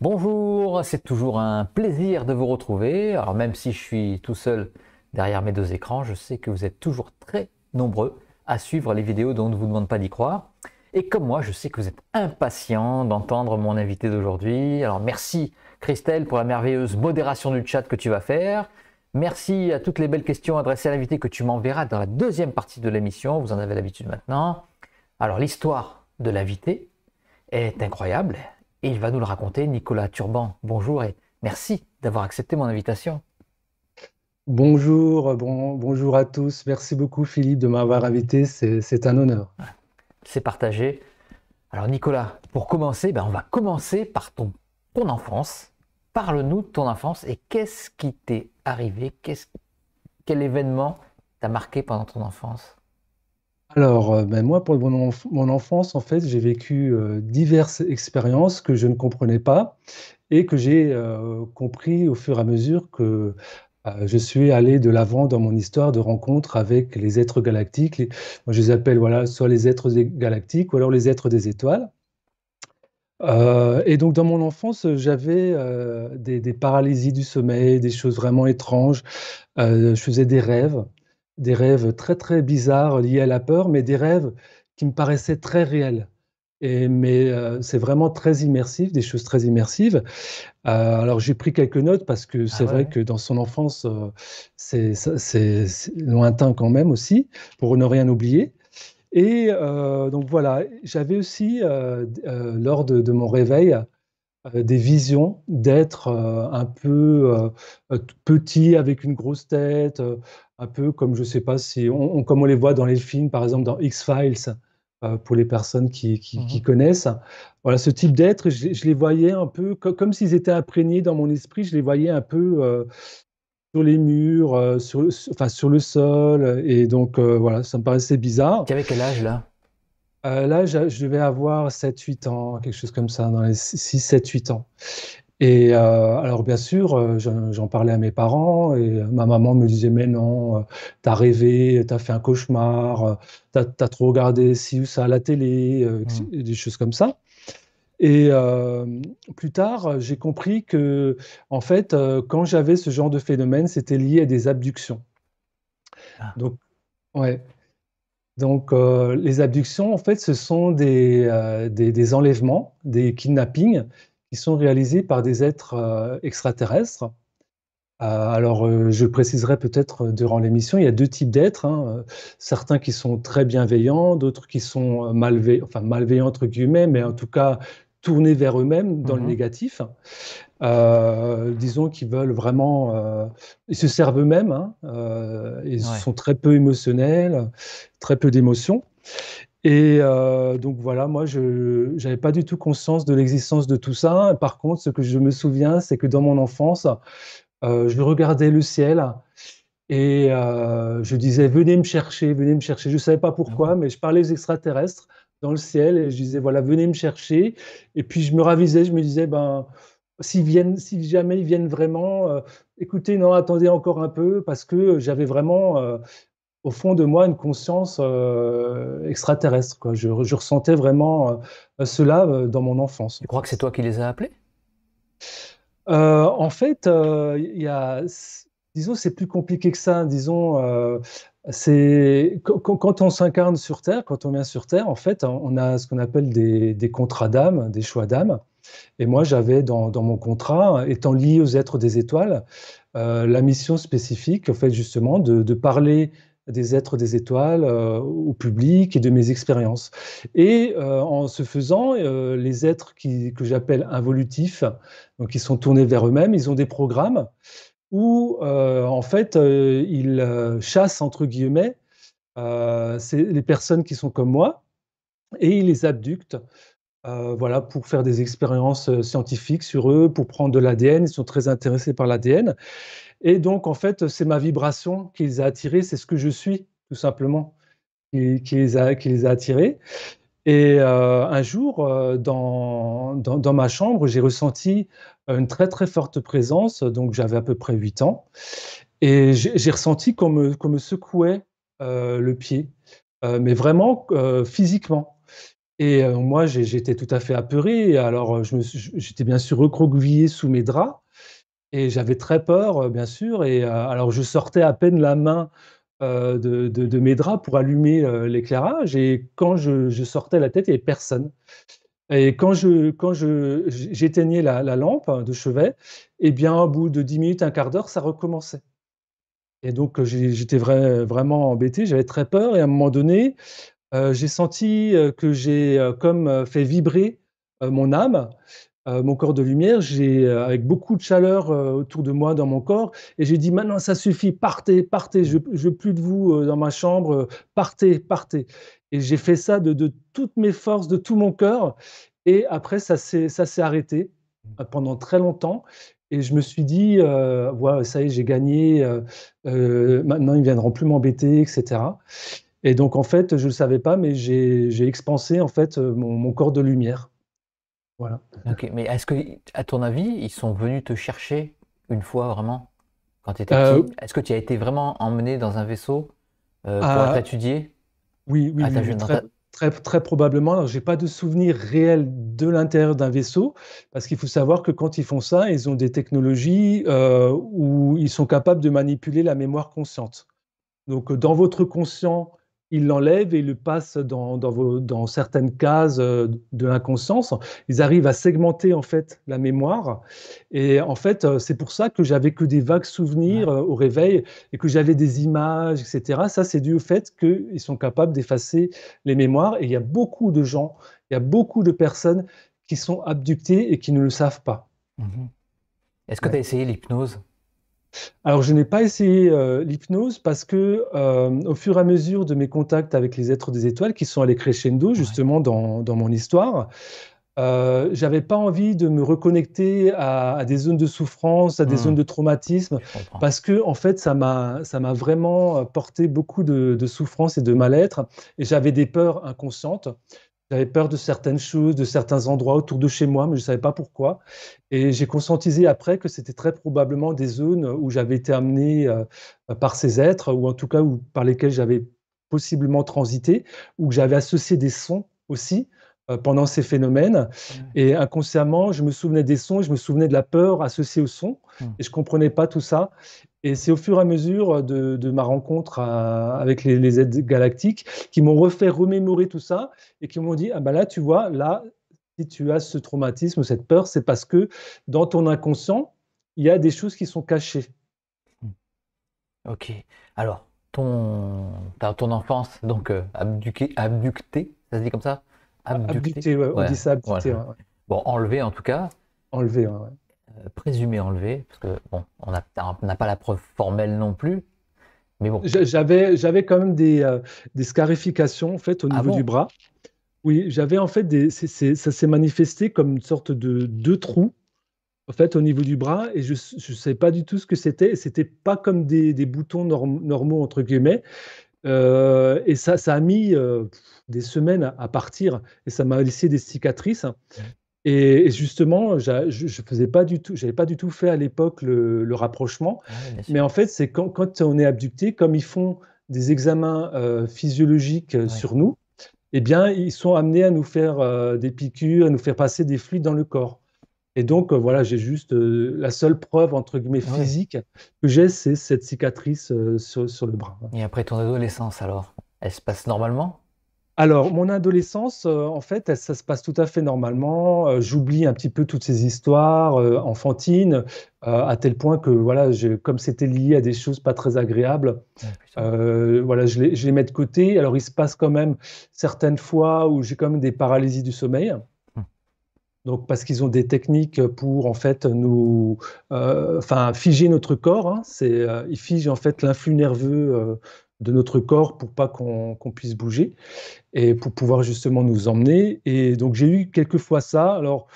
Bonjour, c'est toujours un plaisir de vous retrouver. Alors même si je suis tout seul derrière mes deux écrans, je sais que vous êtes toujours très nombreux à suivre les vidéos dont on ne vous demande pas d'y croire. Et comme moi, je sais que vous êtes impatient d'entendre mon invité d'aujourd'hui. Alors merci Christelle pour la merveilleuse modération du chat que tu vas faire. Merci à toutes les belles questions adressées à l'invité que tu m'enverras dans la deuxième partie de l'émission. Vous en avez l'habitude maintenant. Alors l'histoire de l'invité est incroyable et il va nous le raconter. Nicolas Turban, bonjour et merci d'avoir accepté mon invitation. Bonjour, bon, bonjour à tous. Merci beaucoup Philippe de m'avoir invité. C'est un honneur. C'est partagé. Alors Nicolas, pour commencer, ben on va commencer par ton, ton enfance. Parle-nous de ton enfance et qu'est-ce qui t'est arrivé? Quel événement t'a marqué pendant ton enfance? Alors, euh, ben, moi, pour mon enfance, en fait, j'ai vécu, euh, diverses expériences que je ne comprenais pas et que j'ai, euh, compris au fur et à mesure que, je suis allé de l'avant dans mon histoire de rencontre avec les êtres galactiques. moi, je les appelle, voilà, soit les êtres galactiques ou alors les êtres des étoiles. et donc dans mon enfance, j'avais, des paralysies du sommeil, des choses vraiment étranges. je faisais des rêves des rêves très, très bizarres liés à la peur, mais des rêves qui me paraissaient très réels. Et, mais euh, c'est vraiment très immersif, des choses très immersives. Euh, alors j'ai pris quelques notes parce que c'est ah vrai que dans son enfance, euh, c'est lointain quand même aussi, pour ne rien oublier. Et donc voilà, j'avais aussi, lors de, de, mon réveil, des visions d'être un peu petit avec une grosse tête, un peu comme, je sais pas si, on, comme on les voit dans les films, par exemple dans X-Files, euh, pour les personnes qui, qui, mmh connaissent. Voilà, ce type d'être, je, les voyais un peu comme, s'ils étaient imprégnés dans mon esprit, je les voyais un peu euh, sur les murs, euh, sur, enfin, sur le sol, et donc voilà, ça me paraissait bizarre. Tu avais quel âge là? Là, je, devais avoir 7-8 ans, quelque chose comme ça, dans les 6-7-8 ans. Et euh, alors bien sûr, euh, j'en parlais à mes parents et ma maman me disait: «Mais non, euh, t'as rêvé, t'as fait un cauchemar, t'as as trop regardé ci ou ça à la télé», mmh. des choses comme ça. Et plus tard, j'ai compris que, en fait, quand j'avais ce genre de phénomène, c'était lié à des abductions. Ah. Donc ouais. Donc les abductions, en fait, ce sont des, des des enlèvements, des kidnappings qui sont réalisés par des êtres euh, extraterrestres. Euh, alors, euh, je préciserai peut-être durant l'émission, il y a deux types d'êtres, hein, certains qui sont très bienveillants, d'autres qui sont malveillants, enfin malveillants entre guillemets, mais en tout cas tournés vers eux-mêmes dans le mmh négatif. disons qu'ils veulent vraiment, ils se servent eux-mêmes, hein, ils sont très peu émotionnels, très peu d'émotions. Et euh, donc voilà, moi, je n'avais pas du tout conscience de l'existence de tout ça. Par contre, ce que je me souviens, c'est que dans mon enfance, euh, je regardais le ciel et euh, je disais: «Venez me chercher, venez me chercher». Je ne savais pas pourquoi, mmh. mais je parlais aux extraterrestres dans le ciel et je disais: «Voilà, venez me chercher» et puis je me ravisais, je me disais: «Ben, s'ils viennent si jamais ils viennent vraiment, écoutez, non, attendez encore un peu» parce que j'avais vraiment, au fond de moi une conscience euh, extraterrestre. Quoi. Je, ressentais vraiment euh, cela euh, dans mon enfance. Tu crois que c'est toi qui les as appelés? En fait, il y a, disons, c'est plus compliqué que ça. Disons, c'est quand, on s'incarne sur Terre, quand on vient sur Terre, en fait, on a ce qu'on appelle des, contrats d'âme, des choix d'âme. Et moi, j'avais dans, mon contrat, étant lié aux êtres des étoiles, la mission spécifique, en fait, justement, de, parler des êtres des étoiles euh, au public et de mes expériences. Et euh, en se faisant, euh, les êtres qui, que j'appelle involutifs, donc qui sont tournés vers eux-mêmes, ils ont des programmes où en fait ils chassent entre guillemets les personnes qui sont comme moi et ils les abductent. voilà, pour faire des expériences scientifiques sur eux, pour prendre de l'ADN. Ils sont très intéressés par l'ADN. Et donc, en fait, c'est ma vibration qui les a attirés, c'est ce que je suis, tout simplement, qui, les, a, qui les a attirés. Et euh, un jour, euh, dans, dans, ma chambre, j'ai ressenti une très très forte présence, donc j'avais à peu près 8 ans, et j'ai ressenti qu'on me, me, secouait euh, le pied, mais vraiment physiquement. Et moi, j'étais tout à fait apeuré. Alors, j'étais bien sûr recroquevillé sous mes draps et j'avais très peur, bien sûr. Et alors, je sortais à peine la main de, de, mes draps pour allumer l'éclairage. Et quand je, sortais la tête, il n'y avait personne. Et quand je quand je j'éteignais la, la, lampe de chevet, eh bien, au bout de 10 minutes, un quart d'heure, ça recommençait. Et donc, j'étais vraiment embêté, j'avais très peur. Et à un moment donné, j'ai senti que j'ai comme fait vibrer mon âme, mon corps de lumière. J'ai avec beaucoup de chaleur autour de moi, dans mon corps, et j'ai dit maintenant ça suffit, partez, partez, je, veux plus de vous dans ma chambre, partez, partez. Et j'ai fait ça de, toutes mes forces, de tout mon cœur. Et après, ça s'est arrêté mmh. pendant très longtemps. Et je me suis dit, voilà, ça y est, j'ai gagné, maintenant ils ne viendront plus m'embêter, etc. Et donc, en fait, je ne le savais pas, mais j'ai expansé en fait mon, corps de lumière. Voilà. Ok, mais est-ce que, à ton avis, ils sont venus te chercher une fois vraiment quand tu étais petit? Est-ce que tu as été vraiment emmené dans un vaisseau pour ah, étudier Oui, oui, oui très, très, très, probablement. Je n'ai pas de souvenir réel de l'intérieur d'un vaisseau, parce qu'il faut savoir que quand ils font ça, ils ont des technologies où ils sont capables de manipuler la mémoire consciente. Donc, dans votre conscient, ils l'enlèvent et le passent dans, dans, certaines cases euh, de l'inconscience. Ils arrivent à segmenter en fait la mémoire. Et en fait, euh, c'est pour ça que j'avais que des vagues souvenirs euh, au réveil et que j'avais des images, etc. Ça, c'est dû au fait qu'ils sont capables d'effacer les mémoires. Et il y a beaucoup de gens, il y a beaucoup de personnes qui sont abductées et qui ne le savent pas. Mhm. Est-ce que tu as essayé l'hypnose? Alors, je n'ai pas essayé euh, l'hypnose parce que, euh, au fur et à mesure de mes contacts avec les êtres des étoiles, qui sont allés crescendo justement dans, dans mon histoire, euh, j'avais pas envie de me reconnecter à, des zones de souffrance, à des mmh. zones de traumatisme, parce que en fait, ça m'a ça m'a vraiment porté beaucoup de, de souffrance et de mal-être, et j'avais des peurs inconscientes. J'avais peur de certaines choses, de certains endroits autour de chez moi, mais je ne savais pas pourquoi. Et j'ai conscientisé après que c'était très probablement des zones où j'avais été amené euh, par ces êtres, ou en tout cas où, par lesquels j'avais possiblement transité, ou que j'avais associé des sons aussi pendant ces phénomènes. Et inconsciemment, je me souvenais des sons, je me souvenais de la peur associée aux sons, mmh. et je ne comprenais pas tout ça. Et c'est au fur et à mesure de, ma rencontre avec les, aides galactiques qui m'ont refait remémorer tout ça et qui m'ont dit Ah ben là, tu vois, là, si tu as ce traumatisme, cette peur, c'est parce que dans ton inconscient, il y a des choses qui sont cachées. Hmm. Ok. Alors, ton, ton enfance, donc euh, abducté, ça se dit comme ça? Abducté, on dit ça, abducté. Bon, enlevé en tout cas. Enlevé, ouais. Euh, présumé enlevé, parce que bon, on n'a pas la preuve formelle non plus. Mais bon. J'avais, j'avais quand même des, euh, des scarifications en fait au ah niveau du bras. Oui, j'avais en fait des, ça s'est manifesté comme une sorte de deux trous en fait au niveau du bras et je ne sais pas du tout ce que c'était. C'était pas comme des, des boutons normaux entre guillemets. Euh, et ça, ça a mis des semaines à partir et ça m'a laissé des cicatrices. Et, justement, je ne faisais pas du tout, j'avais pas du tout fait à l'époque le, rapprochement. Ah mais en fait, c'est quand, quand, on est abducté, comme ils font des examens euh, physiologiques euh, sur nous, eh bien, ils sont amenés à nous faire euh, des piqûres, à nous faire passer des fluides dans le corps. Et donc, voilà, j'ai juste la seule preuve, entre guillemets, physique que j'ai, c'est cette cicatrice sur, sur, le bras. Et après ton adolescence, alors, elle se passe normalement? Alors, mon adolescence, euh, en fait, ça se passe tout à fait normalement. Euh, j'oublie un petit peu toutes ces histoires euh, enfantines, à tel point que, voilà, comme c'était lié à des choses pas très agréables, voilà, je les, je les, mets de côté. Alors, il se passe quand même certaines fois où j'ai quand même des paralysies du sommeil. Donc, parce qu'ils ont des techniques pour en fait nous, enfin, figer notre corps. Hein. c'est, ils figent en fait l'influx nerveux de notre corps pour pas qu'on puisse bouger et pour pouvoir justement nous emmener. Et donc j'ai eu quelquefois ça. Alors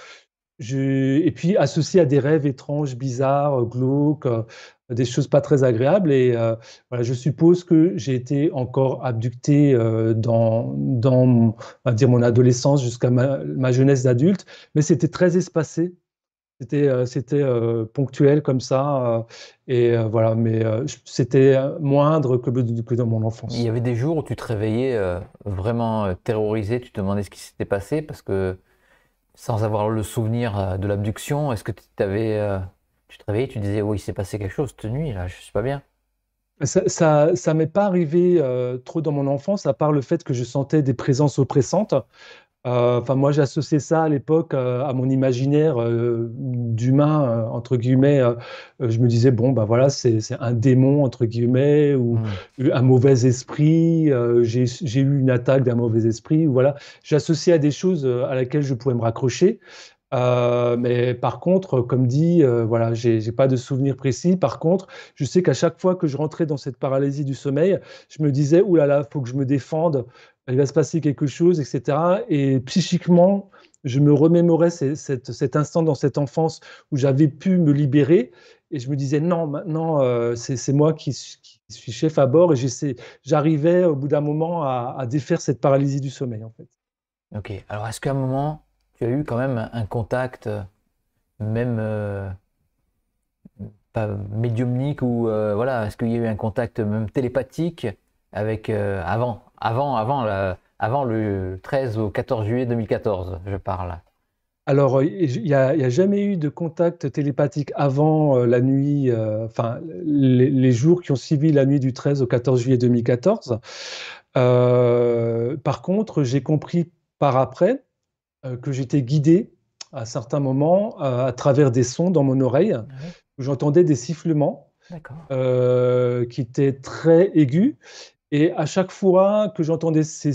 et puis associé à des rêves étranges, bizarres, glauques, euh, des choses pas très agréables. Et euh, voilà, je suppose que j'ai été encore abducté euh, dans, dans dire mon adolescence jusqu'à ma, jeunesse d'adulte, mais c'était très espacé. C'était euh, ponctuel comme ça, et voilà, mais c'était moindre que, que dans mon enfance. Il y avait des jours où tu te réveillais vraiment terrorisé, tu te demandais ce qui s'était passé parce que sans avoir le souvenir de l'abduction, est-ce que tu t'avais, tu te réveillais, tu disais oui, il s'est passé quelque chose cette nuit là, je suis pas bien. Ça, ça, ça m'est pas arrivé trop dans mon enfance, à part le fait que je sentais des présences oppressantes. Euh, enfin, moi, j'associais ça à l'époque euh, à mon imaginaire euh, d'humain, entre guillemets. je me disais, bon, bah voilà, c'est un démon, entre guillemets, ou mmh. un mauvais esprit. J'ai eu une attaque d'un mauvais esprit. Voilà. J'associais à des choses à laquelle je pouvais me raccrocher. Mais par contre, comme dit, voilà, j'ai pas de souvenir précis. Par contre, je sais qu'à chaque fois que je rentrais dans cette paralysie du sommeil, je me disais, oulala, là faut que je me défende, il va se passer quelque chose, etc. Et psychiquement, je me remémorais cet instant dans cette enfance où j'avais pu me libérer et je me disais non, maintenant euh, c'est moi qui, suis chef à bord et j'arrivais au bout d'un moment à, défaire cette paralysie du sommeil en fait. Ok, alors est-ce qu'à un moment tu as eu quand même un contact, même euh, pas médiumnique ou euh, voilà, est-ce qu'il y a eu un contact même télépathique avec avant avant, avant, avant le 13 au 14 juillet 2014, je parle? Alors, euh, il n'y a, jamais eu de contact télépathique avant euh, la nuit, euh, enfin, les, jours qui ont suivi la nuit du 13 au 14 juillet 2014. par contre, j'ai compris par après que j'étais guidé à certains moments à travers des sons dans mon oreille, ah où j'entendais des sifflements qui étaient très aigus. Et à chaque fois que j'entendais ces,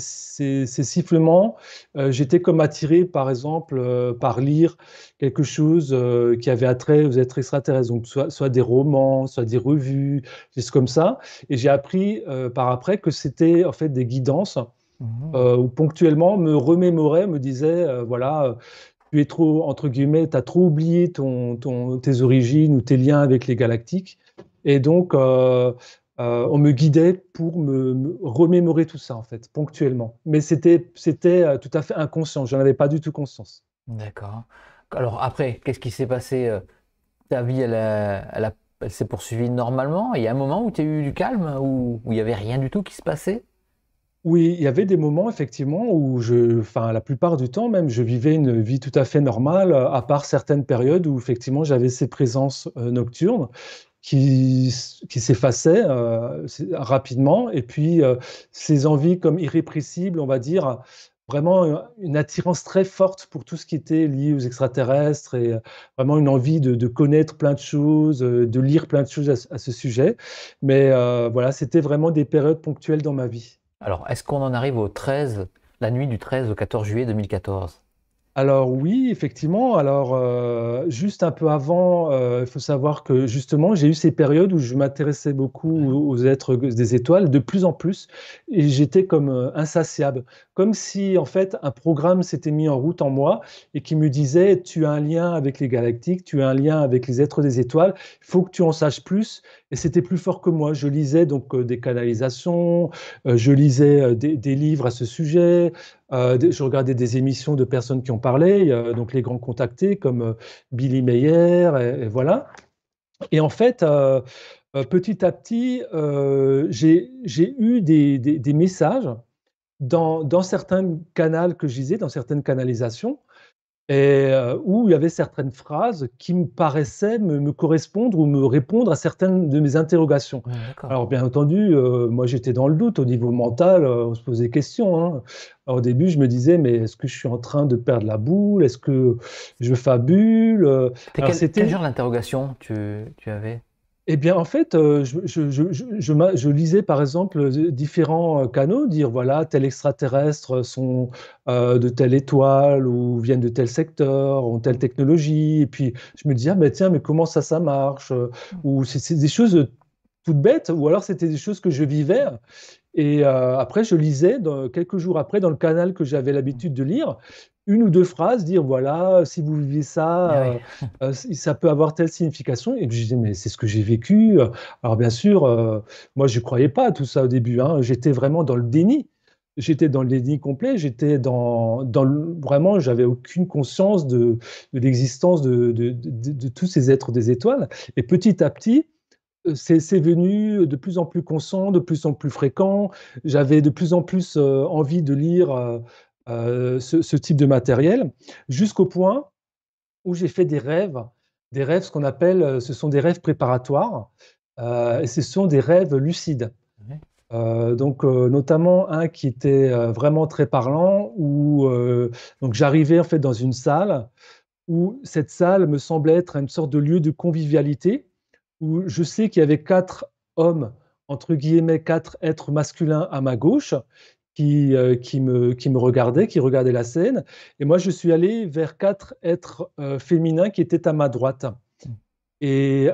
sifflements, euh, j'étais comme attiré, par exemple, euh, par lire quelque chose euh, qui avait attrait aux êtres extraterrestres, donc soit, des romans, soit des revues, des comme ça. Et j'ai appris par après que c'était en fait des guidances mmh. où ponctuellement me remémorait, me disait, voilà, tu es trop, entre guillemets, tu as trop oublié ton, ton, tes origines ou tes liens avec les galactiques. Et donc, euh, on me guidait pour me, remémorer tout ça, en fait, ponctuellement. Mais c'était euh, tout à fait inconscient, je n'en avais pas du tout conscience. D'accord. Alors après, qu'est-ce qui s'est passé euh, Ta vie, elle, s'est poursuivie normalement? Il y a un moment où tu as eu du calme, où, il n'y avait rien du tout qui se passait? Oui, il y avait des moments effectivement où je, enfin la plupart du temps même, je vivais une vie tout à fait normale, à part certaines périodes où effectivement j'avais ces présences nocturnes qui, qui s'effaçait euh, rapidement, et puis euh, ces envies comme irrépressibles, on va dire, vraiment une attirance très forte pour tout ce qui était lié aux extraterrestres et euh, vraiment une envie de, connaître plein de choses, de lire plein de choses à, ce sujet. Mais voilà, c'était vraiment des périodes ponctuelles dans ma vie. Alors, est-ce qu'on en arrive au 13, la nuit du 13 au 14 juillet 2014 alors oui, effectivement. Alors, euh, juste un peu avant, euh, il faut savoir que justement, j'ai eu ces périodes où je m'intéressais beaucoup aux êtres des étoiles, de plus en plus, et j'étais comme euh, insatiable, comme si en fait un programme s'était mis en route en moi et qui me disait, tu as un lien avec les galactiques, tu as un lien avec les êtres des étoiles, il faut que tu en saches plus. Et c'était plus fort que moi. Je lisais donc des canalisations, je lisais des livres à ce sujet, euh, je regardais des émissions de personnes qui ont parlé, donc les grands contactés comme euh, Billy Meyer, et, voilà. Et en fait, euh, petit à petit, j'ai eu des, messages dans, dans, certains canaux que je disais, dans certaines canalisations, et où il y avait certaines phrases qui me paraissaient me, correspondre ou me répondre à certaines de mes interrogations. Alors bien entendu, moi j'étais dans le doute au niveau mental, on se posait des questions. Hein. au début, je me disais, mais est-ce que je suis en train de perdre la boule? Est-ce que je fabule? Quel, quel genre d'interrogation tu, tu avais? Eh bien, en fait, euh, je, lisais par exemple euh, différents euh, canaux, dire voilà, tel extraterrestre sont de telle étoile ou viennent de tel secteur, ont telle technologie. Et puis, je me disais, ah, ben, tiens, mais comment ça, ça marche? Ou c'est des choses toutes bêtes, ou alors c'était des choses que je vivais. Et après, je lisais quelques jours après dans le canal que j'avais l'habitude de lire une ou deux phrases, dire voilà, si vous vivez ça, ah euh, euh, ça peut avoir telle signification. Et puis je disais, mais c'est ce que j'ai vécu. Alors bien sûr, euh, moi je ne croyais pas à tout ça au début. Hein. J'étais vraiment dans le déni. j'étais dans le déni complet, j'étais dans, dans vraiment, j'avais aucune conscience de, de l'existence de, de, de, tous ces êtres des étoiles. Et petit à petit, euh, c'est venu de plus en plus conscient, de plus en plus fréquent. J'avais de plus en plus euh, envie de lire euh, ce, ce, type de matériel, jusqu'au point où j'ai fait des rêves, des rêves, ce qu'on appelle, ce sont des rêves préparatoires, et ce sont des rêves lucides. Euh, donc euh, notamment un qui était euh, vraiment très parlant où donc j'arrivais en fait dans une salle où cette salle me semblait être une sorte de lieu de convivialité où je sais qu'il y avait quatre hommes entre guillemets quatre êtres masculins à ma gauche qui, qui, me, qui me regardaient, qui regardaient la scène et moi je suis allé vers quatre êtres féminins qui étaient à ma droite. Et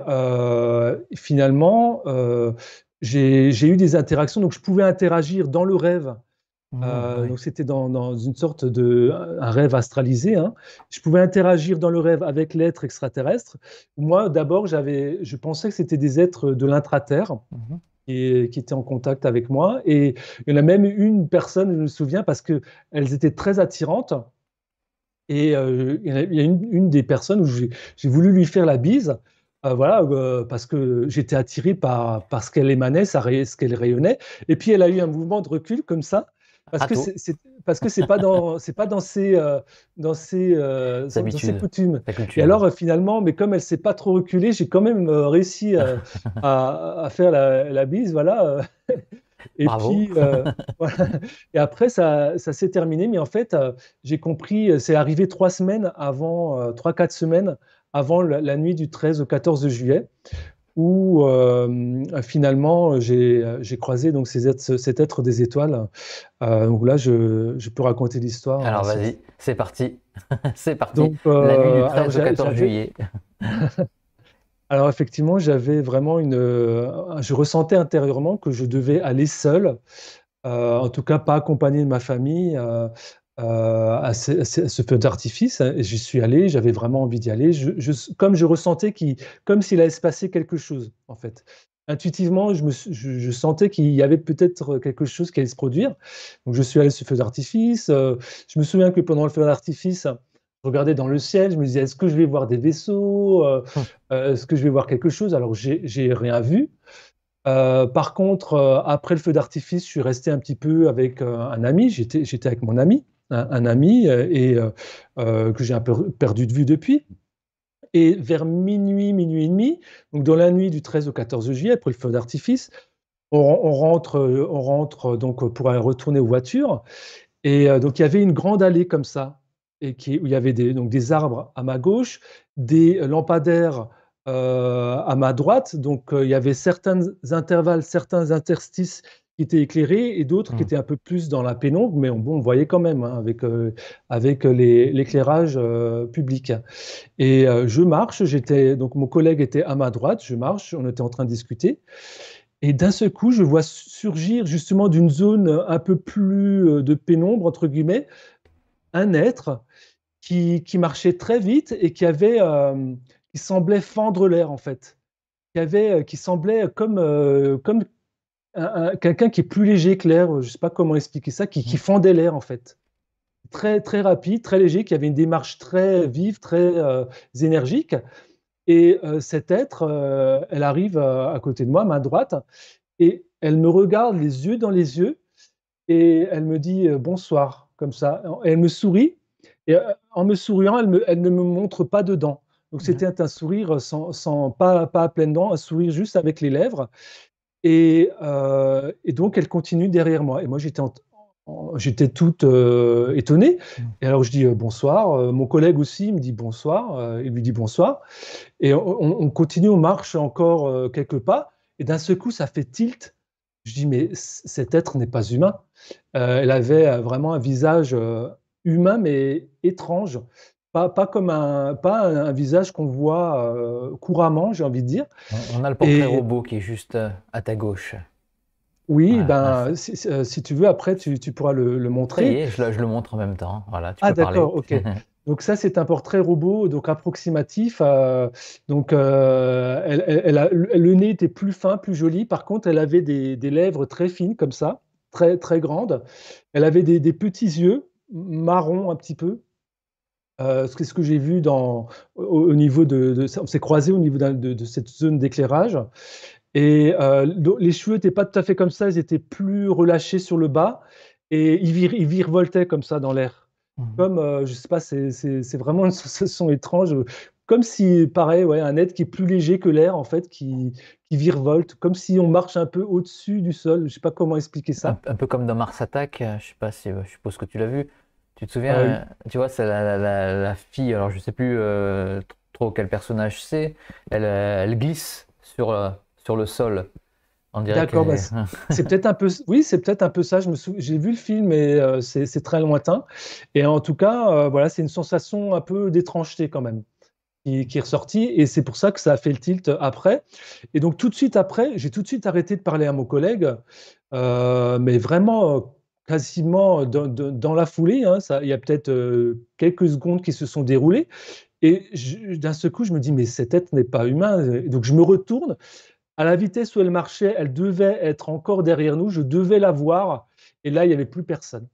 finalement, j'ai eu des interactions, donc je pouvais interagir dans le rêve. Mmh, euh, donc c'était dans, une sorte de un rêve astralisé. Hein. Je pouvais interagir dans le rêve avec l'être extraterrestre. Moi, d'abord, j'avais, je pensais que c'était des êtres de l'intraterre. Mmh et, qui étaient en contact avec moi. Et il y en a même une personne, je me souviens, parce qu'elles étaient très attirantes. Et euh, il y a une, une, des personnes où j'ai voulu lui faire la bise. Euh, voilà, euh, parce que j'étais attiré par, par ce qu'elle émanait, ce qu'elle rayonnait. Et puis elle a eu un mouvement de recul comme ça, parce que c'est parce que c'est pas dans c'est pas dans ses euh, dans ses, dans ses coutumes. Et alors finalement, mais comme elle s'est pas trop reculée, j'ai quand même réussi à, à, faire la, la, bise, voilà. Et puis, voilà. et après, ça, ça s'est terminé. Mais en fait, j'ai compris, c'est arrivé trois semaines avant, trois, quatre semaines avant la, nuit du 13 au 14 juillet, où euh, finalement j'ai croisé donc ces êtres, cet être des étoiles. Euh, donc là, je, je peux raconter l'histoire. Alors vas-y, c'est parti. c'est parti. Donc, la nuit du 13 euh, au 14 juillet. alors effectivement, j'avais vraiment une... Je ressentais intérieurement que je devais aller seul, en tout cas pas accompagné de ma famille, euh, à, ce, feu d'artifice. Hein, j'y suis allé, j'avais vraiment envie d'y aller. Je, comme je ressentais qu'il, comme s'il allait se passer quelque chose, en fait. Intuitivement, je, me, je, sentais qu'il y avait peut-être quelque chose qui allait se produire. Donc, je suis allé sur ce feu d'artifice. Euh, je me souviens que pendant le feu d'artifice, je regardais dans le ciel, je me disais, est-ce que je vais voir des vaisseaux euh, hum. Est-ce que je vais voir quelque chose? Alors, j'ai rien vu. par contre, après le feu d'artifice, je suis resté un petit peu avec un ami. J'étais avec mon ami un, ami euh, et euh, euh, que j'ai un peu perdu de vue depuis. Et vers minuit, minuit et demi, donc dans la nuit du 13 au 14 juillet, après le feu d'artifice, on, rentre, on rentre donc pour retourner aux voitures. Et donc il y avait une grande allée comme ça, et qui, où il y avait des, donc des arbres à ma gauche, des lampadaires à ma droite. Donc il y avait certains intervalles, certains interstices qui étaient éclairés et d'autres qui mmh. étaient un peu plus dans la pénombre, mais on, bon, on voyait quand même hein, avec, euh, avec l'éclairage euh, public. Et euh, je marche, j'étais donc mon collègue était à ma droite, je marche, on était en train de discuter. Et d'un seul coup, je vois surgir justement d'une zone un peu plus de pénombre, entre guillemets, un être qui, qui marchait très vite et qui avait, qui semblait fendre l'air en fait. Qui, avait, qui semblait comme, comme quelqu'un qui est plus léger que l'air, je ne sais pas comment expliquer ça, qui, qui fendait l'air en fait. Très, très rapide, très léger, qui avait une démarche très vive, très euh, énergique. Et euh, cet être, euh, elle arrive à côté de moi, main droite, et elle me regarde les yeux dans les yeux, et elle me dit bonsoir, comme ça. Et elle me sourit, et en me souriant, elle, elle ne me montre pas de dents. Donc mmh. c'était un sourire sans, sans, pas, pas à pleines dents, un sourire juste avec les lèvres. Euh, et, donc, elle continue derrière moi. Et moi, j'étais, j'étais toute euh, étonnée. Mmh. Et alors, je dis euh, bonsoir. mon collègue aussi me dit bonsoir. il lui dit bonsoir. Et on, continue, on marche encore quelques pas. Et d'un seul coup, ça fait tilt. Je dis, mais cet être n'est pas humain. elle avait vraiment un visage humain, mais étrange. Pas, pas, comme un, pas un, visage qu'on voit euh, couramment, j'ai envie de dire. On a le portrait robot qui est juste euh, à ta gauche. Oui, ben, euh, si, tu veux, après, tu, tu pourras le, montrer. Oui, je, je, le montre en même temps. Voilà, tu ah, d'accord, ok. Donc ça, c'est un portrait robot, donc approximatif. donc, elle, elle, a, le nez était plus fin, plus joli. Par contre, elle avait des, des lèvres très fines comme ça, très, très grande. Elle avait des, des petits yeux marrons un petit peu. Euh, c'est ce que j'ai vu dans, au, niveau de, de on s'est croisé au niveau de, de cette zone d'éclairage. Et euh, les cheveux n'étaient pas tout à fait comme ça, ils étaient plus relâchés sur le bas et ils, vir, ils virevoltaient comme ça dans l'air. Mmh. Comme, euh, je sais pas, c'est vraiment une sensation étrange. Comme si, pareil, ouais, un être qui est plus léger que l'air, en fait, qui, qui virevolte, comme si on marche un peu au-dessus du sol. Je sais pas comment expliquer ça. Un, peu comme dans Mars Attack, euh, je sais pas si, je suppose que tu l'as vu. Tu te souviens, ah euh, tu vois, c'est la, la, la, fille, alors je sais plus trop quel personnage c'est, elle, elle glisse sur, sur le sol. D'accord, bah, c'est peut-être un peu, oui, c'est peut-être un peu ça. Je me j'ai vu le film, mais euh, c'est très lointain. Et en tout cas, euh, voilà, c'est une sensation un peu d'étrangeté quand même qui, est ressortie, et c'est pour ça que ça a fait le tilt après. Et donc tout de suite après, j'ai tout de suite arrêté de parler à mon collègue, euh, mais vraiment quasiment dans, la foulée. Hein, ça, il y a peut-être quelques secondes qui se sont déroulées, et d'un seul coup, je me dis mais cet être n'est pas humain. donc je me retourne à la vitesse où elle marchait, elle devait être encore derrière nous, je devais la voir, et là, il n'y avait plus personne.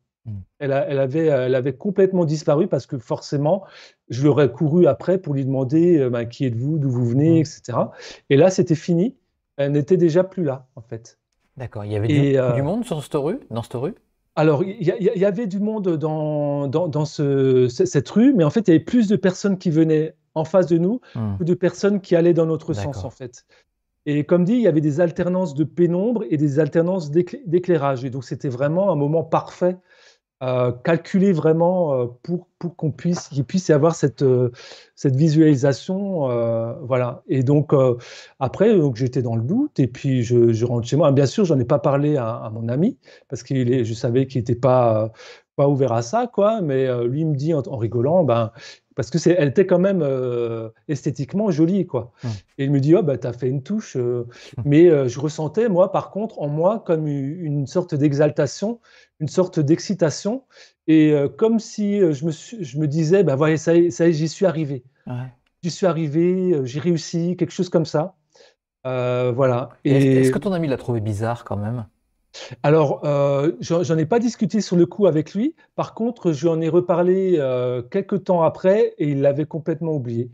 Elle, avait, elle avait complètement disparu parce que forcément, je l'aurais couru après pour lui demander euh, bah, qui êtes-vous, d'où vous venez, mmh. etc. Et là, c'était fini. Elle n'était déjà plus là, en fait. D'accord. Il y avait du, euh, monde sur cette rue, dans cette rue alors, il y, avait du monde dans, dans, ce, cette rue, mais en fait, il y avait plus de personnes qui venaient en face de nous mmh. que de personnes qui allaient dans notre sens, en fait. Et comme dit, il y avait des alternances de pénombre et des alternances d'éclairage. Et donc, c'était vraiment un moment parfait, euh, calculé vraiment euh, pour, pour qu'on puisse, qu'il puisse y avoir cette, euh, cette visualisation. voilà. Et donc, après, donc, j'étais dans le doute et puis je, je rentre chez moi. Bien sûr, j'en ai pas parlé à, mon ami parce que je savais qu'il n'était pas, pas ouvert à ça, quoi. Mais lui, me dit en, en rigolant, ben, parce que c'est, elle était quand même euh, esthétiquement jolie, quoi. Et il me dit, oh, bah, t'as fait une touche. Euh. Mais euh, je ressentais, moi, par contre, en moi, comme une sorte d'exaltation, une sorte d'excitation, et comme si je me, je me disais, bah, voilà, ça y est, j'y suis arrivé. J'y suis arrivé, j'ai réussi, quelque chose comme ça. voilà. Et... Est-ce que ton ami l'a trouvé bizarre quand même? Alors, euh, j'en ai pas discuté sur le coup avec lui. Par contre, je lui en ai reparlé euh, quelques temps après et il l'avait complètement oublié.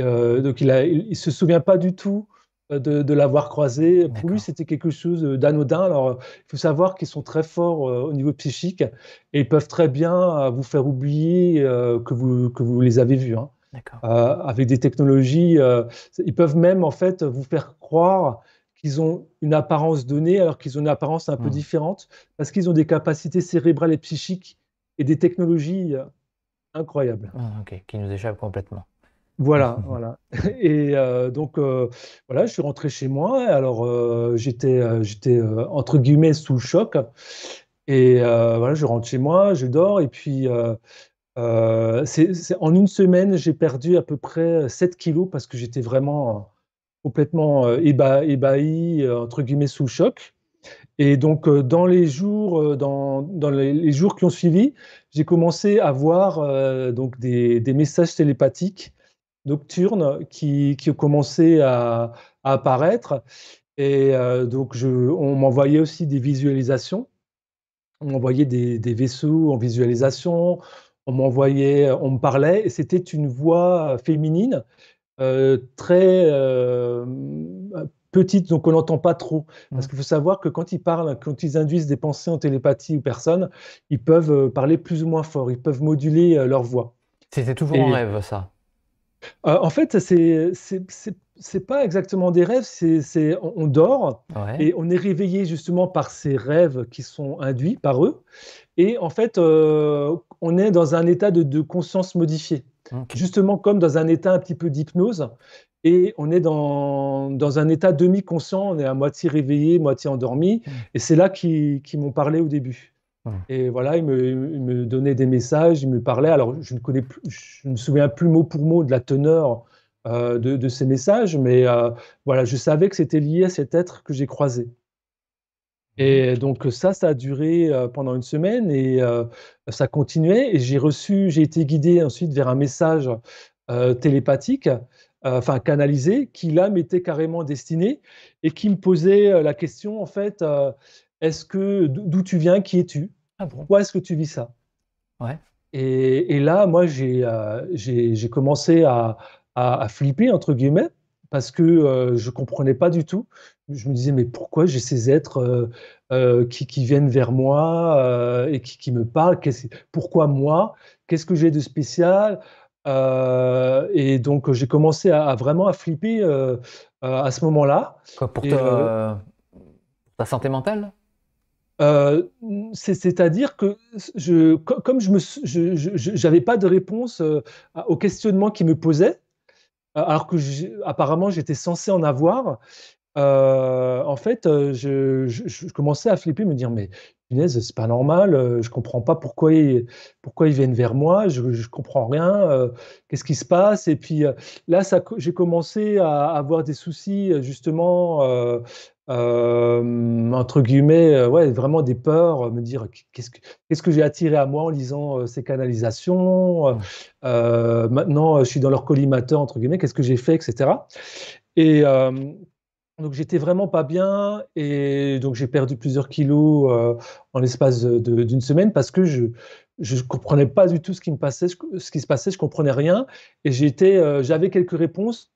Euh, donc, il ne se souvient pas du tout de, l'avoir croisé. Pour lui, c'était quelque chose d'anodin. Alors, il faut savoir qu'ils sont très forts au niveau psychique et ils peuvent très bien vous faire oublier que, vous, que vous les avez vus. Hein. avec des technologies, ils peuvent même en fait vous faire croire qu'ils ont une apparence donnée alors qu'ils ont une apparence un peu mmh. différente parce qu'ils ont des capacités cérébrales et psychiques et des technologies euh, incroyables. Ah, ok, qui nous échappent complètement. Voilà, voilà. Et euh, donc, euh, voilà, je suis rentré chez moi. Alors, j'étais, j'étais entre guillemets sous le choc. Et voilà, je rentre chez moi, je dors. Et puis, c'est, en une semaine, j'ai perdu à peu près 7 kilos parce que j'étais vraiment complètement euh, ébahi, euh, entre guillemets, sous choc. Et donc, euh, dans les jours, dans, dans les, jours qui ont suivi, j'ai commencé à voir donc des, des, messages télépathiques nocturnes qui, qui ont commencé à, apparaître. Et donc, je, on m'envoyait aussi des visualisations. On m'envoyait des, vaisseaux en visualisation. On m'envoyait, on me parlait, et c'était une voix féminine très euh, petite, donc on n'entend pas trop. Parce mmh. qu'il faut savoir que quand ils parlent, quand ils induisent des pensées en télépathie aux personnes, ils peuvent euh, parler plus ou moins fort, ils peuvent moduler leur voix. C'était toujours un rêve, ça En fait, c'est c'est pas exactement des rêves, c'est on, dort et on est réveillé justement par ces rêves qui sont induits par eux. Et en fait, on est dans un état de, de conscience Justement, comme dans un état un petit peu d'hypnose, et on est dans, dans un état demi-conscient, on est à moitié réveillé, moitié endormi, mmh. et c'est là qu'ils m'ont parlé au début. Mmh. Et voilà, ils me, me, donnaient des messages, ils me parlaient. Alors, je ne connais plus, je me souviens plus mot pour mot de la teneur euh, de, de, ces messages, mais euh, voilà, je savais que c'était lié à cet être que j'ai croisé. Et donc ça, ça a duré pendant une semaine et ça continuait. Et j'ai reçu, j'ai été guidé ensuite vers un message télépathique, enfin canalisé, qui là m'était carrément destiné et qui me posait la question en fait est-ce que d'où tu viens, qui es-tu? Ah bon? Pourquoi est-ce que tu vis ça? Ouais. et, et là, moi, j'ai euh, commencé à, à, à flipper entre guillemets parce que euh, je comprenais pas du tout. Je me disais mais pourquoi j'ai ces êtres euh, euh, qui, qui viennent vers moi et qui, qui me parlent? Pourquoi moi? Qu'est-ce que j'ai de spécial? Et donc j'ai commencé à, à vraiment à flipper à ce moment-là. Pour Et ta, santé mentale? Euh, c'est- c'est-à-dire que je, comme je j'avais pas de réponse euh, aux questionnements qui me posaient, alors que apparemment j'étais censé en avoir. euh, en fait, euh, je, je- commençais à flipper, me dire mais punaise, c'est pas normal. euh, je comprends pas pourquoi ils, pourquoi ils viennent vers moi. Je, je comprends rien. qu'est-ce qui se passe? Et puis là, j'ai commencé à avoir des soucis justement. Euh, entre guillemets, euh, ouais, vraiment des peurs, euh, me dire qu'est-ce que, qu'est-ce que j'ai attiré à moi en lisant ces canalisations. maintenant, je suis dans leur collimateur, entre guillemets, qu'est-ce que j'ai fait, etc. Et donc, j'étais vraiment pas bien. Et donc, j'ai perdu plusieurs kilos euh, en l'espace d'une semaine parce que je je comprenais pas du tout ce qui me passait, je- ce qui se passait, je comprenais rien. Et j'étais, euh, j'avais quelques réponses.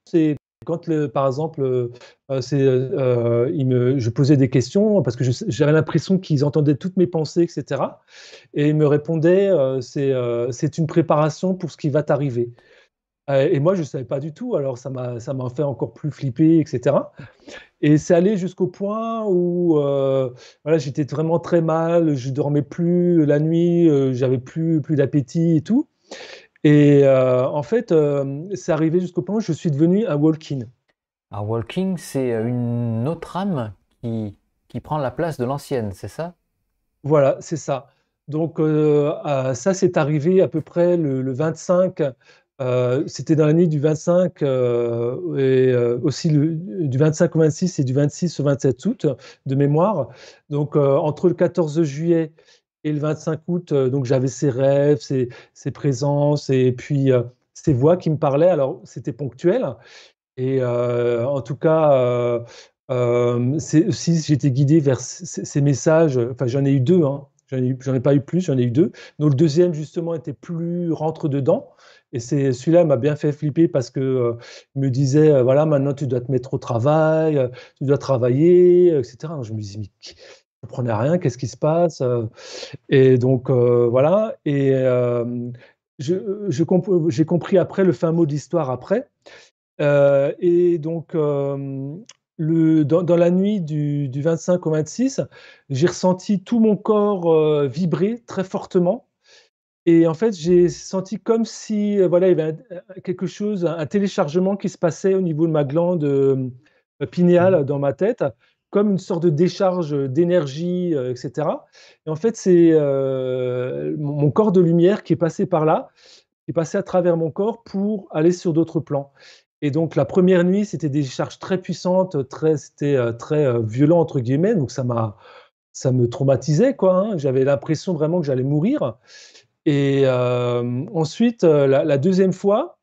Quand, le- par exemple, euh, euh, euh, me, je posais des questions parce que j'avais l'impression qu'ils entendaient toutes mes pensées, etc. Et ils me répondaient, euh, c'est une préparation pour ce qui va t'arriver. Et moi, je ne savais pas du tout, alors ça m'a fait encore plus flipper, etc. Et c'est allé jusqu'au point où voilà, j'étais vraiment très mal, je dormais plus la nuit, j'avais plus, plus d'appétit et tout. Et euh, en fait, euh, c'est arrivé jusqu'au point où je suis devenu un walk-in. Alors, walking, c'est euh, une autre âme qui, qui prend la place de l'ancienne, c'est ça? Voilà, c'est ça. Donc euh, ça, c'est arrivé à peu près le, le 25, euh, c'était dans la nuit du 25 euh, et aussi le, du 25 au 26 et du 26 au 27 août de mémoire. Donc entre le 14 juillet et le 25 août, euh, donc j'avais ces rêves, ces présences et puis euh, ces voix qui me parlaient. Alors c'était ponctuel et euh, en tout cas, euh, euh, aussi j'étais guidé vers ces, messages. Enfin, j'en ai eu deux, hein. J'en ai, pas eu plus, j'en ai eu deux. Donc le deuxième justement était plus rentre dedans. Et celui-là m'a bien fait flipper parce que euh, il me disait euh, voilà maintenant tu dois te mettre au travail, euh, tu dois travailler, euh, etc. Je me disais mais comprenais rien, qu'est-ce qui se passe? euh, Et donc euh, voilà. Et euh, je, je j'ai compris après le fin mot de l'histoire après. Euh, et donc, le, dans, dans la nuit du, du 25 au 26, j'ai ressenti tout mon corps vibrer très fortement. Et en fait, j'ai senti comme si voilà, il y avait quelque chose, un téléchargement qui se passait au niveau de ma glande pinéale dans ma tête, comme une sorte de décharge d'énergie, euh, etc. Et en fait, c'est euh, mon corps de lumière qui est passé par là, qui est passé à travers mon corps pour aller sur d'autres plans. Et donc la première nuit, c'était des charges très puissantes, très, c'était euh, très violent entre guillemets. Donc ça m'a, ça me traumatisait quoi. hein. J'avais l'impression vraiment que j'allais mourir. Et ensuite, la, deuxième fois,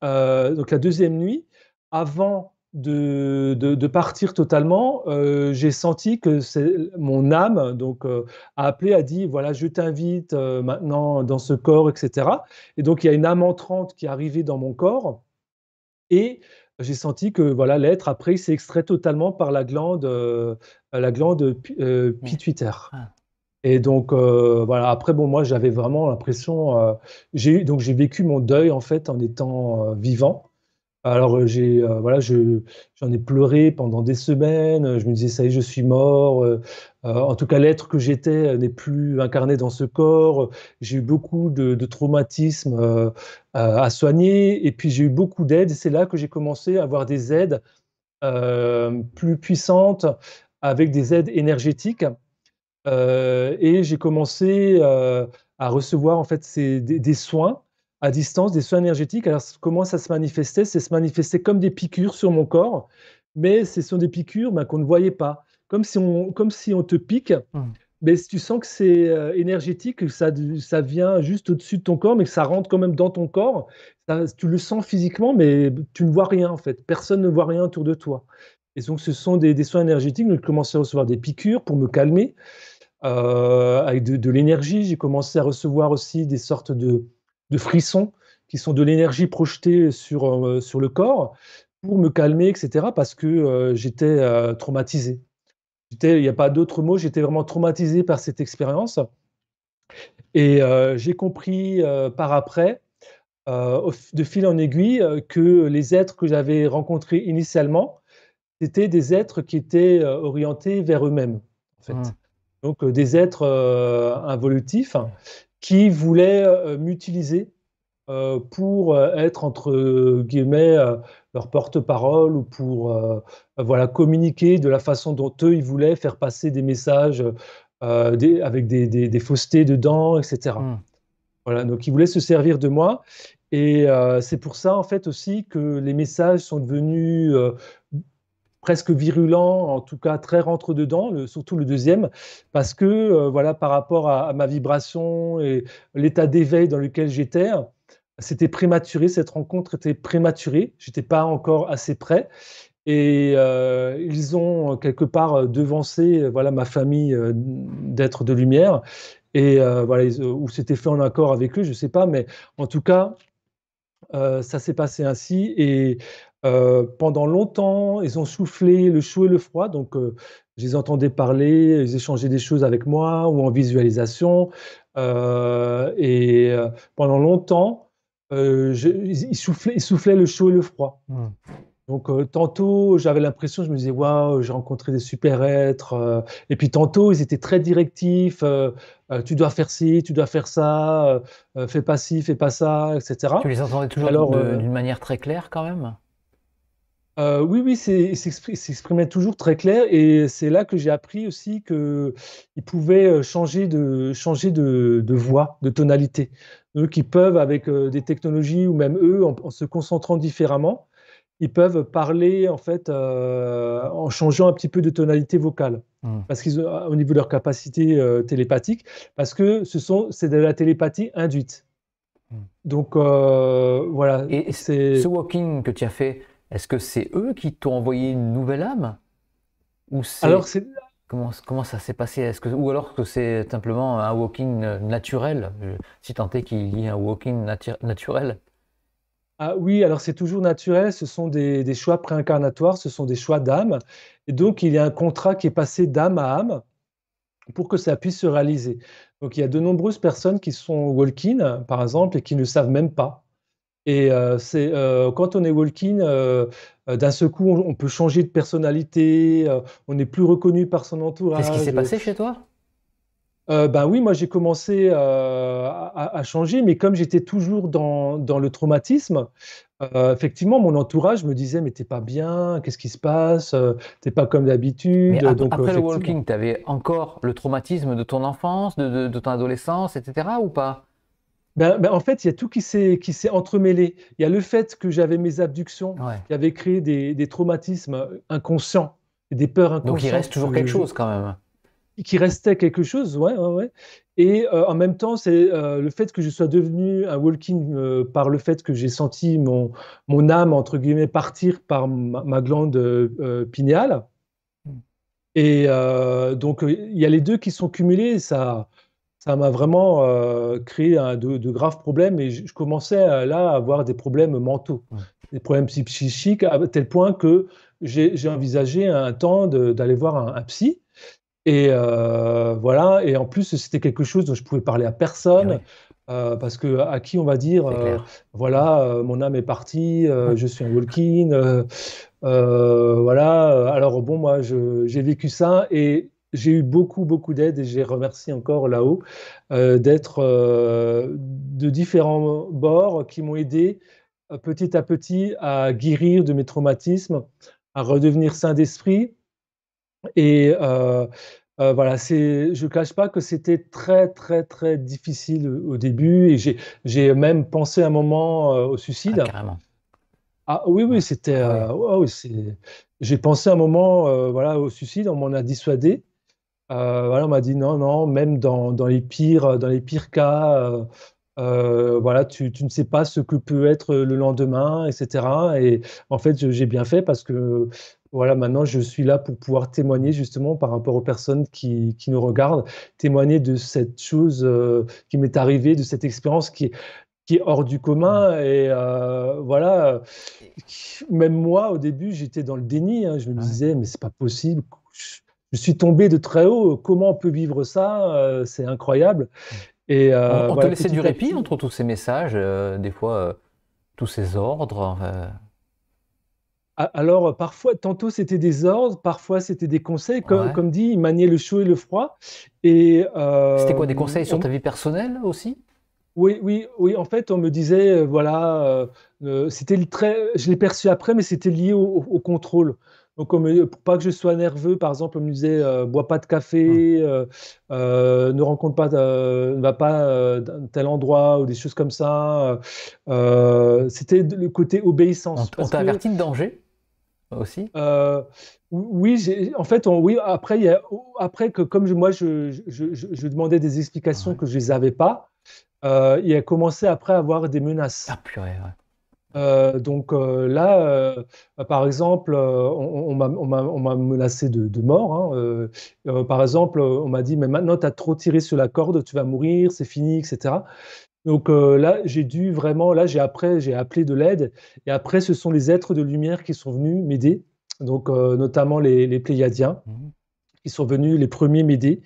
donc la deuxième nuit, avant de, de, de partir totalement, euh, j'ai senti que c'est mon âme donc euh, a appelé, a dit voilà, je t'invite euh, maintenant dans ce corps, etc. Et donc il y a une âme entrante qui est arrivée dans mon corps et j'ai senti que voilà, l'être après il s'est extrait totalement par la glande, la glande pituitaire. ah, Et donc euh, voilà, après bon moi j'avais vraiment l'impression euh, j'ai eu donc j'ai vécu mon deuil en fait en étant euh, vivant. Alors euh, j'ai euh, voilà, je j'en ai pleuré pendant des semaines, euh, je me disais ça y est, je suis mort. en tout cas l'être que j'étais n'est plus incarné dans ce corps. J'ai eu beaucoup de, traumatismes à soigner et puis j'ai eu beaucoup d'aides c'est là que j'ai commencé à avoir des aides plus puissantes avec des aides énergétiques. Et j'ai commencé, à recevoir en fait des soins à distance, des soins énergétiques. Alors comment ça se manifestait? C'est se manifestait comme des piqûres sur mon corps, mais ce sont des piqûres, ben, qu'on ne voyait pas. Comme si on comme si on te pique, hmm. mais si tu sens que c'est, heu, énergétique, que ça vient juste au-dessus de ton corps, mais que ça rentre quand même dans ton corps. Ça tu le sens physiquement, mais tu ne vois rien en fait. Personne ne voit rien autour de toi. Et donc, ce sont des, soins énergétiques. Donc, j'ai commencé à recevoir des piqûres pour me calmer, euh, avec de, l'énergie. J'ai commencé à recevoir aussi des sortes de, frissons qui sont de l'énergie projetée sur, euh, sur le corps pour me calmer, etc. Parce que euh, j'étais traumatisé. Il n'y a pas d'autre mot, j'étais vraiment traumatisé par cette expérience. Et j'ai compris par après, de fil en aiguille, que les êtres que j'avais rencontrés initialement, c'était des êtres qui étaient euh, orientés vers eux-mêmes, en fait. Mmh. Donc euh, des êtres euh, involutifs qui voulaient m'utiliser pour être entre guillemets leur porte-parole ou pour voilà communiquer de la façon dont eux ils voulaient faire passer des messages avec des, faussetés dedans, etc. Mmh. Voilà, donc ils voulaient se servir de moi et c'est pour ça en fait aussi que les messages sont devenus presque virulent, en tout cas très rentre dedans, surtout le deuxième, parce que euh, voilà par rapport à, ma vibration et l'état d'éveil dans lequel j'étais, c'était prématuré, cette rencontre était prématurée, j'étais pas encore assez prêt. Et euh, ils ont quelque part devancé voilà ma famille euh, d'être de lumière et voilà ou c'était fait en accord avec eux, je sais pas, mais en tout cas ça s'est passé ainsi et euh, pendant longtemps, ils ont soufflé le chaud et le froid, donc euh, je les entendais parler, ils échangeaient des choses avec moi ou en visualisation. Euh, et pendant longtemps, ils, soufflaient, le chaud et le froid. Mmh. Donc tantôt, j'avais l'impression, je me disais, waouh, j'ai rencontré des super êtres. et puis tantôt, ils étaient très directifs. tu dois faire ci, tu dois faire ça, fais pas ci, fais pas ça, etc. Tu les entendais toujours d'une manière très claire quand même? Euh, oui, oui, c'est s'exprimait toujours très clair et c'est là que j'ai appris aussi qu'ils pouvaient euh, changer de changer de voix, de tonalité. Eux qui peuvent avec, euh, des technologies ou même eux, en se concentrant différemment, ils peuvent parler en fait, en changeant un petit peu de tonalité vocale. Mmh. Parce qu'ils au niveau de leur capacité, télépathique, parce que ce sont c'est de la télépathie induite. Mmh. Donc voilà Et ce walking que tu as fait est-ce que c'est eux qui t'ont envoyé une nouvelle âme Ou Alors c'est comment, comment ça s'est passé? Est-ce que ou alors que c'est simplement un walking naturel? Si tant est qu'il y ait un walking naturel. Ah oui, alors c'est toujours naturel, ce sont des, des choix préincarnatoires, ce sont des choix d'âme. Et donc il y a un contrat qui est passé d'âme à âme pour que ça puisse se réaliser. Donc il y a de nombreuses personnes qui sont walking, par exemple, et qui ne savent même pas. Et euh, c'est euh, quand on est walking, euh, d'un seul coup, on, peut changer de personnalité, on n'est plus reconnu par son entourage. Qu'est-ce qui s'est passé chez toi? ben oui, moi j'ai commencé à, changer, mais comme j'étais toujours dans, dans, le traumatisme, effectivement, mon entourage me disait mais t'es pas bien, qu'est-ce qui se passe, t'es pas comme d'habitude. Donc après le walking, tu avais encore le traumatisme de ton enfance, de, de ton adolescence, etc. ou pas? Ben, ben, en fait, il y a tout qui s'est entremêlé. Il y a le fait que j'avais mes abductions qui avaient créé des, des, traumatismes inconscients, des peurs inconscientes. Donc il reste toujours quelque chose quand même. Qui restait quelque chose, ouais, ouais, ouais. Et euh, en même temps, c'est euh, le fait que je sois devenu un walking euh, par le fait que j'ai senti mon, mon âme, entre guillemets, partir par ma, glande pinéale. Hmm. Et donc, il y a les deux qui sont cumulés. Ça, ça m'a vraiment euh, créé de, graves problèmes et je, commençais là à avoir des problèmes mentaux, des problèmes psychiques à tel point que j'ai envisagé un temps d'aller voir un, psy. Et euh, voilà, et en plus c'était quelque chose dont je pouvais parler à personne. Eh euh, parce que à qui on va dire, voilà, mon âme est partie, je suis un walking, voilà. Alors bon, moi, j'ai vécu ça et j'ai eu beaucoup, beaucoup d'aide et j'ai remercié encore là-haut euh, d'être euh, de différents bords qui m'ont aidé euh, petit à petit à guérir de mes traumatismes, à redevenir sain d'esprit. Et voilà, c'est, je ne cache pas que c'était très, très, très difficile au début et j'ai même pensé un moment au suicide. Ah, carrément. Ah oui, oui, c'était. Ah j'ai pensé un moment voilà, au suicide, on m'en a dissuadé. Euh, voilà, on m'a dit non, non, même dans, dans, les, pires, dans les pires cas, euh, voilà, tu, tu, ne sais pas ce que peut être le lendemain, etc. Et en fait, j'ai bien fait parce que voilà, maintenant je suis là pour pouvoir témoigner justement par rapport aux personnes qui, qui nous regardent, témoigner de cette chose qui m'est arrivée, de cette expérience qui, qui est hors du commun. Et voilà, même moi, au début, j'étais dans le déni. Hein. je me disais, mais c'est pas possible. Je suis tombé de très haut. Comment on peut vivre ça euh, C'est incroyable. Et, euh, on, te laissait du répit entre tous ces messages, euh, des fois, tous ces ordres alors, parfois, tantôt c'était des ordres, parfois c'était des conseils. Comme, comme dit, maniait le chaud et le froid. Et C'était quoi, des conseils sur ta vie personnelle aussi? Oui, oui, oui. En fait, on me disait, voilà, c'était très, je l'ai perçu après, mais c'était lié au, contrôle. Donc, pour pas que je sois nerveux, par exemple, on me disait euh, bois pas de café, euh, euh, ne rencontre pas, ne va pas dans tel endroit ou des choses comme ça. C'était le côté obéissance. On, t'a averti de danger aussi? Oui, en fait, oui. Après, y a, après que comme moi, je, je, demandais des explications que je les avais pas. il a commencé après à avoir des menaces. Ah purée, ouais. Euh, donc euh, là, euh, par exemple, on, m'a menacé de, mort. Hein, par exemple, on m'a dit, mais maintenant, tu as trop tiré sur la corde, tu vas mourir, c'est fini, etc. Donc là, j'ai dû vraiment, là, j'ai après, j'ai appelé de l'aide. Et après, ce sont les êtres de lumière qui sont venus m'aider. Donc, notamment les, les Pléiadiens, mmh qui sont venus les premiers m'aider.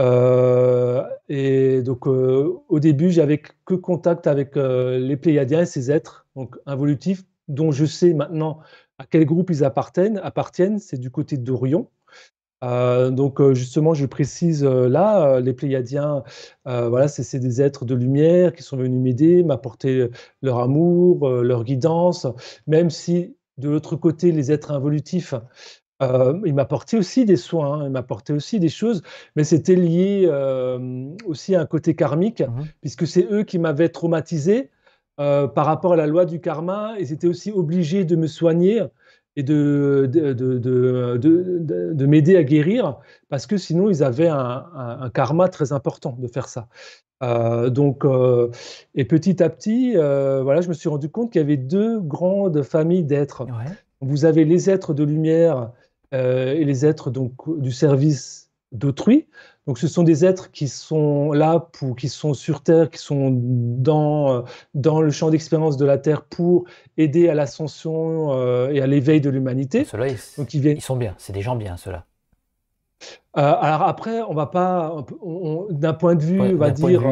Euh, et donc, euh, au début, j'avais que contact avec euh, les Pléiadiens et ces êtres donc involutifs, dont je sais maintenant à quel groupe ils appartiennent. appartiennent c'est du côté d'Orion. donc, justement, je précise là, les Pléiadiens, voilà, c'est des êtres de lumière qui sont venus m'aider, m'apporter leur amour, leur guidance, même si de l'autre côté, les êtres involutifs euh, il m'apportait aussi des soins, hein, il m'apportait aussi des choses, mais c'était lié euh, aussi à un côté karmique, mmh puisque c'est eux qui m'avaient traumatisé euh, par rapport à la loi du karma, et étaient aussi obligés de me soigner et de, de, de, de m'aider à guérir, parce que sinon ils avaient un, un, karma très important de faire ça. donc, et petit à petit, voilà, je me suis rendu compte qu'il y avait deux grandes familles d'êtres. Vous avez les êtres de lumière euh, et les êtres donc, du service d'autrui. Donc, ce sont des êtres qui sont là, pour, qui sont sur Terre, qui sont dans, euh, dans le champ d'expérience de la Terre pour aider à l'ascension euh, et à l'éveil de l'humanité. Ceux-là, ils, Donc, ils, sont bien, c'est des gens bien, ceux-là. alors après, on va pas, d'un point de vue, on va dire,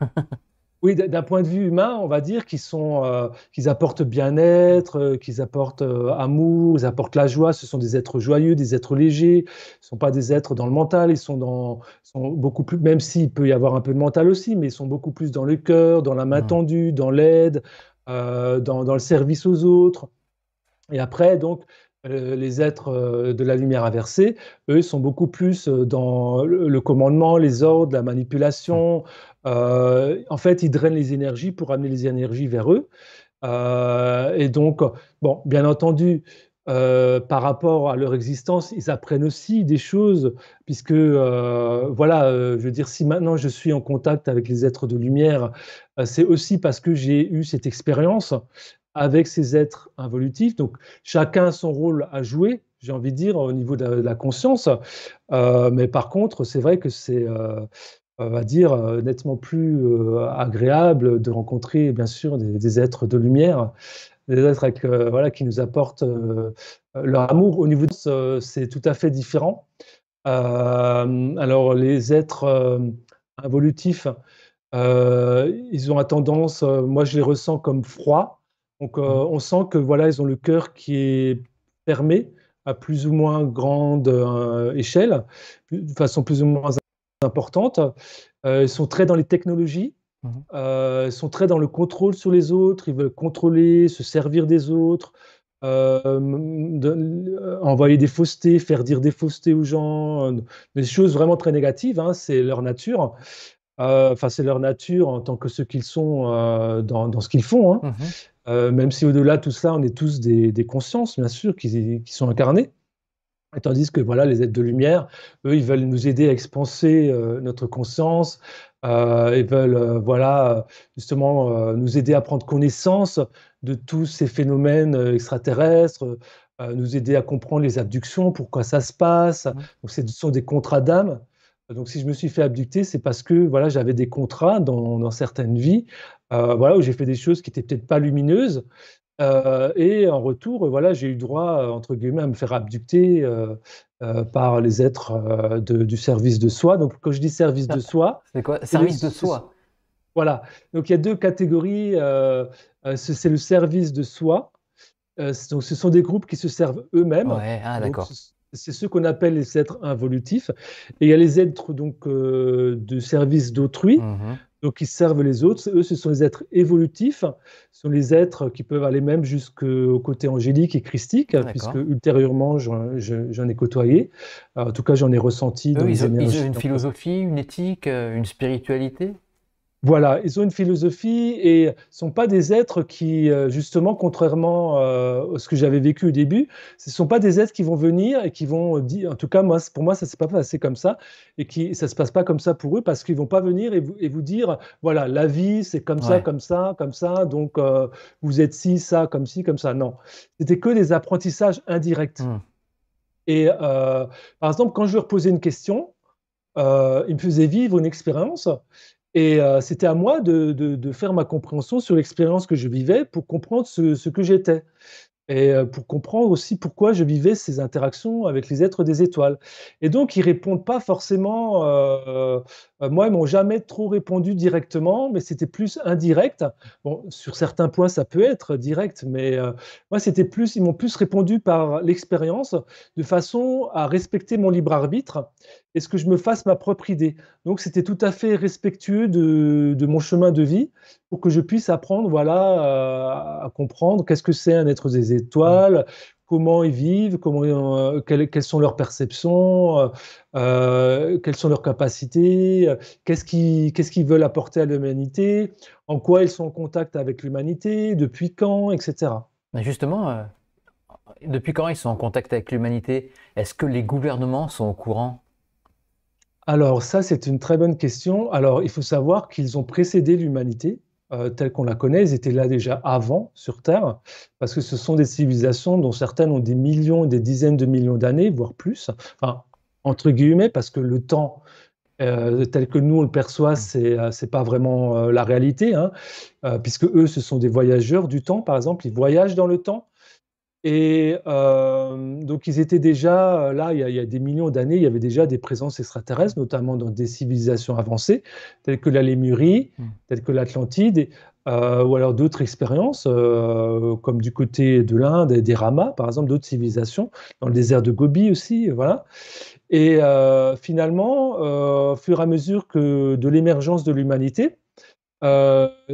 Oui, d'un point de vue humain, on va dire qu'ils sont, euh, qu'ils apportent bien-être, euh, qu'ils apportent euh, amour, ils apportent la joie. Ce sont des êtres joyeux, des êtres légers. Ce ne sont pas des êtres dans le mental. Ils sont dans, sont beaucoup plus, même s'il peut y avoir un peu de mental aussi, mais ils sont beaucoup plus dans le cœur, dans la main mmh. tendue, dans l'aide, dans, dans, le service aux autres. Et après, donc, les êtres de la lumière inversée, eux, sont beaucoup plus dans le commandement, les ordres, la manipulation, euh, en fait, ils drainent les énergies pour amener les énergies vers eux. Euh, et donc, bon, bien entendu, euh, par rapport à leur existence, ils apprennent aussi des choses, puisque, voilà, je veux dire, si maintenant je suis en contact avec les êtres de lumière, c'est aussi parce que j'ai eu cette expérience avec ces êtres involutifs. Donc, chacun a son rôle à jouer, j'ai envie de dire, au niveau de la, conscience. mais par contre, c'est vrai que c'est on va dire, euh, nettement plus euh, agréable de rencontrer, bien sûr, des, êtres de lumière, des êtres euh, voilà, qui nous apportent leur amour. Au niveau de c'est tout à fait différent. alors, les êtres involutifs, ils ont une tendance, moi je les ressens comme froids. Donc, mmh. on sent que voilà, ils ont le cœur qui est fermé à plus ou moins grande échelle, de façon plus ou moins importantes. Euh, ils sont très dans les technologies. Euh, ils sont très dans le contrôle sur les autres. Ils veulent contrôler, se servir des autres, euh, envoyer des faussetés, faire dire des faussetés aux gens, des choses vraiment très négatives. Hein, c'est leur nature. Enfin, c'est leur nature en tant que ceux qu'ils sont dans, ce qu'ils font. Hein. Mmh même si au-delà de tout ça, on est tous des, consciences, bien sûr, qui, qui sont incarnées. Tandis que voilà, les êtres de lumière, eux, ils veulent nous aider à expanser euh, notre conscience, ils veulent, voilà, justement, nous aider à prendre connaissance de tous ces phénomènes extraterrestres, nous aider à comprendre les abductions, pourquoi ça se passe. Mmh. Donc, ce sont des contrats d'âme. Donc, si je me suis fait abducter, c'est parce que voilà, j'avais des contrats dans, dans certaines vies, voilà, où j'ai fait des choses qui étaient peut-être pas lumineuses, euh, et en retour, voilà, j'ai eu droit, euh, entre guillemets, à me faire abducter euh, par les êtres du service de soi. Donc, quand je dis service de soi, c'est quoi? Service de soi. Voilà. Donc, il y a deux catégories. c'est le service de soi. donc, ce sont des groupes qui se servent eux-mêmes. Ouais, ah, d'accord. C'est ceux qu'on appelle les êtres involutifs. Et il y a les êtres donc de service d'autrui. Mmh donc ils servent les autres. Eux, ce sont les êtres évolutifs, ce sont les êtres qui peuvent aller même jusqu'au côté angélique et christique, puisque ultérieurement, j'en ai côtoyé. en tout cas, j'en ai ressenti. Eux, ils, ont, ils ont une philosophie, une éthique, euh, une spiritualité? Voilà, ils ont une philosophie et sont pas des êtres qui, euh, justement, contrairement euh, à ce que j'avais vécu au début, ce sont pas des êtres qui vont venir et qui vont dire, en tout cas, moi, pour moi, ça s'est pas passé comme ça et qui, ça se passe pas comme ça pour eux parce qu'ils vont pas venir et vous, et vous dire, voilà, la vie, c'est comme ça, comme ça, comme ça, donc euh, vous êtes ci, ça, comme ci, comme ça. Non, c'était que des apprentissages indirects. Mmh. Et par exemple, quand je leur posais une question, ils me faisaient vivre une expérience et euh, c'était à moi de, faire ma compréhension sur l'expérience que je vivais pour comprendre ce que j'étais et euh, pour comprendre aussi pourquoi je vivais ces interactions avec les êtres des étoiles. Et donc, ils répondent pas forcément. Euh, euh, moi, ils m'ont jamais trop répondu directement, mais c'était plus indirect. Bon, sur certains points, ça peut être direct, mais moi, c'était plus. Ils m'ont plus répondu par l'expérience, de façon à respecter mon libre arbitre et ce que je me fasse ma propre idée. Donc, c'était tout à fait respectueux de, mon chemin de vie pour que je puisse apprendre, voilà, à, comprendre qu'est-ce que c'est un être des étoiles, comment ils vivent, comment, euh, quelles, sont leurs perceptions, euh, euh, quelles sont leurs capacités, qu'est-ce qu'ils veulent apporter à l'humanité, en quoi ils sont en contact avec l'humanité, depuis quand, etc. justement, depuis quand ils sont en contact avec l'humanité? Est-ce que les gouvernements sont au courant? Alors ça, c'est une très bonne question. Alors, il faut savoir qu'ils ont précédé l'humanité. Euh, telle qu'on la connaît, ils étaient là déjà avant sur Terre, parce que ce sont des civilisations dont certaines ont des millions, des dizaines de millions d'années, voire plus, enfin, entre guillemets, parce que le temps, euh, tel que nous on le perçoit, c'est n'est euh, pas vraiment la réalité, hein, puisque eux, ce sont des voyageurs du temps, par exemple, ils voyagent dans le temps, et euh, donc, ils étaient déjà là, il y a, des millions d'années, il y avait déjà des présences extraterrestres, notamment dans des civilisations avancées, telles que la Lémurie, mmh. telles que l'Atlantide, euh, ou alors d'autres expériences, euh, comme du côté de l'Inde des Ramas, par exemple, d'autres civilisations, dans le désert de Gobi aussi, voilà. Et finalement, au fur et à mesure que de l'émergence de l'humanité,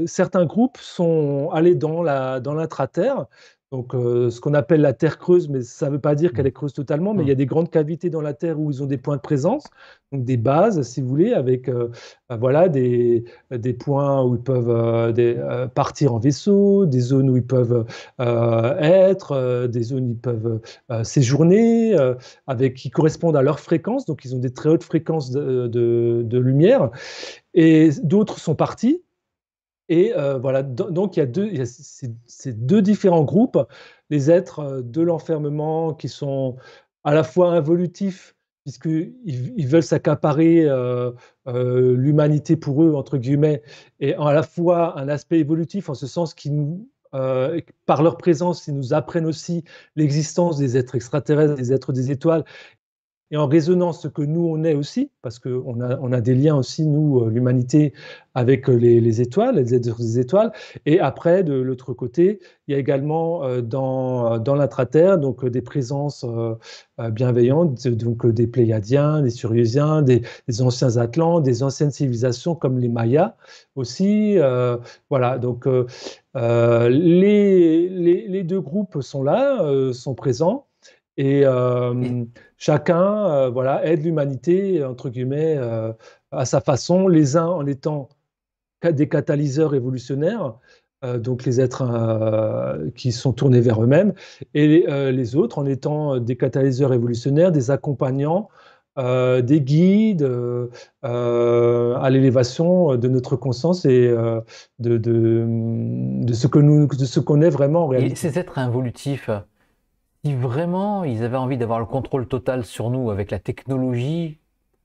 certains groupes sont allés dans l'intra-terre, la, dans donc, euh, ce qu'on appelle la terre creuse, mais ça ne veut pas dire qu'elle est creuse totalement, mais il y a des grandes cavités dans la terre où ils ont des points de présence, donc des bases, si vous voulez, avec euh, euh, voilà, des, des, points où ils peuvent des, partir en vaisseau, des zones où ils peuvent être, des zones où ils peuvent séjourner, avec, qui correspondent à leur fréquence, donc ils ont des très hautes fréquences de, de lumière, et d'autres sont partis et euh, voilà, donc il y a, deux, ces, deux différents groupes, les êtres euh, de l'enfermement qui sont à la fois involutifs, puisqu'ils ils veulent s'accaparer euh, l'humanité pour eux, entre guillemets, et à la fois un aspect évolutif en ce sens qu'ils nous, par leur présence, ils nous apprennent aussi l'existence des êtres extraterrestres, des êtres des étoiles, et en résonance ce que nous on est aussi, parce qu'on a, on a des liens aussi, nous, euh, l'humanité, avec euh, les, étoiles, les des étoiles. Et après, de l'autre côté, il y a également euh, dans, dans l'intraterre donc des présences bienveillantes, donc des Pléiadiens, des Suriusiens, des, anciens Atlantes, des anciennes civilisations comme les Mayas aussi. voilà, donc les, les, deux groupes sont là, sont présents. Et, chacun euh, voilà, aide l'humanité, entre guillemets, euh, à sa façon, les uns en étant des catalyseurs évolutionnaires, euh, donc les êtres qui sont tournés vers eux-mêmes, et les, autres en étant des catalyseurs évolutionnaires, des accompagnants euh, des guides à l'élévation de notre conscience et de, de, ce que nous, de ce qu'on est vraiment en réalité. Et ces êtres involutifs, si vraiment ils avaient envie d'avoir le contrôle total sur nous avec la technologie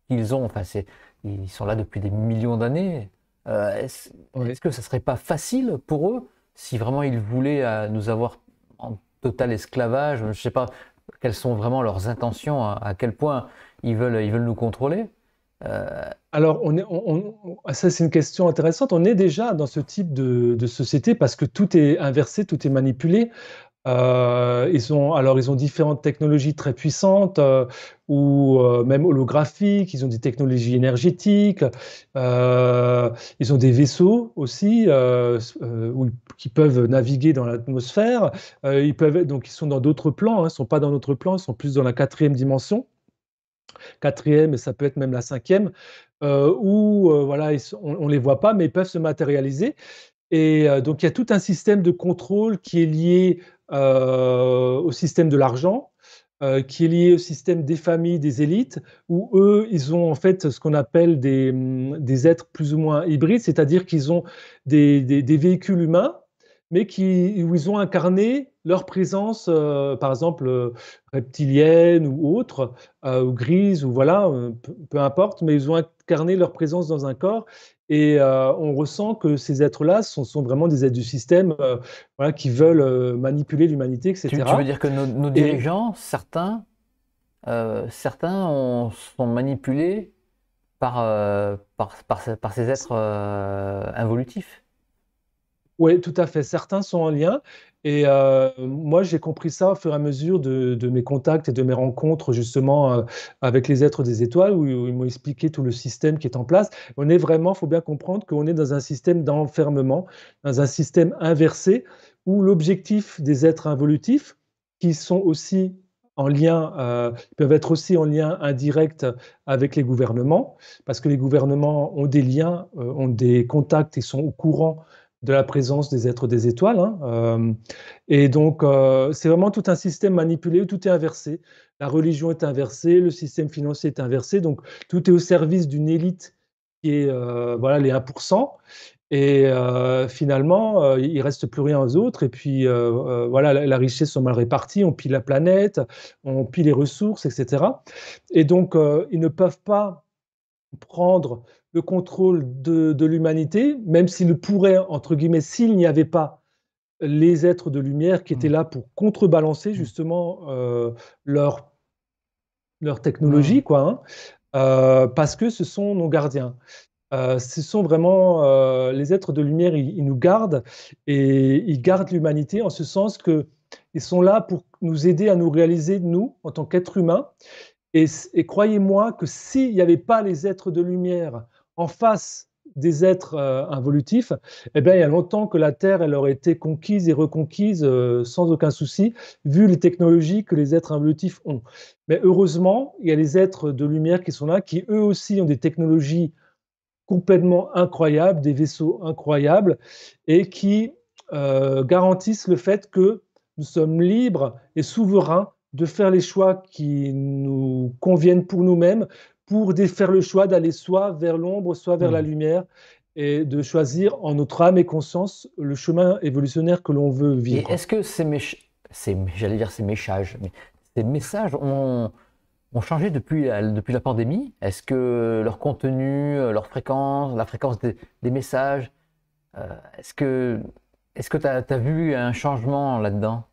qu'ils ont, enfin ils sont là depuis des millions d'années, est-ce que ça serait pas facile pour eux si vraiment ils voulaient nous avoir en total esclavage? Je ne sais pas quelles sont vraiment leurs intentions, à, quel point ils veulent, ils veulent nous contrôler. Euh, Alors, on est, ça c'est une question intéressante. On est déjà dans ce type de, de, société parce que tout est inversé, tout est manipulé. Euh, ils ont, alors, ils ont différentes technologies très puissantes euh, ou euh, même holographiques. Ils ont des technologies énergétiques. ils ont des vaisseaux aussi qui peuvent naviguer dans l'atmosphère. ils peuvent donc ils sont dans d'autres plans. Hein, ils ne sont pas dans notre plan. Ils sont plus dans la quatrième dimension. Quatrième et ça peut être même la cinquième. où voilà, on, ne les voit pas, mais ils peuvent se matérialiser. Et donc, il y a tout un système de contrôle qui est lié euh, au système de l'argent, euh, qui est lié au système des familles, des élites, où eux, ils ont en fait ce qu'on appelle des, des, êtres plus ou moins hybrides, c'est-à-dire qu'ils ont des, véhicules humains, mais où ils ont incarné leur présence, euh, par exemple, reptilienne ou autre, ou grise, ou voilà, peu, importe, mais ils ont incarné leur présence dans un corps et euh, on ressent que ces êtres-là sont, vraiment des êtres du système euh, voilà, qui veulent euh, manipuler l'humanité, etc. Tu, veux dire que nos, dirigeants, certains, certains sont manipulés par, par, par, ces êtres involutifs? Oui, tout à fait. Certains sont en lien. Et euh, moi, j'ai compris ça au fur et à mesure de, mes contacts et de mes rencontres justement euh, avec les êtres des étoiles, où, ils m'ont expliqué tout le système qui est en place. On est vraiment, faut bien comprendre qu'on est dans un système d'enfermement, dans un système inversé, où l'objectif des êtres involutifs, qui sont aussi en lien, euh, peuvent être aussi en lien indirect avec les gouvernements, parce que les gouvernements ont des liens, ont des contacts, ils sont au courant de la présence des êtres des étoiles. Hein, euh, et donc, euh, c'est vraiment tout un système manipulé où tout est inversé. La religion est inversée, le système financier est inversé, donc tout est au service d'une élite qui est euh, voilà, les 1%. Et finalement, il reste plus rien aux autres. Et puis, voilà, la, richesse sont mal réparties, on pille la planète, on pille les ressources, etc. Et donc, ils ne peuvent pas prendre le contrôle de, l'humanité, même s'il pourrait, entre guillemets, s'il n'y avait pas les êtres de lumière qui étaient mmh. là pour contrebalancer mmh. justement euh, leur, leur technologie, mmh. quoi, hein, euh, parce que ce sont nos gardiens. Euh, ce sont vraiment les êtres de lumière, ils, nous gardent et ils gardent l'humanité en ce sens que ils sont là pour nous aider à nous réaliser, nous, en tant qu'êtres humains. Et, croyez-moi que s'il n'y avait pas les êtres de lumière en face des êtres euh, involutifs, eh bien, il y a longtemps que la Terre elle aurait été conquise et reconquise euh, sans aucun souci, vu les technologies que les êtres involutifs ont. Mais heureusement, il y a les êtres de lumière qui sont là, qui eux aussi ont des technologies complètement incroyables, des vaisseaux incroyables, et qui euh, garantissent le fait que nous sommes libres et souverains de faire les choix qui nous conviennent pour nous-mêmes, pour faire le choix d'aller soit vers l'ombre, soit vers la mmh. lumière, et de choisir en notre âme et conscience le chemin évolutionnaire que l'on veut vivre. est-ce que ces, j'allais dire ces messages, mais ces messages ont, ont changé depuis, depuis la pandémie? Est-ce que leur contenu, leur fréquence, la fréquence des, messages, euh, est-ce que tu as, as, vu un changement là-dedans?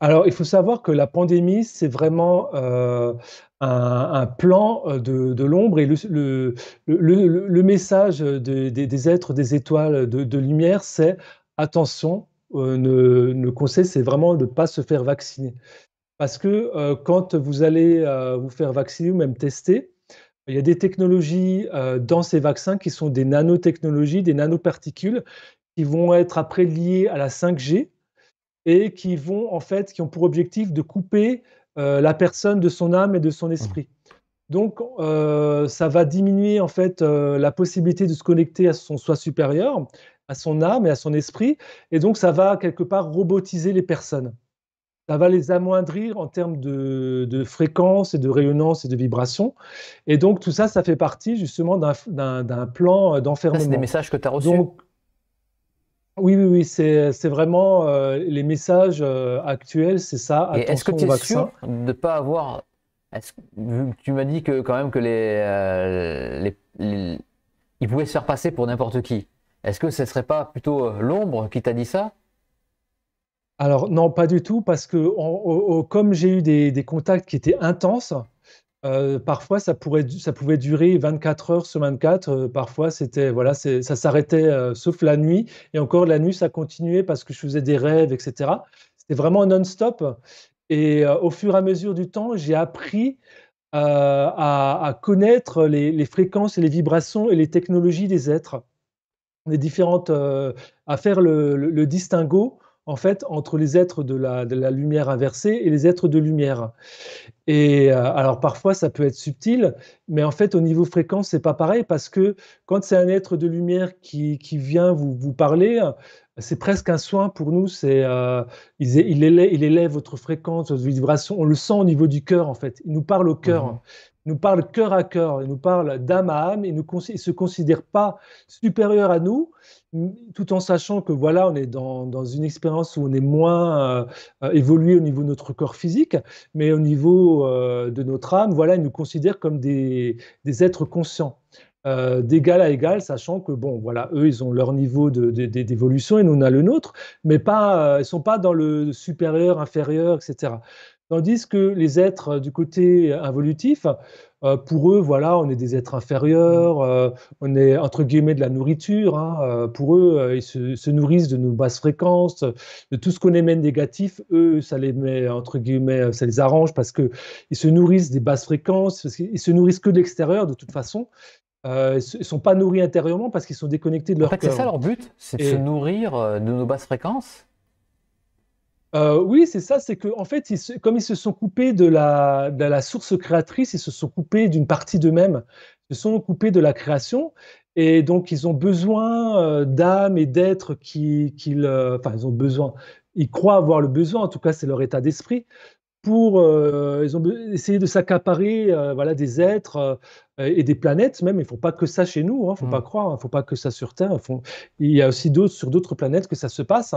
Alors, il faut savoir que la pandémie, c'est vraiment euh, un, plan euh, de, l'ombre et le, message des êtres des étoiles de, lumière, c'est attention, euh, le conseil, c'est vraiment de ne pas se faire vacciner. Parce que quand vous allez vous faire vacciner ou même tester, il y a des technologies dans ces vaccins qui sont des nanotechnologies, des nanoparticules, qui vont être après liées à la 5G et qui vont en fait, qui ont pour objectif de couper euh, la personne de son âme et de son esprit. Donc, euh, ça va diminuer en fait euh, la possibilité de se connecter à son soi supérieur, à son âme et à son esprit, et donc ça va quelque part robotiser les personnes. ça va les amoindrir en termes de, de, fréquence et de rayonnance et de vibration. Et donc, tout ça, ça fait partie justement d'un plan d'enfermement. C'est des messages que tu as reçus donc, oui, oui, oui, c'est vraiment euh, les messages euh, actuels, c'est ça. Et est-ce que tu es sûr de ne pas avoir. tu m'as dit que quand même que euh, les, les, ils pouvaient se faire passer pour n'importe qui. Est-ce que ce ne serait pas plutôt l'ombre qui t'a dit ça? Alors non, pas du tout, parce que comme j'ai eu des, contacts qui étaient intenses, euh, parfois ça, pouvait durer 24 heures sur 24. Euh, parfois c'était voilà, ça s'arrêtait euh, sauf la nuit, et encore la nuit ça continuait parce que je faisais des rêves, etc. C'était vraiment non-stop. Et au fur et à mesure du temps, j'ai appris à, connaître les, fréquences et les vibrations et les technologies des êtres, les différentes, à faire le distinguo en fait, entre les êtres de la, lumière inversée et les êtres de lumière. Et euh, alors parfois ça peut être subtil, mais en fait au niveau fréquence c'est pas pareil parce que quand c'est un être de lumière qui, vient vous, parler, c'est presque un soin pour nous. C'est euh, il, élève, votre fréquence, votre vibration. On le sent au niveau du cœur en fait. Il nous parle au cœur. Mhm. Nous parle cœur à cœur. Il nous parle d'âme à âme. Il ne se considère pas supérieur à nous, tout en sachant que voilà, on est dans, une expérience où on est moins euh, évolué au niveau de notre corps physique, mais au niveau euh, de notre âme, voilà, il nous considère comme des, êtres conscients. Euh, d'égal à égal, sachant que bon, voilà, eux, ils ont leur niveau d'évolution et nous on a le nôtre, mais pas, ils sont pas dans le supérieur, inférieur, etc. Tandis que les êtres du côté involutif, euh, pour eux, voilà, on est des êtres inférieurs, euh, on est entre guillemets de la nourriture. Hein, euh, pour eux, ils se, nourrissent de nos basses fréquences, de tout ce qu'on émet négatif. Eux, ça les met entre guillemets, ça les arrange parce que ils se nourrissent des basses fréquences, parce qu'ils se nourrissent que de l'extérieur de toute façon. ils ne sont pas nourris intérieurement parce qu'ils sont déconnectés de leur En fait, c'est ça leur but, c'est de se nourrir de nos basses fréquences euh, oui, c'est ça, c'est qu'en en fait, comme ils se sont coupés de la, de la source créatrice, ils se sont coupés d'une partie d'eux-mêmes, ils se sont coupés de la création, et donc ils ont besoin euh, d'âmes et d'êtres qui, qui enfin, ils ont besoin, ils croient avoir le besoin, en tout cas, c'est leur état d'esprit, pour, euh, ils ont essayé de s'accaparer voilà, des êtres et des planètes même. Il ne faut pas que ça chez nous, il hein, ne faut pas mmh. croire, il ne faut pas que ça sur Terre. Il y a aussi d'autres sur d'autres planètes que ça se passe.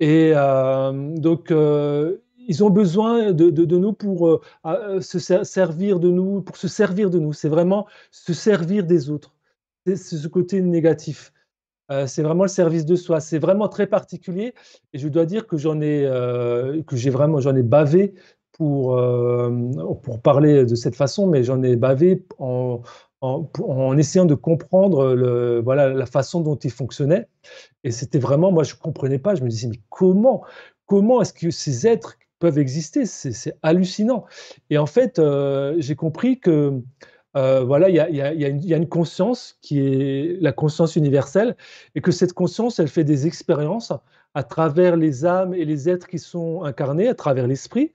Et euh, donc, euh, ils ont besoin de, nous pour euh, se servir de nous, pour se servir de nous. C'est vraiment se servir des autres. C'est ce côté négatif. c'est vraiment le service de soi. C'est vraiment très particulier. Et je dois dire que j'en ai, que vraiment, ai bavé pour, pour parler de cette façon, mais j'en ai bavé en, en, essayant de comprendre le, voilà, la façon dont il fonctionnait. Et c'était vraiment, moi, je ne comprenais pas. Je me disais, mais comment, comment est-ce que ces êtres peuvent exister? C'est hallucinant. Et en fait, euh, j'ai compris que euh, voilà, il y y a, une conscience qui est la conscience universelle, et que cette conscience, elle fait des expériences à travers les âmes et les êtres qui sont incarnés, à travers l'esprit,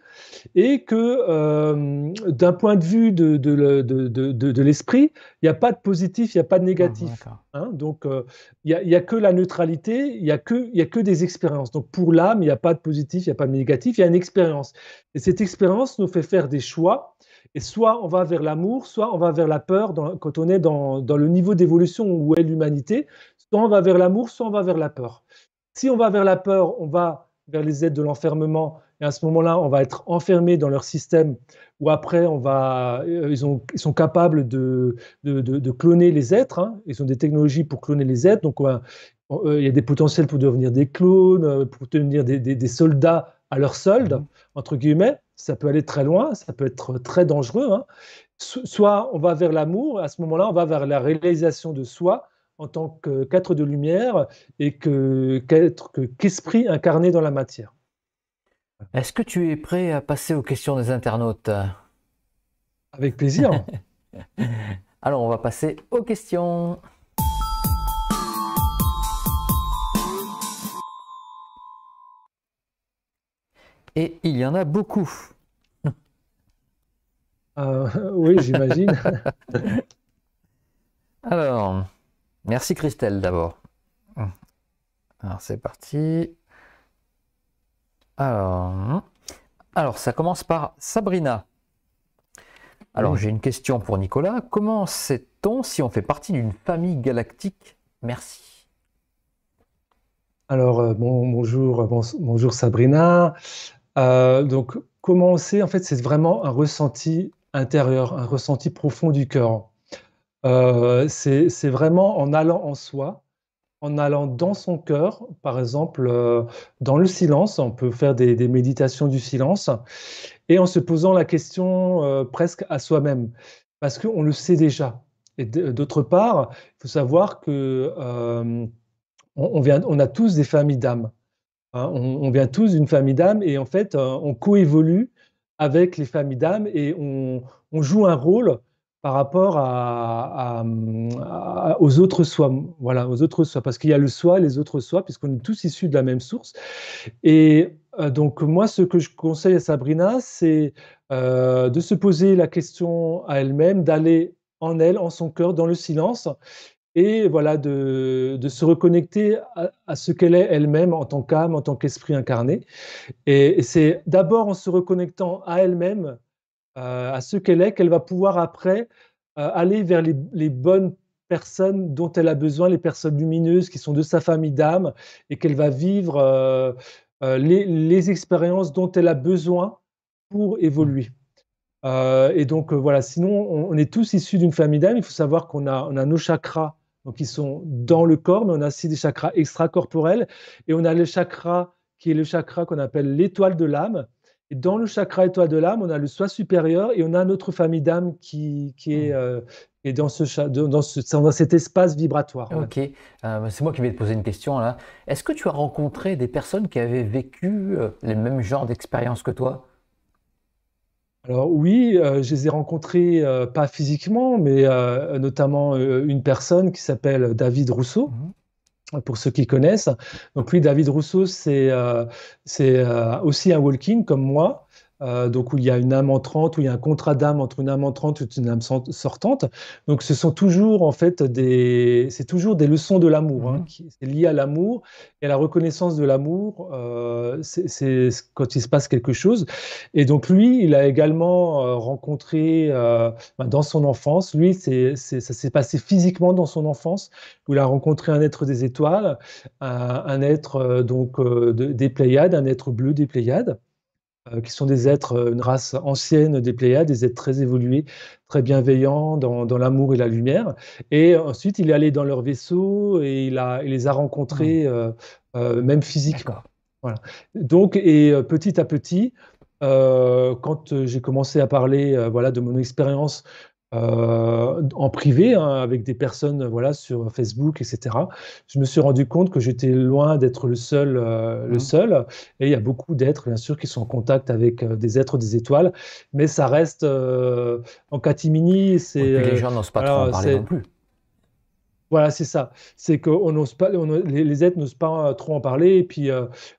et que euh, d'un point de vue de, de, de, l'esprit, il n'y a pas de positif, il n'y a pas de négatif. Ah, hein. donc, euh, il n'y a, a, que la neutralité, il n'y a, que, a que des expériences. Donc, pour l'âme, il n'y a pas de positif, il n'y a pas de négatif, il y a une expérience. Et cette expérience nous fait faire des choix. Et soit on va vers l'amour, soit on va vers la peur quand on est dans, dans le niveau d'évolution où est l'humanité. Soit on va vers l'amour, soit on va vers la peur. Si on va vers la peur, on va vers les aides de l'enfermement, et à ce moment-là, on va être enfermé dans leur système, ou après, on va, euh, ils, ont, ils, sont capables de, de, cloner les êtres, hein. ils ont des technologies pour cloner les êtres, donc euh, il y a des potentiels pour devenir des clones, euh, pour devenir des, des, soldats à leur solde, mhm. entre guillemets, ça peut aller très loin, ça peut être très dangereux. Hein. Soit on va vers l'amour, à ce moment-là, on va vers la réalisation de soi, en tant qu'être de lumière et qu'esprit incarné dans la matière. Est-ce que tu es prêt à passer aux questions des internautes? Avec plaisir. Alors, on va passer aux questions. Et il y en a beaucoup. Euh, oui, j'imagine. Alors, Merci Christelle d'abord. Alors c'est parti. Alors, Alors, ça commence par Sabrina. Alors, j'ai une question pour Nicolas. Comment sait-on si on fait partie d'une famille galactique? Merci. Alors, euh, bonjour, bonjour Sabrina. Euh, donc, comment on sait? En fait, c'est vraiment un ressenti intérieur, un ressenti profond du cœur. Euh, c'est vraiment en allant en soi, en allant dans son cœur, par exemple, dans le silence, on peut faire des, méditations du silence, et en se posant la question euh, presque à soi-même, parce qu'on le sait déjà. Et d'autre part, il faut savoir que euh, on, a tous des familles d'âmes. Hein. on, vient tous d'une famille d'âmes et en fait, euh, on coévolue avec les familles d'âmes et on, joue un rôle par rapport aux autres soi, voilà, aux autres soi, parce qu'il y a le soi, les autres soi, puisqu'on est tous issus de la même source. Et euh, donc moi, ce que je conseille à Sabrina, c'est euh, de se poser la question à elle-même, d'aller en elle, en son cœur, dans le silence, et voilà, de, se reconnecter à, ce qu'elle est elle-même en tant qu'âme, en tant qu'esprit incarné. Et, c'est d'abord en se reconnectant à elle-même, à ce qu'elle est, qu'elle va pouvoir après aller vers les, bonnes personnes dont elle a besoin, les personnes lumineuses qui sont de sa famille d'âme, et qu'elle va vivre euh, les, expériences dont elle a besoin pour évoluer. Euh, et donc euh, voilà, sinon on, est tous issus d'une famille d'âmes. Il faut savoir qu'on a, nos chakras, donc sont dans le corps, mais on a aussi des chakras extracorporels. Et on a le chakra qui est le chakra qu'on appelle l'étoile de l'âme. Et dans le chakra étoile de l'âme, on a le soi supérieur et on a notre famille d'âme qui, qui, est, dans, ce, dans, ce, dans cet espace vibratoire. Ok, euh, c'est moi qui vais te poser une question là. Est-ce que tu as rencontré des personnes qui avaient vécu euh, les mêmes genres d'expériences que toi? Alors oui, euh, je les ai rencontrés pas physiquement, mais notamment une personne qui s'appelle David Rousseau. Mhm. Pour ceux qui connaissent. Donc lui, David Rousseau, c'est aussi un walking comme moi. Euh, donc où il y a une âme entrante, où il y a un contrat d'âme entre une âme entrante et une âme sortante. Donc ce sont toujours en fait des, c'est toujours des leçons de l'amour, hein, mmh. qui c'est lié à l'amour et à la reconnaissance de l'amour. Euh, c'est quand il se passe quelque chose. Et donc lui, il a également euh, rencontré ben, dans son enfance, lui, c'est, ça s'est passé physiquement dans son enfance, où il a rencontré un être des étoiles, un, être donc des Pléiades, un être bleu des Pléiades. Euh, qui sont des êtres, euh, une race ancienne des Pléiades, des êtres très évolués, très bienveillants dans, l'amour et la lumière. Et ensuite, il est allé dans leur vaisseau et il, a, il les a rencontrés, mmh. euh, même physiquement. Voilà. Donc, et petit à petit, quand j'ai commencé à parler voilà, de mon expérience euh, en privé hein, avec des personnes voilà sur Facebook etc je me suis rendu compte que j'étais loin d'être le seul euh, le mmh. seul. Et il y a beaucoup d'êtres bien sûr qui sont en contact avec euh, des êtres des étoiles. Mais ça reste en catimini c'est les gens n'osent pas trop en parler non plus voilà, c'est ça. C'est que on n'ose pas, les, êtres n'osent pas trop en parler. Et puis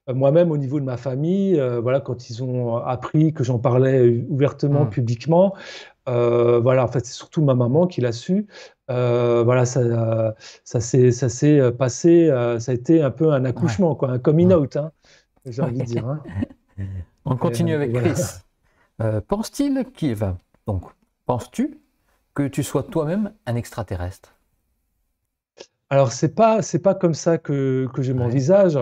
moi-même, au niveau de ma famille, voilà, quand ils ont appris que j'en parlais ouvertement, mmh. publiquement, euh, voilà, en fait, c'est surtout ma maman qui l'a su. Euh, voilà, ça, ça s'est passé, euh, ça a été un peu un accouchement, quoi, un coming out, hein, j'ai envie de dire. Hein. On continue avec Chris. Pense-t-il qu'il va donc penses-tu que tu sois toi-même un extraterrestre? Alors c'est pas c'est pas comme ça que, que je m'envisage.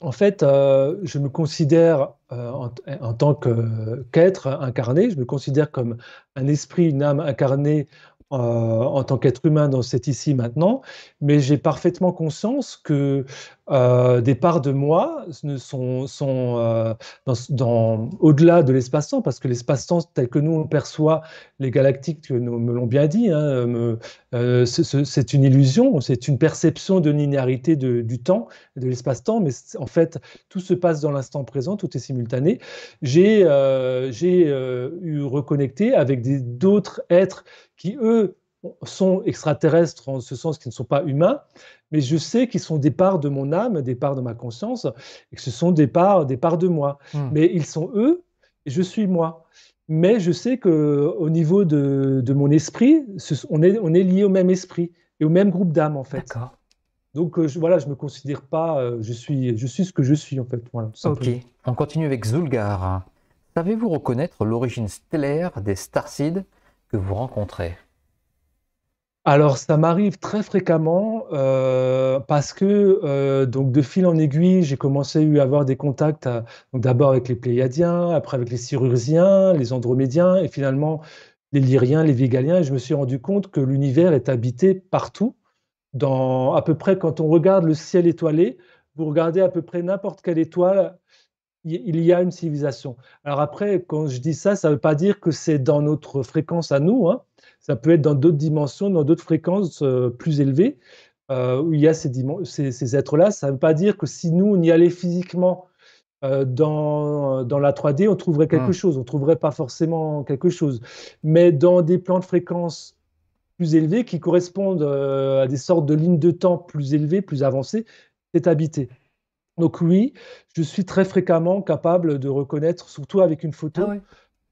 En fait, euh, je me considère euh, en, tant qu'être incarné, je me considère comme un esprit, une âme incarnée euh, en tant qu'être humain dans cet ici maintenant, mais j'ai parfaitement conscience que euh, des parts de moi sont, euh, au-delà de l'espace-temps, parce que l'espace-temps tel que nous on perçoit les galactiques, nous me l'ont bien dit, hein, c'est une illusion, c'est une perception de linéarité du temps, de l'espace-temps, mais en fait tout se passe dans l'instant présent, tout est simultané. J'ai eu reconnecté avec d'autres êtres qui, eux, sont extraterrestres en ce sens qu'ils ne sont pas humains, mais je sais qu'ils sont des parts de mon âme, des parts de ma conscience, et que ce sont des parts, des parts de moi. Hmm. Mais ils sont eux, et je suis moi. Mais je sais qu'au niveau de, de, mon esprit, on est, on est lié au même esprit et au même groupe d'âme, en fait. Donc euh, je, voilà, je me considère pas, euh, je suis, je suis ce que je suis en fait. Voilà, ok, on continue avec Zulgar. savez-vous reconnaître l'origine stellaire des starseeds que vous rencontrez? Alors, ça m'arrive très fréquemment euh, parce que euh, donc de fil en aiguille, j'ai commencé à avoir des contacts d'abord avec les Pléiadiens, après avec les Cyrurgiens, les Andromédiens et finalement les Lyriens, les Végaliens. Et je me suis rendu compte que l'univers est habité partout. À peu près quand on regarde le ciel étoilé, vous regardez à peu près n'importe quelle étoile, il y a une civilisation. Alors après, quand je dis ça, ça ne veut pas dire que c'est dans notre fréquence à nous. Hein. Ça peut être dans d'autres dimensions, dans d'autres fréquences euh, plus élevées, euh, où il y a ces, ces, êtres-là. Ça ne veut pas dire que si nous, on y allait physiquement euh, dans, dans, la 3D, on trouverait quelque mmh. chose. On ne trouverait pas forcément quelque chose. Mais dans des plans de fréquence plus élevés, qui correspondent à des sortes de lignes de temps plus élevées, plus avancées, c'est habité. Donc oui, je suis très fréquemment capable de reconnaître, surtout avec une photo, ah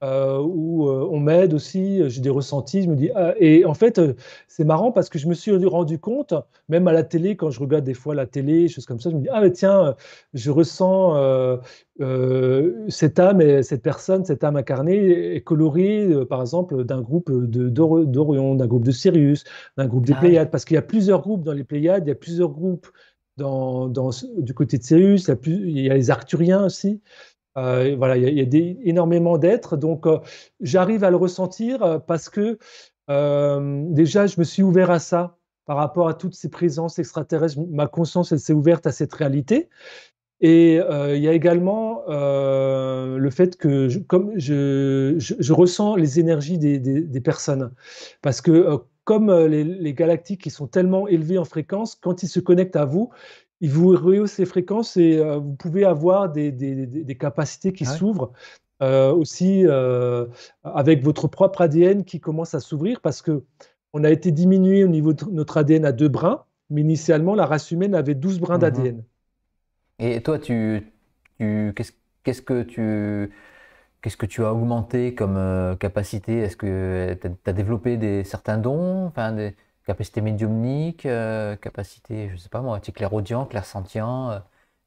euh, où euh, on m'aide aussi, j'ai des ressentis, je me dis ah, et en fait, euh, c'est marrant parce que je me suis rendu compte, même à la télé, quand je regarde des fois la télé, choses comme ça, je me dis: «Ah mais tiens, je ressens, cette âme et cette personne, cette âme incarnée est colorée, par exemple, d'un groupe d'Orion, d'un groupe de Sirius, d'un groupe des ah Pléiades». Parce qu'il y a plusieurs groupes dans les Pléiades, il y a plusieurs groupes dans du côté de Sirius, il y a les Arcturiens aussi. Euh, voilà, il y a, énormément d'êtres, donc euh, j'arrive à le ressentir euh, parce que déjà, je me suis ouvert à ça par rapport à toutes ces présences extraterrestres. Ma conscience, elle s'est ouverte à cette réalité. Et il y a également le fait que, je, comme je, ressens les énergies des, personnes, parce que comme les, galactiques qui sont tellement élevés en fréquence, quand ils se connectent à vous, il vous rehausse ces fréquences et euh, vous pouvez avoir des, des, capacités qui s'ouvrent. Euh, aussi euh, avec votre propre ADN qui commence à s'ouvrir parce que on a été diminué au niveau de notre ADN à deux brins, mais initialement la race humaine avait 12 brins mmh d'ADN. Et toi, tu, tu qu'est-ce que tu qu'est-ce que tu as augmenté comme capacité? Est-ce que tu as, développé des, certains dons? Enfin, des, capacité médiumnique, euh, capacité, je ne sais pas moi, clairaudient, clairsentient euh,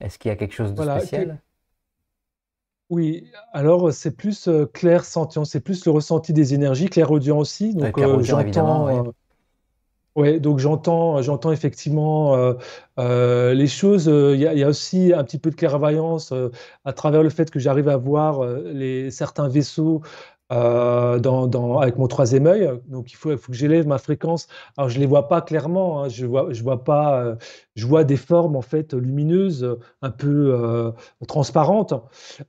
Est-ce qu'il y a quelque chose de spécial Oui, alors c'est plus euh, clairsentient, c'est plus le ressenti des énergies, clairaudient aussi. Donc j'entends. Ouais, donc j'entends, j'entends effectivement les choses. Il y, a aussi un petit peu de clairvoyance à travers le fait que j'arrive à voir les, certains vaisseaux euh, avec mon troisième œil. Donc il faut, que j'élève ma fréquence. Alors je les vois pas clairement. Hein. je vois, je vois pas. Euh, je vois des formes en fait lumineuses, un peu euh, transparentes.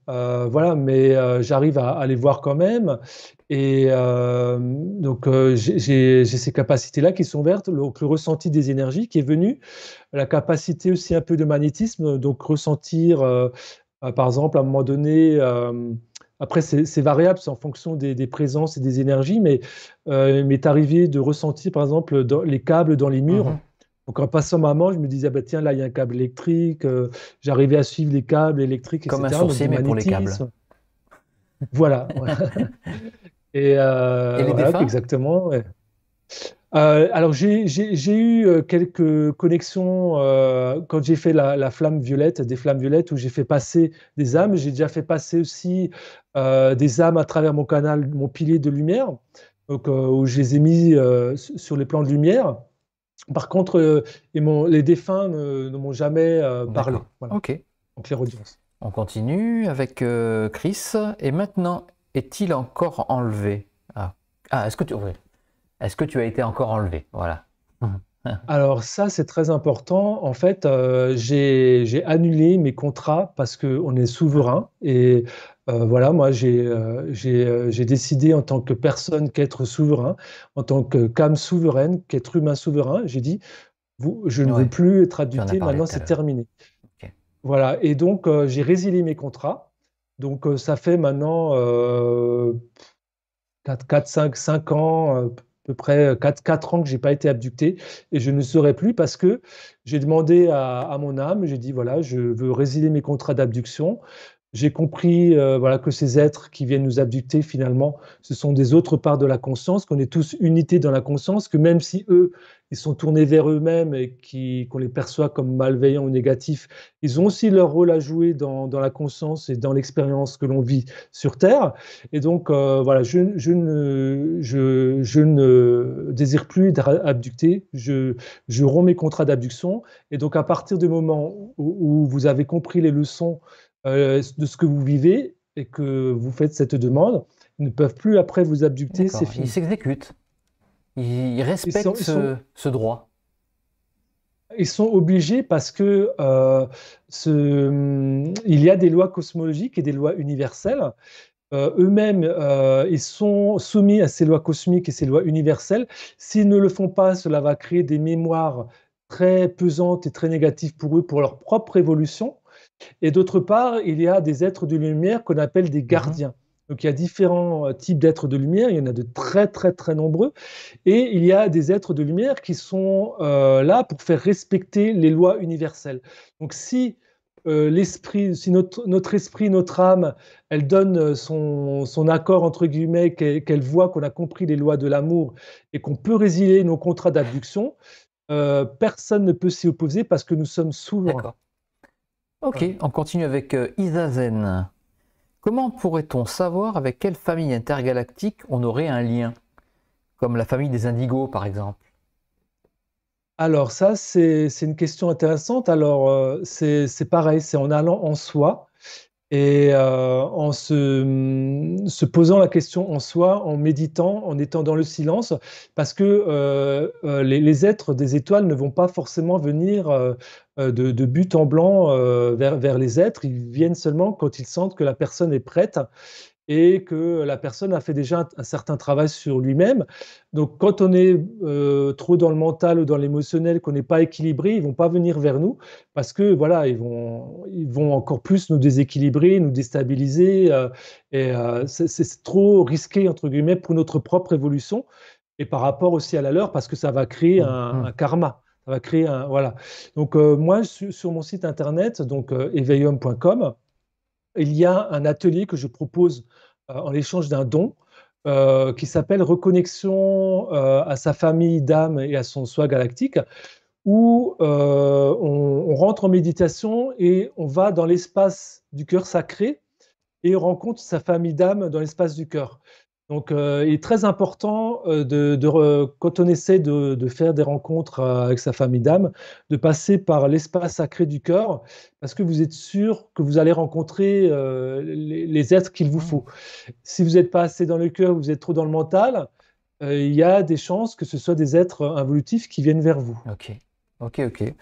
voilà, mais j'arrive à, les voir quand même. Et donc j'ai ces capacités-là qui sont vertes. Donc le ressenti des énergies qui est venu, la capacité aussi un peu de magnétisme, donc ressentir, par exemple à un moment donné. Après, c'est variable, c'est en fonction des, présences et des énergies, mais euh, il m'est arrivé de ressentir, par exemple, dans, les câbles dans les murs. Mhm. Donc, en passant ma main, je me disais, ah bah, tiens, là, il y a un câble électrique. Euh, j'arrivais à suivre les câbles électriques, Comme un sourcier, mais pour les câbles. Voilà. et, euh, et, les défunts Exactement. Euh, alors j'ai eu euh, quelques connexions euh, quand j'ai fait la, flamme violette, des flammes violettes où j'ai fait passer des âmes. J'ai déjà fait passer aussi des âmes à travers mon canal, mon pilier de lumière, donc où je les ai mis sur les plans de lumière. Par contre, les défunts ne, m'ont jamais parlé. Ok. Donc les audiences. On continue avec Chris. Et maintenant, est-il encore enlevé? Ah, ah est-ce que tu ouvres est-ce que tu as été encore enlevé? Voilà. Alors ça, c'est très important. En fait, euh, j'ai annulé mes contrats parce qu'on est souverain. Et euh, voilà, moi, euh, j'ai décidé en tant que personne qu'être souverain, en tant que qu'âme souveraine, qu'être humain souverain, j'ai dit, vous, je ne veux plus être adulté, maintenant c'est terminé. Voilà, et donc j'ai résilié mes contrats. Donc ça fait maintenant 4, 4 5, 5 ans peu près 4, 4 ans que j'ai pas été abducté et je ne serai plus parce que j'ai demandé à, mon âme, j'ai dit voilà, je veux résilier mes contrats d'abduction. j'ai compris euh, voilà, que ces êtres qui viennent nous abducter, finalement, ce sont des autres parts de la conscience, qu'on est tous unité dans la conscience, que même si eux, ils sont tournés vers eux-mêmes et qu'on les perçoit comme malveillants ou négatifs, ils ont aussi leur rôle à jouer dans, dans la conscience et dans l'expérience que l'on vit sur Terre. Et donc, euh, voilà, je, je, ne, je, je, ne désire plus être abducté, je, je romps mes contrats d'abduction. Et donc, à partir du moment où, où vous avez compris les leçons, euh, de ce que vous vivez et que vous faites cette demande, ils ne peuvent plus après vous abducter, c'est fini. Ils s'exécutent. Ils respectent ce, droit. Ils sont obligés parce que euh, ce, il y a des lois cosmologiques et des lois universelles. Euh, eux-mêmes, ils sont soumis à ces lois cosmiques et ces lois universelles. S'ils ne le font pas, cela va créer des mémoires très pesantes et très négatives pour eux, pour leur propre évolution. Et d'autre part, il y a des êtres de lumière qu'on appelle des mhm. gardiens. Donc il y a différents euh, types d'êtres de lumière, il y en a de très très très nombreux, et il y a des êtres de lumière qui sont euh, là pour faire respecter les lois universelles. Donc si euh, l'esprit, si notre, notre, esprit, notre âme, elle donne son, son accord entre guillemets, qu'elle voit qu'on a compris les lois de l'amour et qu'on peut résilier nos contrats d'abduction, personne ne peut s'y opposer parce que nous sommes souverains. Ok, on continue avec Isazen. Comment pourrait-on savoir avec quelle famille intergalactique on aurait un lien? Comme la famille des indigos, par exemple. Alors ça, c'est une question intéressante. Alors, euh, c'est pareil, c'est en allant en soi et euh, en se, posant la question en soi, en méditant, en étant dans le silence, parce que les, les, êtres des étoiles ne vont pas forcément venir euh, de, but en blanc euh, vers, les êtres. Ils viennent seulement quand ils sentent que la personne est prête et que la personne a fait déjà un, certain travail sur lui-même. Donc, quand on est euh, trop dans le mental ou dans l'émotionnel, qu'on n'est pas équilibré, ils vont pas venir vers nous parce que voilà, ils vont, ils vont encore plus nous déséquilibrer, nous déstabiliser. et c'est trop risqué entre guillemets pour notre propre évolution et par rapport aussi à la leur parce que ça va créer mmh, un mmh. karma ça va créer un voilà. Donc euh, moi sur, mon site internet donc euh, il y a un atelier que je propose euh, en échange d'un don qui s'appelle Reconnexion à sa famille d'âme et à son soi galactique, où on, rentre en méditation et on va dans l'espace du cœur sacré et on rencontre sa famille d'âme dans l'espace du cœur. Donc, euh, il est très important euh, de, quand on essaie de, faire des rencontres euh, avec sa famille d'âme, de passer par l'espace sacré du cœur, parce que vous êtes sûr que vous allez rencontrer les, êtres qu'il vous faut. Si vous n'êtes pas assez dans le cœur, vous êtes trop dans le mental, il y a des chances que ce soit des êtres involutifs qui viennent vers vous. Ok, ok, ok.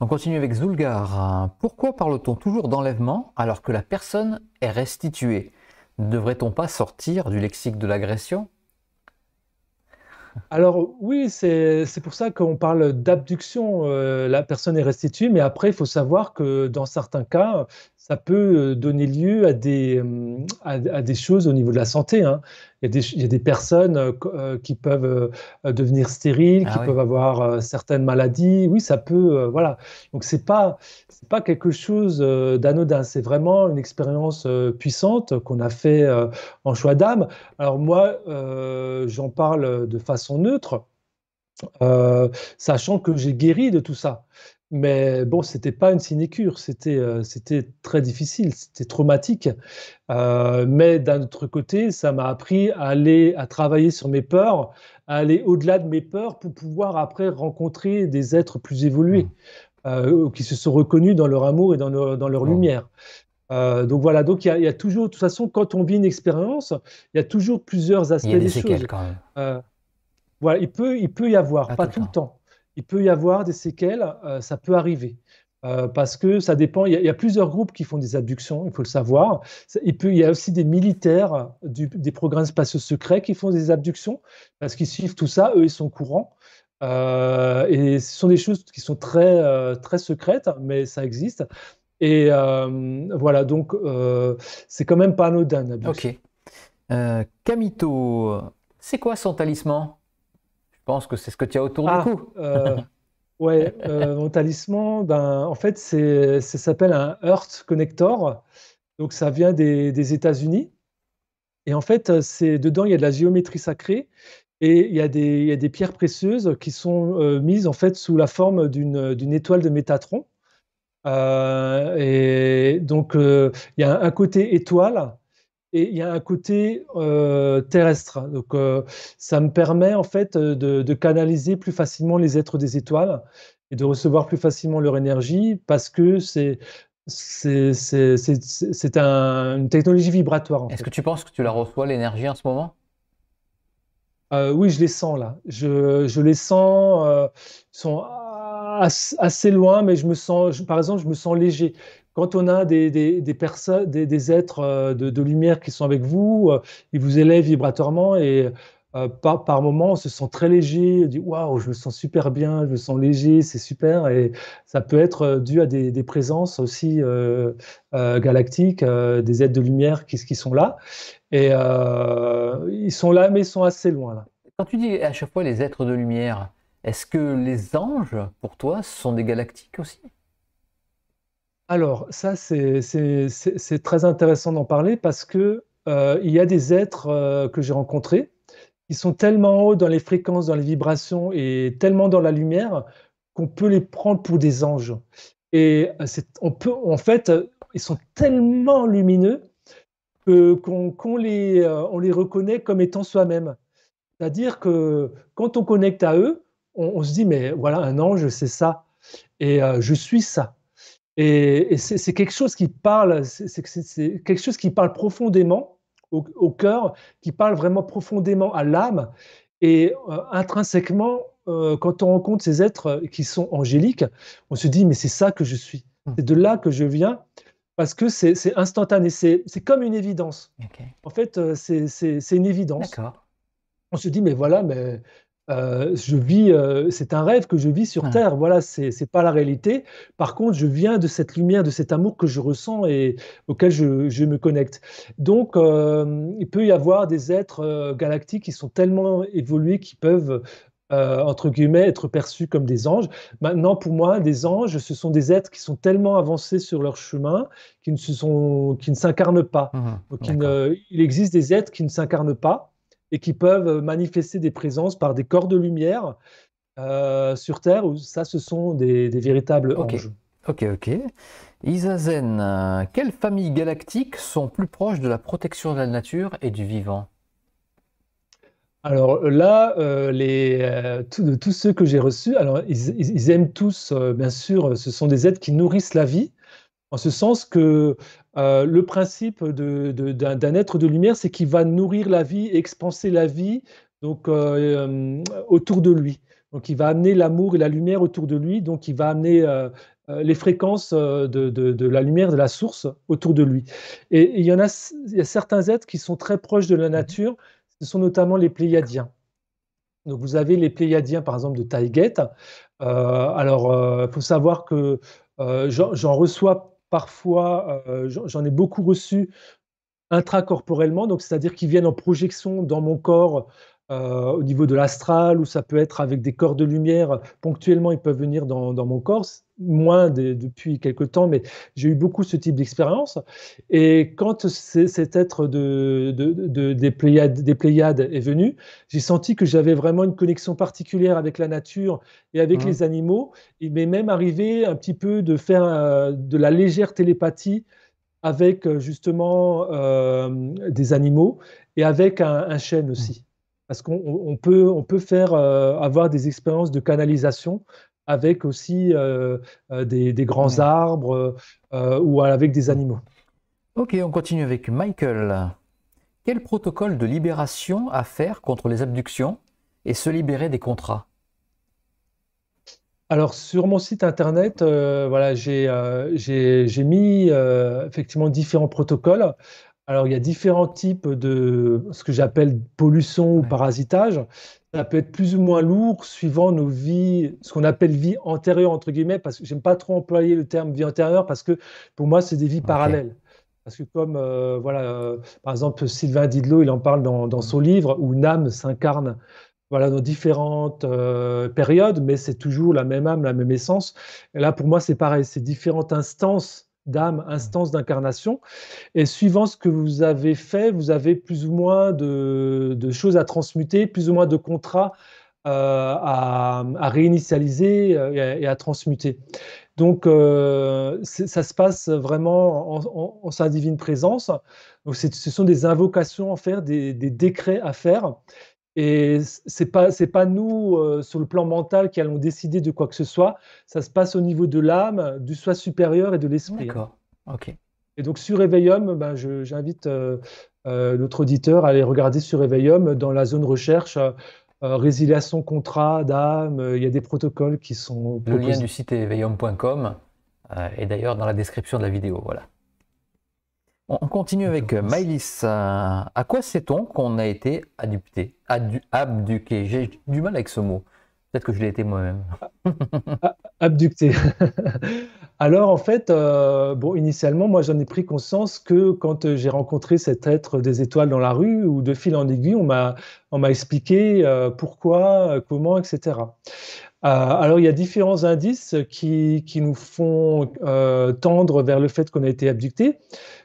On continue avec Zulgar. Pourquoi parle-t-on toujours d'enlèvement alors que la personne est restituée? Ne devrait-on pas sortir du lexique de l'agression? Alors oui, c'est pour ça qu'on parle d'abduction. Euh, la personne est restituée, mais après, il faut savoir que dans certains cas, ça peut donner lieu à des, à, des choses au niveau de la santé. Hein. Il, y a des, personnes euh, euh, qui peuvent devenir stériles, ah qui peuvent avoir certaines maladies. Oui, ça peut. voilà. Donc, c'est pas pas quelque chose euh, d'anodin, c'est vraiment une expérience euh, puissante qu'on a fait euh, en choix d'âme. Alors moi, j'en parle de façon neutre, sachant que j'ai guéri de tout ça. Mais bon, c'était pas une sinécure, c'était c'était très difficile, c'était traumatique. mais d'un autre côté, ça m'a appris à aller à travailler sur mes peurs, à aller au-delà de mes peurs pour pouvoir après rencontrer des êtres plus évolués. Mmh. Euh, qui se sont reconnus dans leur amour et dans, leur, lumière. Euh, donc voilà, donc il y, a toujours, de toute façon, quand on vit une expérience, il y a toujours plusieurs aspects il y a des, séquelles, Quand même. Euh, voilà, il peut, il peut y avoir, pas, tout, le temps. Il peut y avoir des séquelles, ça peut arriver. parce que ça dépend, il y, a, plusieurs groupes qui font des abductions, il faut le savoir. Il, peut, il y a aussi des militaires des programmes spatiaux secrets qui font des abductions, parce qu'ils suivent tout ça, eux, ils sont courants. Euh, et ce sont des choses qui sont très, euh, très secrètes, mais ça existe. Et euh, voilà, donc c'est quand même pas anodin. Ok. Kamito, c'est quoi son talisman? Pense que c'est ce que tu as autour du ah, cou. ouais, mon talisman, ben, en fait, ça s'appelle un Earth Connector. Donc ça vient des, États-Unis. Et en fait, c'est dedans, il y a de la géométrie sacrée et il y a des, des pierres précieuses qui sont euh, mises en fait sous la forme d'une étoile de Métatron. Euh, et donc, euh, il y a un côté étoile et il y a un côté terrestre. Donc, ça me permet en fait de, de, canaliser plus facilement les êtres des étoiles et de recevoir plus facilement leur énergie parce que c'est c'est un, une technologie vibratoire. Est-ce que tu penses que tu la reçois, l'énergie, en ce moment? Euh, Oui, je les sens là. Je, je les sens. Euh, ils sont assez loin, mais je me sens, par exemple, je me sens léger. Quand on a des, des, personnes, des, êtres euh, de, lumière qui sont avec vous, ils vous élèvent vibratoirement et euh, par, par moment, on se sent très léger, on dit waouh, je me sens super bien, je me sens léger, c'est super. Et ça peut être euh, dû à des, présences aussi euh, galactiques, des êtres de lumière qui, sont là. Et ils sont là, mais ils sont assez loin. Quand tu dis à chaque fois les êtres de lumière, est-ce que les anges, pour toi, sont des galactiques aussi? Alors, ça, c'est très intéressant d'en parler parce que il y a des êtres que j'ai rencontrés ils sont tellement hauts dans les fréquences, dans les vibrations et tellement dans la lumière qu'on peut les prendre pour des anges. Et euh, on peut, en fait, ils sont tellement lumineux qu'on les, euh, les reconnaît comme étant soi-même. C'est-à-dire que quand on connecte à eux, on, se dit, mais voilà, un ange, c'est ça. Et euh, je suis ça. Et, et c'est quelque chose qui parle, c'est quelque chose qui parle profondément au, cœur, qui parle vraiment profondément à l'âme. Et euh, intrinsèquement, euh, quand on rencontre ces êtres qui sont angéliques, on se dit, mais c'est ça que je suis. Hmm. C'est de là que je viens, parce que c'est instantané, c'est comme une évidence. En fait, euh, c'est une évidence. On se dit, mais voilà, mais euh, je vis, euh, c'est un rêve que je vis sur Terre. Voilà, c'est n'est pas la réalité. Par contre, je viens de cette lumière, de cet amour que je ressens et auquel je, me connecte. Donc, euh, il peut y avoir des êtres galactiques qui sont tellement évolués qu'ils peuvent entre guillemets, être perçus comme des anges. Maintenant, pour moi, des anges, ce sont des êtres qui sont tellement avancés sur leur chemin qui ne sont, qui ne s'incarnent pas. Mmh il existe des êtres qui ne s'incarnent pas, et qui peuvent manifester des présences par des corps de lumière euh, sur Terre, où ça, ce sont des, véritables anges. Ok, ok. Isazen, euh, quelles familles galactiques sont plus proches de la protection de la nature et du vivant? Alors là, euh, les, tous ceux que j'ai reçus, alors ils, aiment tous, bien sûr, ce sont des êtres qui nourrissent la vie, en ce sens que euh, le principe d'un être de lumière, c'est qu'il va nourrir la vie, expanser la vie donc, euh, euh, autour de lui. Donc il va amener l'amour et la lumière autour de lui, donc il va amener les fréquences de, la lumière de la source autour de lui. Et, il, y en a, il y a certains êtres qui sont très proches de la nature, ce sont notamment les Pléiadiens. Donc vous avez les Pléiadiens, par exemple, de Taïget. alors, il faut savoir que j'en reçois Parfois, euh, j'en ai beaucoup reçu intracorporellement, donc c'est-à-dire qu'ils viennent en projection dans mon corps euh, au niveau de l'astral, ou ça peut être avec des corps de lumière. Ponctuellement, ils peuvent venir dans, mon corps, moins depuis quelques temps, mais j'ai eu beaucoup ce type d'expérience. Et quand cet être de, des, Pléiades, des, Pléiades, est venu, j'ai senti que j'avais vraiment une connexion particulière avec la nature et avec mmh. les animaux. Il m'est même arrivé un petit peu de faire euh, de la légère télépathie avec euh, justement des animaux et avec un, un chêne aussi parce qu'on peut, on peut faire euh, avoir des expériences de canalisation avec aussi euh, euh, des, grands arbres ou avec des animaux. Ok, on continue avec Michael. Quel protocole de libération à faire contre les abductions et se libérer des contrats? Alors sur mon site internet, voilà, j'ai mis effectivement différents protocoles. Alors, il y a différents types de ce que j'appelle pollution ou parasitage. Ça peut être plus ou moins lourd suivant nos vies, ce qu'on appelle vie antérieure, entre guillemets, parce que j'aime pas trop employer le terme vie antérieure parce que pour moi, c'est des vies parallèles. Parce que comme, euh, voilà, euh, par exemple, Sylvain Didlot, il en parle dans, son livre où une âme s'incarne voilà, dans différentes euh, périodes, mais c'est toujours la même âme, la même essence. Et là, pour moi, c'est pareil, c'est différentes instances d'âme, instance d'incarnation. Et suivant ce que vous avez fait, vous avez plus ou moins de, choses à transmuter, plus ou moins de contrats euh, à, réinitialiser et à, transmuter. Donc, ça se passe vraiment en, sa divine présence. Donc, ce sont des invocations à faire, des décrets à faire. Et c'est pas c'est pas nous euh, sur le plan mental qui allons décider de quoi que ce soit. Ça se passe au niveau de l'âme, du soi supérieur et de l'esprit. D'accord. Ok. Et donc sur Réveillum, ben, j'invite euh, euh, notre auditeur à aller regarder sur Réveillum dans la zone recherche. résiliation contrat d'âme, il y a des protocoles qui sont. Le lien du site est et d'ailleurs dans la description de la vidéo. Voilà. On continue avec Maïlis. À quoi sait-on qu'on a été adopté, abduqué? J'ai du mal avec ce mot. Peut-être que je l'ai été moi-même. Abducté. Alors en fait, euh, bon, initialement, moi j'en ai pris conscience que quand euh, j'ai rencontré cet être des étoiles dans la rue ou de fil en aiguille, on m'a, on m'a expliqué euh, pourquoi, comment, etc. alors il y a différents indices qui, qui nous font tendre vers le fait qu'on a été abducté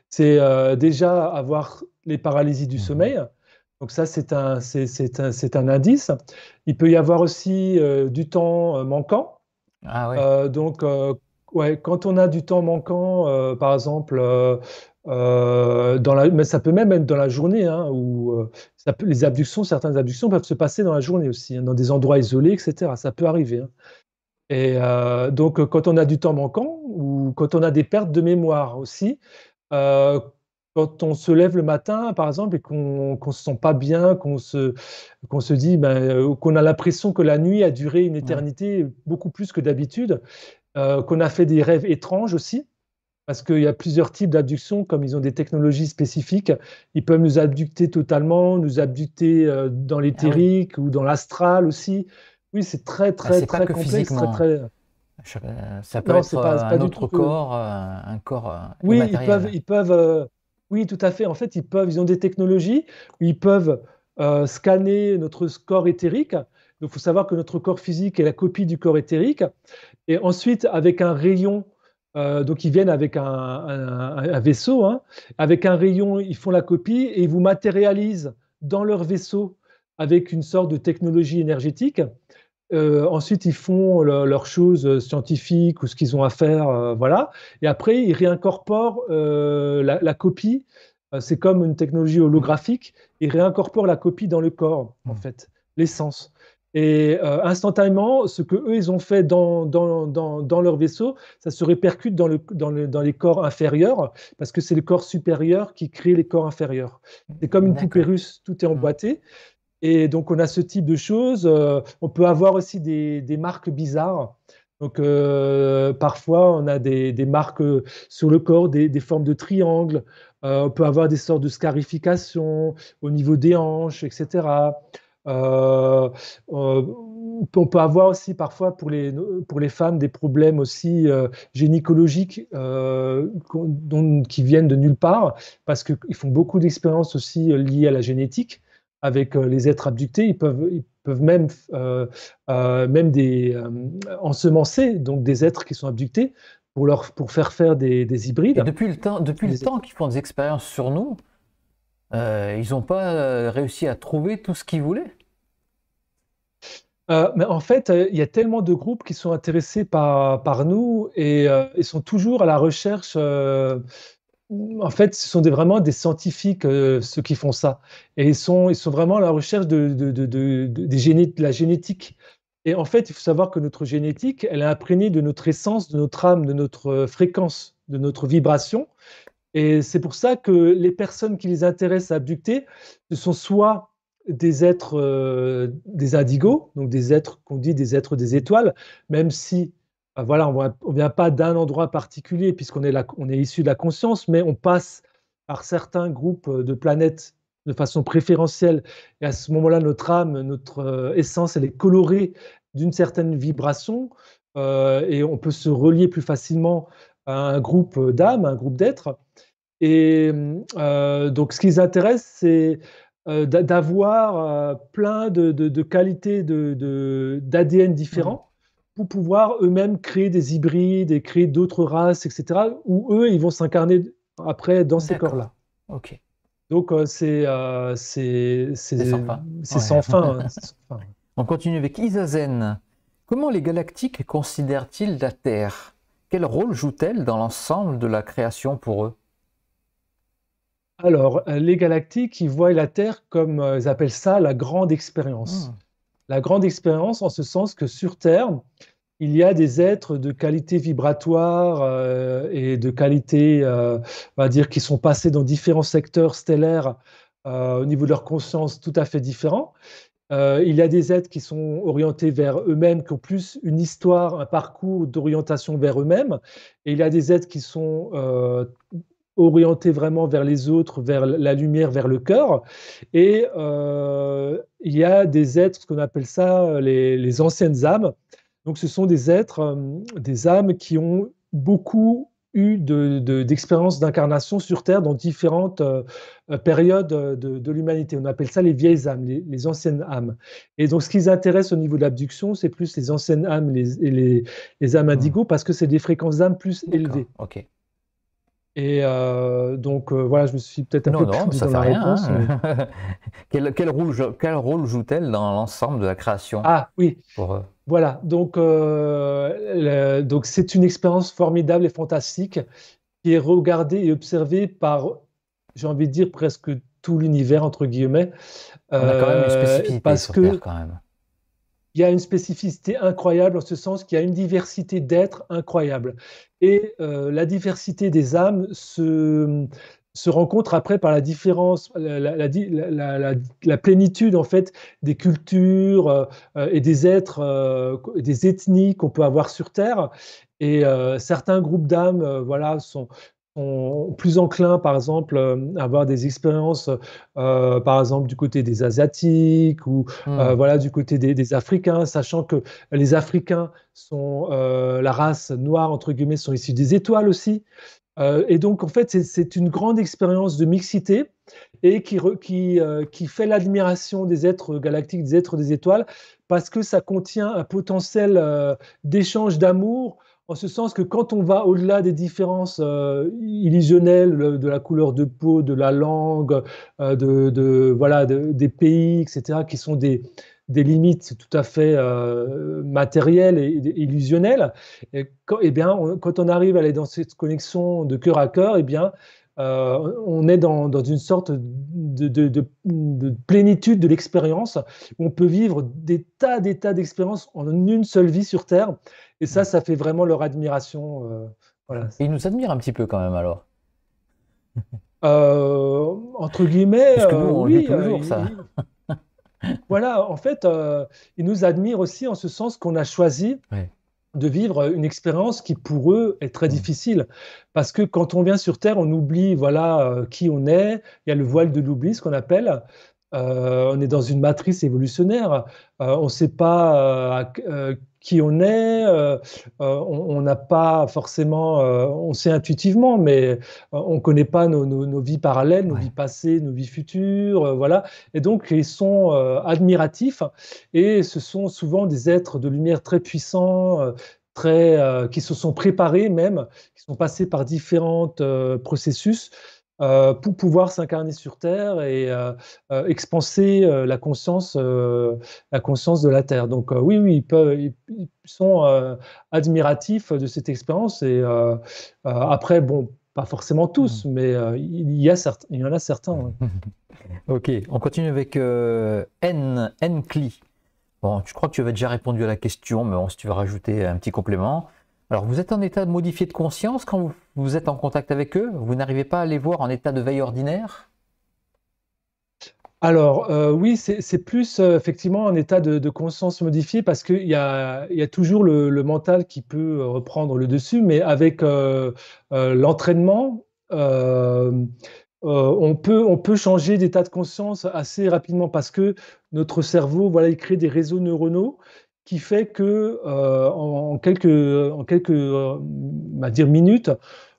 c'est euh, déjà avoir les paralysies du mmh sommeil. Donc ça, c'est un, c'est, un, un, indice. Il peut y avoir aussi euh, du temps euh, manquant. Ah donc, ouais, quand on a du temps manquant, par exemple, dans la, mais ça peut même être dans la journée, hein, où ça peut, les abductions, certaines abductions peuvent se passer dans la journée aussi, hein, dans des endroits isolés, etc. Ça peut arriver. Hein. Et donc, quand on a du temps manquant ou quand on a des pertes de mémoire aussi, euh, quand on se lève le matin, par exemple, et qu'on ne se sent pas bien, qu'on se, qu'on se dit, ben, euh, qu'on a l'impression que la nuit a duré une éternité, beaucoup plus que d'habitude, euh, qu'on a fait des rêves étranges aussi, parce qu'il y a plusieurs types d'abduction, comme ils ont des technologies spécifiques. Ils peuvent nous abducter totalement, nous abducter dans ah l'éthérique ou dans l'astral aussi. Oui, c'est très, très, très complexe. Très, très... Euh, ça peut être pas, euh, un autre corps, euh, un corps Oui, ils peuvent, ils peuvent oui, tout à fait. En fait, ils peuvent, ils ont des technologies où ils peuvent scanner notre corps éthérique. Il faut savoir que notre corps physique est la copie du corps éthérique. Et ensuite, avec un rayon, donc ils viennent avec un, vaisseau, hein. avec un rayon, ils font la copie et ils vous matérialisent dans leur vaisseau avec une sorte de technologie énergétique. Euh, ensuite, ils font leurs choses scientifiques ou ce qu'ils ont à faire, euh, voilà. Et après, ils réincorporent euh, la, copie. c'est comme une technologie holographique. Ils réincorporent la copie dans le corps, en mmh. fait, l'essence. Et instantanément, ce que eux ils ont fait dans, dans, dans, leur vaisseau, ça se répercute dans, le, dans, dans les corps inférieurs, parce que c'est le corps supérieur qui crée les corps inférieurs. C'est comme une poupée russe, tout est mmh. emboîté. Et donc, on a ce type de choses. Euh, on peut avoir aussi des, marques bizarres. Donc, euh, parfois, on a des, marques sur le corps, des, formes de triangles. Euh, on peut avoir des sortes de scarifications au niveau des hanches, etc. on peut avoir aussi parfois pour les, pour les femmes des problèmes aussi gynécologiques qui viennent de nulle part parce qu'ils font beaucoup d'expériences aussi liées à la génétique avec euh, les êtres abductés, ils peuvent, ils peuvent même, euh, euh, même des, ensemencer donc des êtres qui sont abductés pour, leur, pour faire faire des, hybrides. depuis le temps, depuis le temps qu'ils font des expériences sur nous, ils n'ont pas réussi à trouver tout ce qu'ils voulaient? Mais en fait, il y a tellement de groupes qui sont intéressés par, par nous et sont toujours à la recherche en fait, ce sont vraiment des scientifiques, euh, ceux qui font ça. Et ils sont, ils sont vraiment à la recherche de, de, la génétique. Et en fait, il faut savoir que notre génétique, elle est imprégnée de notre essence, de notre âme, de notre euh, fréquence, de notre vibration. Et c'est pour ça que les personnes qui les intéressent à abducter, ce sont soit des êtres, euh, des indigos, donc des êtres qu'on dit des êtres des étoiles, même si voilà, on ne vient pas d'un endroit particulier puisqu'on est, on est issu de la conscience, mais on passe par certains groupes de planètes de façon préférentielle. Et à ce moment-là, notre âme, notre euh, essence, elle est colorée d'une certaine vibration euh, et on peut se relier plus facilement à un groupe d'âmes, un groupe d'êtres. Et euh, donc, ce qui les intéresse, c'est d'avoir plein de, qualités d'ADN différents pour pouvoir eux-mêmes créer des hybrides et créer d'autres races, etc., où eux, ils vont s'incarner après dans ces corps-là. Ok. Donc, c'est c'est sans fin. Sans fin, hein, On continue avec Isazen. Comment les galactiques considèrent-ils la Terre? Quel rôle joue-t-elle dans l'ensemble de la création pour eux? Alors, les galactiques, ils voient la Terre comme, ils appellent ça la grande expérience. Hmm. La grande expérience en ce sens que sur Terre, il y a des êtres de qualité vibratoire euh, et de qualité, euh, on va dire, qui sont passés dans différents secteurs stellaires euh, au niveau de leur conscience tout à fait différents. il y a des êtres qui sont orientés vers eux-mêmes, qui ont plus une histoire, un parcours d'orientation vers êtres Et il y a des êtres qui sont orientés vraiment vers les autres, vers la lumière, vers le cœur. Et il y a des êtres, ce qu'on appelle ça les anciennes âmes, donc, ce sont des êtres, euh, des âmes qui ont beaucoup eu d'expériences d'incarnation sur Terre dans différentes euh, euh, périodes de, l'humanité. On appelle ça les vieilles âmes, les, anciennes âmes. Et donc, ce qui les intéresse au niveau de l'abduction, c'est plus les anciennes âmes les, et les, âmes mmh. indigo parce que c'est des fréquences d'âmes plus élevées. Ok. Et donc, voilà, je me suis peut-être un peu non, ça dans la rien, réponse. Hein. quel, quel, rôle, quel rôle joue-t-elle dans l'ensemble de la création Ah oui. Pour, voilà, donc euh, donc c'est une expérience formidable et fantastique qui est regardée et observée par, j'ai envie de dire presque tout l'univers entre guillemets. On a quand même une euh, spécificité parce que quand même. Il y a une spécificité incroyable en ce sens qu'il y a une diversité d'êtres incroyable. Et euh, la diversité des âmes se, se rencontre après par la différence, la, plénitude en fait des cultures euh, et des êtres, euh, des ethnies qu'on peut avoir sur Terre. Et euh, certains groupes d'âmes, voilà, sont, plus enclins, par exemple, à avoir des expériences, par exemple, du côté des Asiatiques ou hmm. voilà, du côté des, des, Africains, sachant que les Africains sont la race noire, entre guillemets, sont issus des étoiles aussi. Euh, et donc, en fait, c'est une grande expérience de mixité et qui, qui, euh, qui fait l'admiration des êtres galactiques, des êtres des étoiles, parce que ça contient un potentiel euh, d'échange d'amour, en ce sens que quand on va au-delà des différences illusionnelles de la couleur de peau, de la langue, de, de, voilà, des pays, etc., qui sont des, limites tout à fait euh, matérielles et, illusionnelles. Et quand, eh bien, quand on arrive à aller dans cette connexion de cœur à cœur, eh bien, euh, on est dans, dans, une sorte de, de, de, plénitude de l'expérience. On peut vivre des tas, des tas d'expériences en une seule vie sur Terre. Et ça, ça fait vraiment leur admiration. Euh, voilà. Et ils nous admirent un petit peu quand même alors. entre guillemets, Parce que nous, on oui, toujours ça. Voilà, en fait, euh, ils nous admirent aussi en ce sens qu'on a choisi de vivre une expérience qui pour eux est très mmh. difficile. Parce que quand on vient sur Terre, on oublie voilà euh, qui on est, il y a le voile de l'oubli, ce qu'on appelle. Euh, on est dans une matrice évolutionnaire. on ne sait pas qui on est, euh, euh, on n'a pas forcément, euh, on sait intuitivement, mais on ne connaît pas nos, vies parallèles, nos vies passées, nos vies futures, voilà. Et donc, ils sont admiratifs et ce sont souvent des êtres de lumière très puissants, très, qui se sont préparés même, qui sont passés par différents processus euh, pour pouvoir s'incarner sur Terre et euh, euh, expanser la conscience, la conscience de la Terre. Donc oui, oui, ils, peuvent, ils, sont admiratifs de cette expérience. Et après, bon, pas forcément tous, mmh. mais il, y a certains, il y en a certains. ok, on continue avec N, N Bon, je crois que tu avais déjà répondu à la question, mais bon, si tu veux rajouter un petit complément. Alors, vous êtes en état de modifié de conscience quand vous, êtes en contact avec eux Vous n'arrivez pas à les voir en état de veille ordinaire? Alors euh, oui, c'est plus euh, effectivement un état de, conscience modifié parce qu'il y a, toujours le, mental qui peut reprendre le dessus, mais avec euh, l'entraînement, on, peut, on peut changer d'état de conscience assez rapidement parce que notre cerveau, voilà, il crée des réseaux neuronaux qui fait que euh, en, quelques, euh, minutes,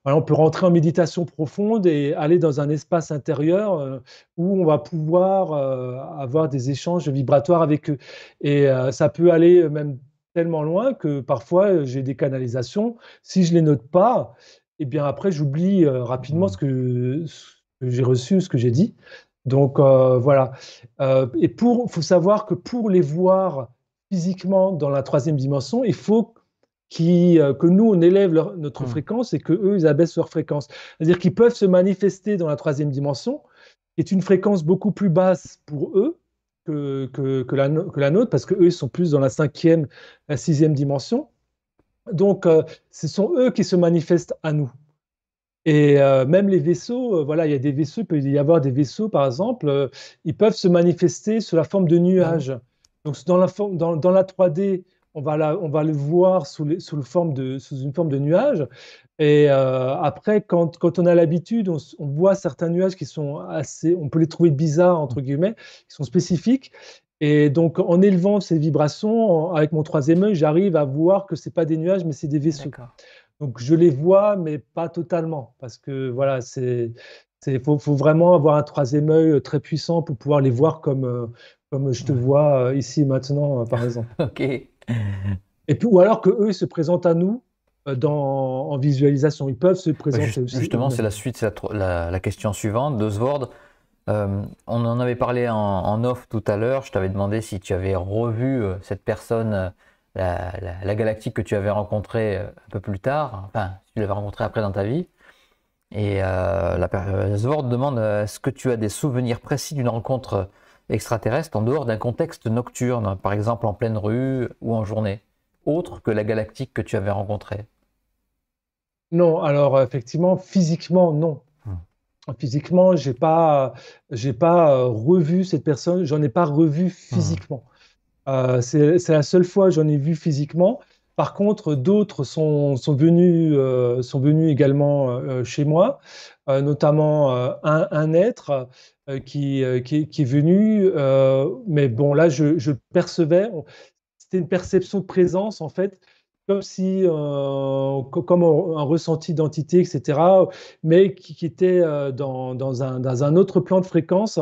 on peut rentrer en méditation profonde et aller dans un espace intérieur euh, où on va pouvoir avoir des échanges vibratoires avec eux. Et ça peut aller même tellement loin que parfois j'ai des canalisations. Si je les note pas, et eh bien après j'oublie rapidement ce que, j'ai reçu, ce que j'ai dit. Donc voilà. et pour, faut savoir que pour les voir physiquement dans la troisième dimension, il faut que nous, on élève notre mmh. fréquence et que eux, ils abaissent leur fréquence. C'est-à-dire qu'ils peuvent se manifester dans la troisième dimension, qui est une fréquence beaucoup plus basse pour eux que, que, la, que la, nôtre, parce qu'eux, ils sont plus dans la cinquième, la sixième dimension. Donc, euh, ce sont eux qui se manifestent à nous. Et euh, même les vaisseaux, euh, voilà, il y a des vaisseaux, il peut y avoir des vaisseaux, par exemple, ils peuvent se manifester sous la forme de nuages. Donc, dans la, dans, dans la 3D, on va, on va le voir sous, sous, forme de, sous une forme de nuage. Et euh, après, quand, quand, on a l'habitude, on, voit certains nuages qui sont assez, on peut les trouver bizarres, entre guillemets, qui sont spécifiques. Et donc, en élevant ces vibrations, avec mon troisième œil, j'arrive à voir que ce pas des nuages, mais c'est des vaisseaux. Donc, je les vois, mais pas totalement. Parce que, voilà, c'est. Il faut, faut, vraiment avoir un troisième œil euh, très puissant pour pouvoir les voir comme, euh, comme je te vois ici maintenant, par exemple. ok. Et puis, ou alors qu'eux se présentent à nous euh, dans, en visualisation. Ils peuvent se présenter aussi. Justement, c'est la suite, c'est la, question suivante de Svord. Euh, on en avait parlé en, off tout à l'heure. Je t'avais demandé si tu avais revu euh, cette personne, la, galactique que tu avais rencontrée un peu plus tard, enfin, si tu l'avais rencontrée après dans ta vie. Et la, Svord demande est-ce que tu as des souvenirs précis d'une rencontre extraterrestre en dehors d'un contexte nocturne, par exemple en pleine rue ou en journée, autre que la galactique que tu avais rencontrée Non, alors effectivement, physiquement, non. Hmm. Physiquement, j'ai pas, j'ai pas euh, revu cette personne, j'en ai pas revu hmm. physiquement. Euh, c'est la seule fois que j'en ai vu physiquement. Par contre, d'autres sont, sont, venus, euh, sont venus également chez moi, notamment un, un, être euh, qui, euh, qui, est venu. Euh, mais bon, là, je, je percevais, c'était une perception de présence, en fait, comme si, comme un, ressenti d'entité, etc., mais qui, était dans, dans, un, dans, un, autre plan de fréquence,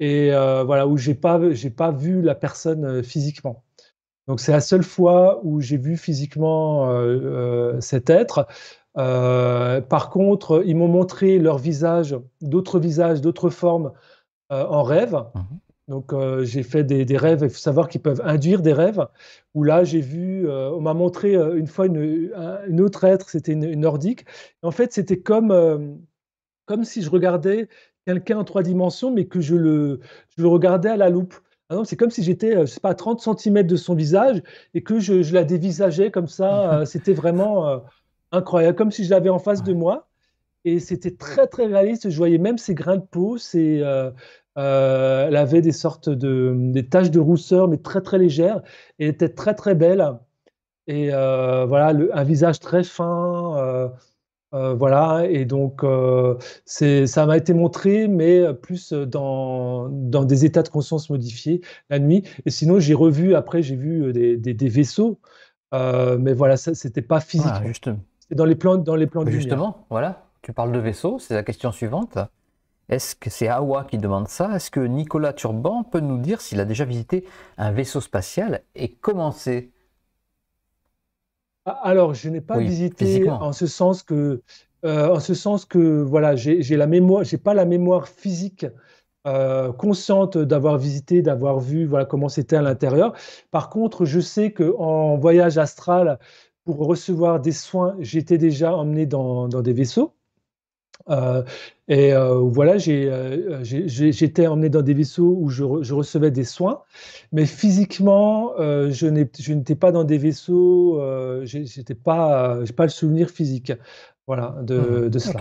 et voilà, où j'ai pas, j'ai pas vu la personne physiquement. Donc c'est la seule fois où j'ai vu physiquement cet être. Euh, par contre, ils m'ont montré leur visage, d'autres visages, d'autres formes euh, en rêve. Mhm. Donc, euh, j'ai fait des, rêves. Il faut savoir qu'ils peuvent induire des rêves. Où là, j'ai vu, on m'a montré une fois une, autre être, c'était une, nordique. En fait, c'était comme, comme si je regardais quelqu'un en trois dimensions, mais que je le, je le regardais à la loupe. Ah c'est comme si j'étais, je sais pas, à 30 cm de son visage et que je, je la dévisageais comme ça. c'était vraiment incroyable, comme si je l'avais en face de moi. Et c'était très, très réaliste. Je voyais même ses grains de peau. Euh, euh, elle avait des sortes de des taches de rousseur, mais très, très légères. Et elle était très, très belle. Et euh, voilà, un visage très fin. Voilà, et donc c'est, ça m'a été montré, mais plus dans, dans des états de conscience modifiés la nuit. Et sinon, j'ai revu, après, j'ai vu des, des, vaisseaux, mais voilà, ça, c'était pas physique. Ah, justement dans les plans, dans les plans de Justement, voilà, tu parles de vaisseau, c'est la question suivante. Est-ce que c'est Awa qui demande ça? Est-ce que Nicolas Turban peut nous dire s'il a déjà visité un vaisseau spatial et comment c'est? ah, Alors, je n'ai pas visité en ce sens que, euh, en ce sens que voilà, j'ai la mémoire, j'ai pas la mémoire physique euh, consciente d'avoir visité, d'avoir vu voilà comment c'était à l'intérieur. Par contre, je sais que en voyage astral, pour recevoir des soins, j'étais déjà emmené dans, des vaisseaux. Euh, et euh, voilà, euh, j'étais emmené dans des vaisseaux où je, recevais des soins, mais physiquement, je n'étais pas dans des vaisseaux, je n'ai pas, pas le souvenir physique. Voilà, de, mmh. de cela.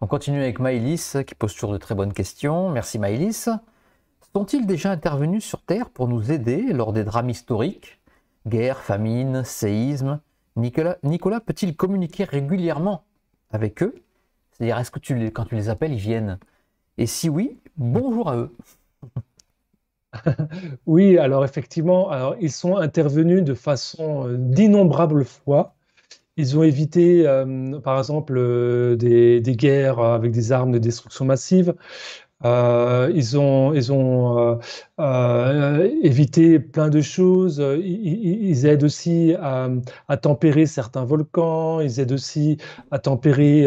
On continue avec Maïlis qui pose toujours de très bonnes questions. Merci Maïlis. Sont-ils déjà intervenus sur Terre pour nous aider lors des drames historiques? Guerre, famine, séisme Nicolas, Nicolas peut-il communiquer régulièrement avec eux? C'est-à-dire, est-ce que tu quand tu les appelles, ils viennent? Et si oui, bonjour à eux. oui, alors effectivement, alors, ils sont intervenus de façon euh, d'innombrables fois. Ils ont évité, euh, par exemple, euh, des, guerres avec des armes de destruction massive. Ils ont, ils ont évité plein de choses. Ils, aident aussi à, tempérer certains volcans. Ils aident aussi à tempérer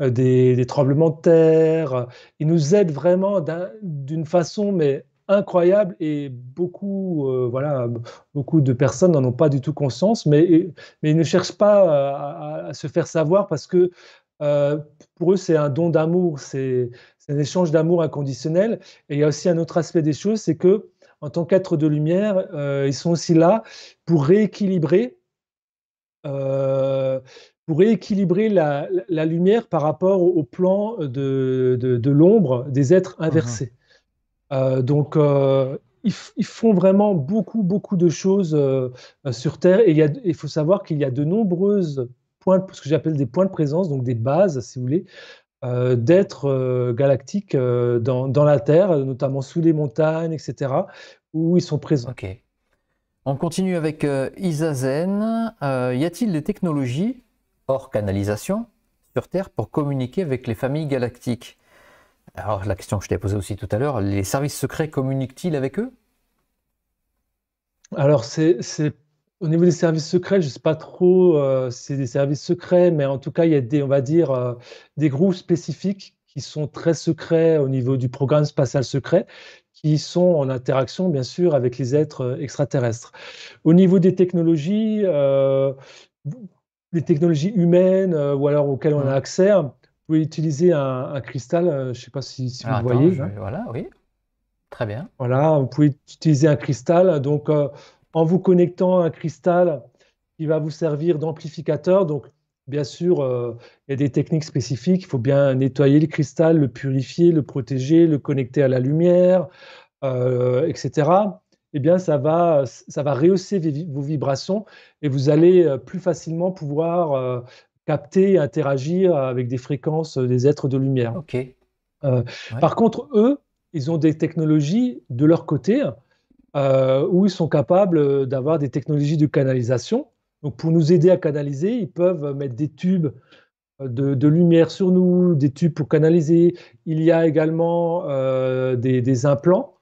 des, tremblements de terre. Ils nous aident vraiment d'une façon mais incroyable et beaucoup, euh, voilà, beaucoup de personnes n'en ont pas du tout conscience, mais, ils ne cherchent pas à, se faire savoir parce que euh, pour eux, c'est un don d'amour, c'est un échange d'amour inconditionnel. Et il y a aussi un autre aspect des choses, c'est que en tant qu'être de lumière, euh, ils sont aussi là pour rééquilibrer. pour rééquilibrer la, la, lumière par rapport au, plan de, de, de l'ombre des êtres mmh inversés. Euh, donc, euh, ils, font vraiment beaucoup, beaucoup de choses euh, sur Terre. Et il, faut savoir qu'il y a de nombreuses points, ce que j'appelle des points de présence, donc des bases, si vous voulez, d'êtres galactiques dans, la Terre, notamment sous les montagnes, etc., où ils sont présents. Ok. On continue avec Isazen. y a-t-il des technologies hors canalisation sur Terre pour communiquer avec les familles galactiques? Alors la question que je t'ai posée aussi tout à l'heure, les services secrets communiquent-ils avec eux? Alors c'est au niveau des services secrets, je ne sais pas trop, euh, c'est des services secrets, mais en tout cas il y a des, on va dire, euh, des groupes spécifiques qui sont très secrets au niveau du programme spatial secret, qui sont en interaction bien sûr avec les êtres euh, extraterrestres. Au niveau des technologies, les technologies humaines ou alors auxquelles on a accès, pouvez utiliser un, cristal, euh, je ne sais pas si, vous voyez. voilà, oui. Très bien. Voilà, vous pouvez utiliser un cristal. Donc, euh, en vous connectant à un cristal qui va vous servir d'amplificateur, donc bien sûr, euh, il y a des techniques spécifiques. Il faut bien nettoyer le cristal, le purifier, le protéger, le connecter à la lumière, etc. Eh bien, ça va, ça va rehausser vos vibrations et vous allez plus facilement pouvoir capter et interagir avec des fréquences des êtres de lumière. Ok. Euh, par contre, eux, ils ont des technologies de leur côté euh, où ils sont capables d'avoir des technologies de canalisation. Donc, pour nous aider à canaliser, ils peuvent mettre des tubes de, lumière sur nous, des tubes pour canaliser. Il y a également euh, des, implants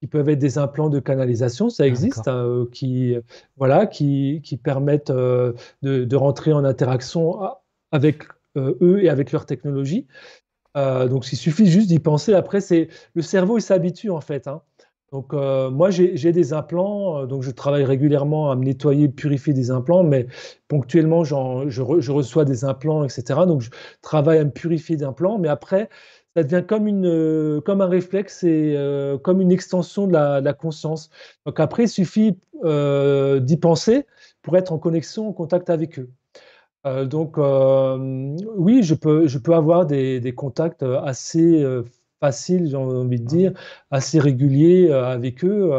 qui peuvent être des implants de canalisation, ça existe, hein, qui, voilà, qui, qui permettent euh, de, rentrer en interaction avec euh, eux et avec leur technologie. Euh, donc, il suffit juste d'y penser. Après, c'est le cerveau, il s'habitue en fait. Hein. Donc, moi, j'ai des implants, donc je travaille régulièrement à me nettoyer, purifier des implants, mais ponctuellement, je, reçois des implants, etc. Donc, je travaille à me purifier d'implants, mais après, ça devient comme, une, euh, comme un réflexe et euh, comme une extension de la, conscience. Donc après, il suffit euh, d'y penser pour être en connexion, en contact avec eux. donc oui, je peux, je peux avoir des contacts assez faciles, j'ai envie de dire, assez réguliers avec eux.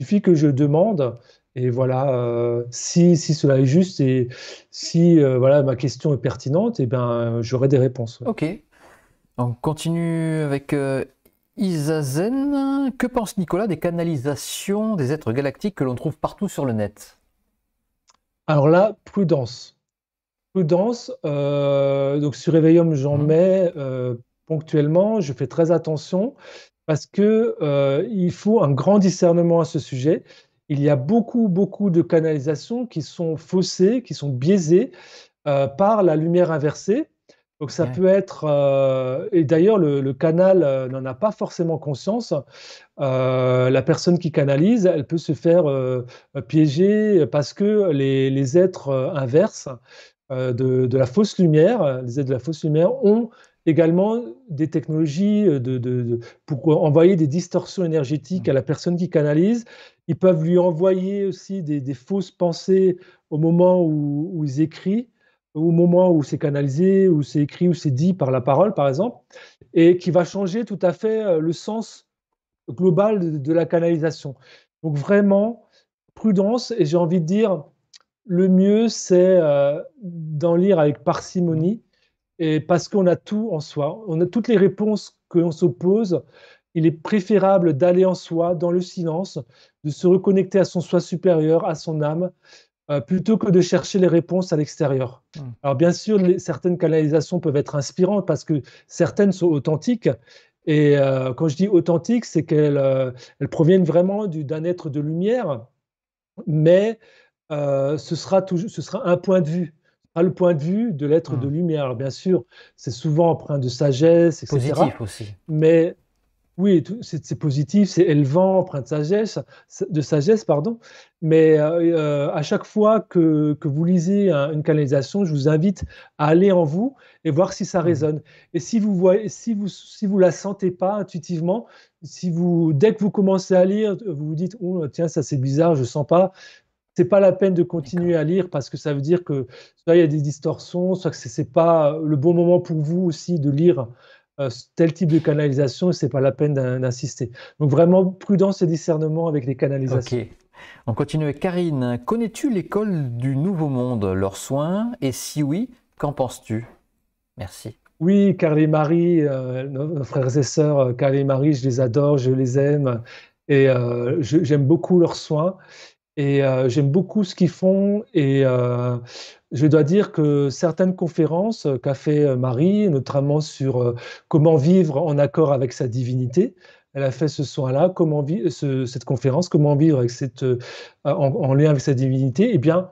il suffit que je demande. Et voilà, si, si, cela est juste et si voilà, ma question est pertinente, et eh ben, j'aurai des réponses. Ok, on continue avec euh, Isazen. Que pense Nicolas des canalisations des êtres galactiques que l'on trouve partout sur le net? Alors là, prudence. Prudence. Euh, donc sur Réveillum, j'en mmh. mets euh, ponctuellement. Je fais très attention parce que il faut un grand discernement à ce sujet. Il y a beaucoup, beaucoup de canalisations qui sont faussées, qui sont biaisées par la lumière inversée. Donc ça peut être, euh, et d'ailleurs le, canal euh, n'en a pas forcément conscience. Euh, la personne qui canalise, elle peut se faire piéger parce que les, êtres inverses de, la fausse lumière, les êtres de la fausse lumière ont également des technologies de, pour envoyer des distorsions énergétiques à la personne qui canalise. Ils peuvent lui envoyer aussi des, fausses pensées au moment où, où ils écrivent au moment où c'est canalisé, où c'est écrit, où c'est dit par la parole, par exemple, et qui va changer tout à fait euh, le sens global de, la canalisation. Donc vraiment, prudence, et j'ai envie de dire, le mieux, c'est euh, d'en lire avec parcimonie, et parce qu'on a tout en soi, on a toutes les réponses que l'on s'oppose. Il est préférable d'aller en soi, dans le silence, de se reconnecter à son soi supérieur, à son âme, euh, plutôt que de chercher les réponses à l'extérieur. Hmm. Alors bien sûr, certaines canalisations peuvent être inspirantes parce que certaines sont authentiques Et quand je dis authentique, c'est qu'elles elles proviennent vraiment d'un être de lumière, mais ce, sera ce sera un point de vue le point de vue de l'être de mmh. lumière. Bien sûr, c'est souvent empreint de sagesse, etc. Positif aussi. Mais oui, c'est positif, c'est élevant, empreint de sagesse, de sagesse pardon. Mais euh, euh, à chaque fois que, que vous lisez une canalisation, je vous invite à aller en vous et voir si ça mmh. résonne. Et si vous voyez, si vous si vous la sentez pas intuitivement, si vous dès que vous commencez à lire, vous vous dites oh tiens ça c'est bizarre, je sens pas, c'est pas la peine de continuer à lire parce que ça veut dire que soit il y a des distorsions, soit que ce n'est pas le bon moment pour vous aussi de lire euh, tel type de canalisation, c'est pas la peine d'insister. Donc vraiment prudence et discernement avec les canalisations. Ok. On continue avec Karine. Connais-tu l'école du Nouveau Monde, leurs soins? Et si oui, qu'en penses-tu? Merci. Oui, Carl et Marie, euh, nos, frères et sœurs, euh, Carl et Marie, je les adore, je les aime et j'aime beaucoup leurs soins. Et euh, j'aime beaucoup ce qu'ils font. Et euh, je dois dire que certaines conférences qu'a fait Marie, notamment sur comment vivre en accord avec sa divinité, elle a fait ce soin-là, vivre cette conférence, comment vivre avec cette, en, lien avec sa divinité. Eh bien,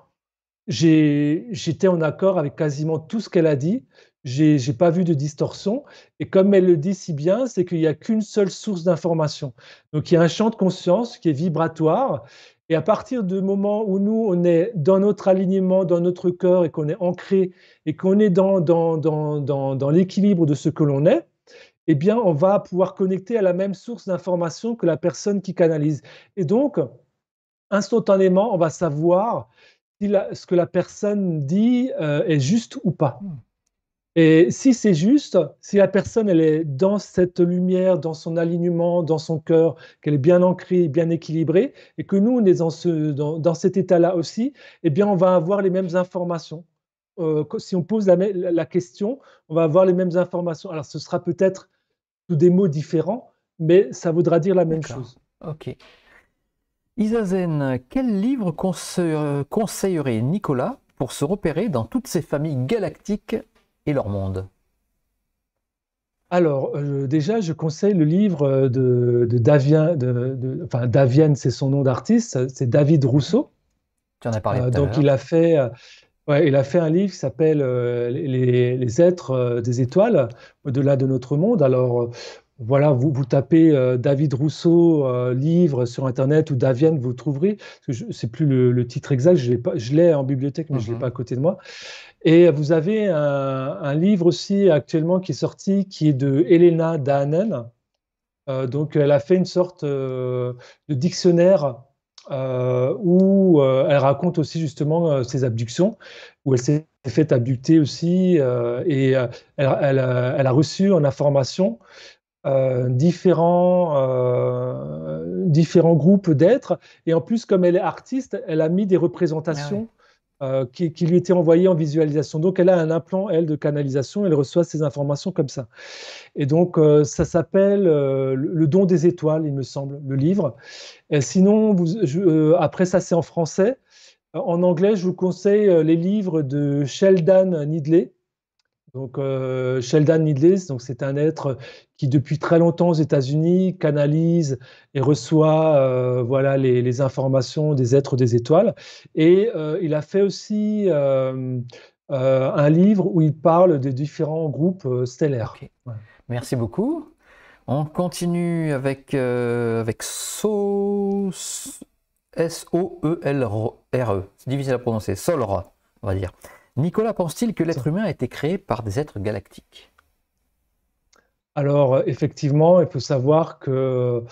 j'étais en accord avec quasiment tout ce qu'elle a dit. J'ai n'ai pas vu de distorsion. Et comme elle le dit si bien, c'est qu'il n'y a qu'une seule source d'information. Donc il y a un champ de conscience qui est vibratoire et à partir du moment où nous, on est dans notre alignement, dans notre cœur, et qu'on est ancré, et qu'on est dans, dans, dans, dans, l'équilibre de ce que l'on est, eh bien, on va pouvoir connecter à la même source d'information que la personne qui canalise. Et donc, instantanément, on va savoir si ce que la personne dit euh, est juste ou pas. Et si c'est juste, si la personne elle est dans cette lumière, dans son alignement, dans son cœur, qu'elle est bien ancrée, bien équilibrée, et que nous on est dans, ce, dans, cet état-là aussi, eh bien on va avoir les mêmes informations. Euh, si on pose la, la, question, on va avoir les mêmes informations. Alors ce sera peut-être sous des mots différents, mais ça voudra dire la même chose. Ok. Isazen, quel livre conseillerait Nicolas pour se repérer dans toutes ces familles galactiques et leur monde alors, euh, déjà, je conseille le livre de, de Davien, de, enfin, Davienne, c'est son nom d'artiste, c'est David Rousseau. Tu en as parlé. Euh, donc, il a fait, euh, ouais, il a fait un livre qui s'appelle les, les, êtres des étoiles au-delà de notre monde. Alors, voilà, vous, vous tapez euh, David Rousseau euh, livre sur Internet ou Davienne, vous trouverez. Ce n'est plus le, titre exact, je l'ai en bibliothèque, mais je ne l'ai mhm. pas à côté de moi. Et vous avez un, livre aussi actuellement qui est sorti, qui est de Elena Dahanen. Euh, donc, elle a fait une sorte de dictionnaire où elle raconte aussi justement ses abductions, où elle s'est fait abducter aussi, et elle, a reçu en information euh, différents, euh, différents groupes d'êtres. Et en plus, comme elle est artiste, elle a mis des représentations ah euh, qui, lui étaient envoyées en visualisation. Donc, elle a un implant, elle, de canalisation. Elle reçoit ces informations comme ça. Et donc, ça s'appelle Le don des étoiles, il me semble, le livre. Et sinon, après ça, c'est en français. En anglais, je vous conseille les livres de Sheldon Needley donc, euh, Sheldon Needless, donc c'est un être qui depuis très longtemps aux États-Unis canalise et reçoit euh, voilà les, informations des êtres des étoiles. Et euh, il a fait aussi un livre où il parle des différents groupes stellaires. Merci beaucoup. On continue avec avec So S O E L R E. C'est difficile à prononcer. Solra, on va dire. Nicolas pense-t-il que l'être humain a été créé par des êtres galactiques? Alors effectivement, il faut savoir que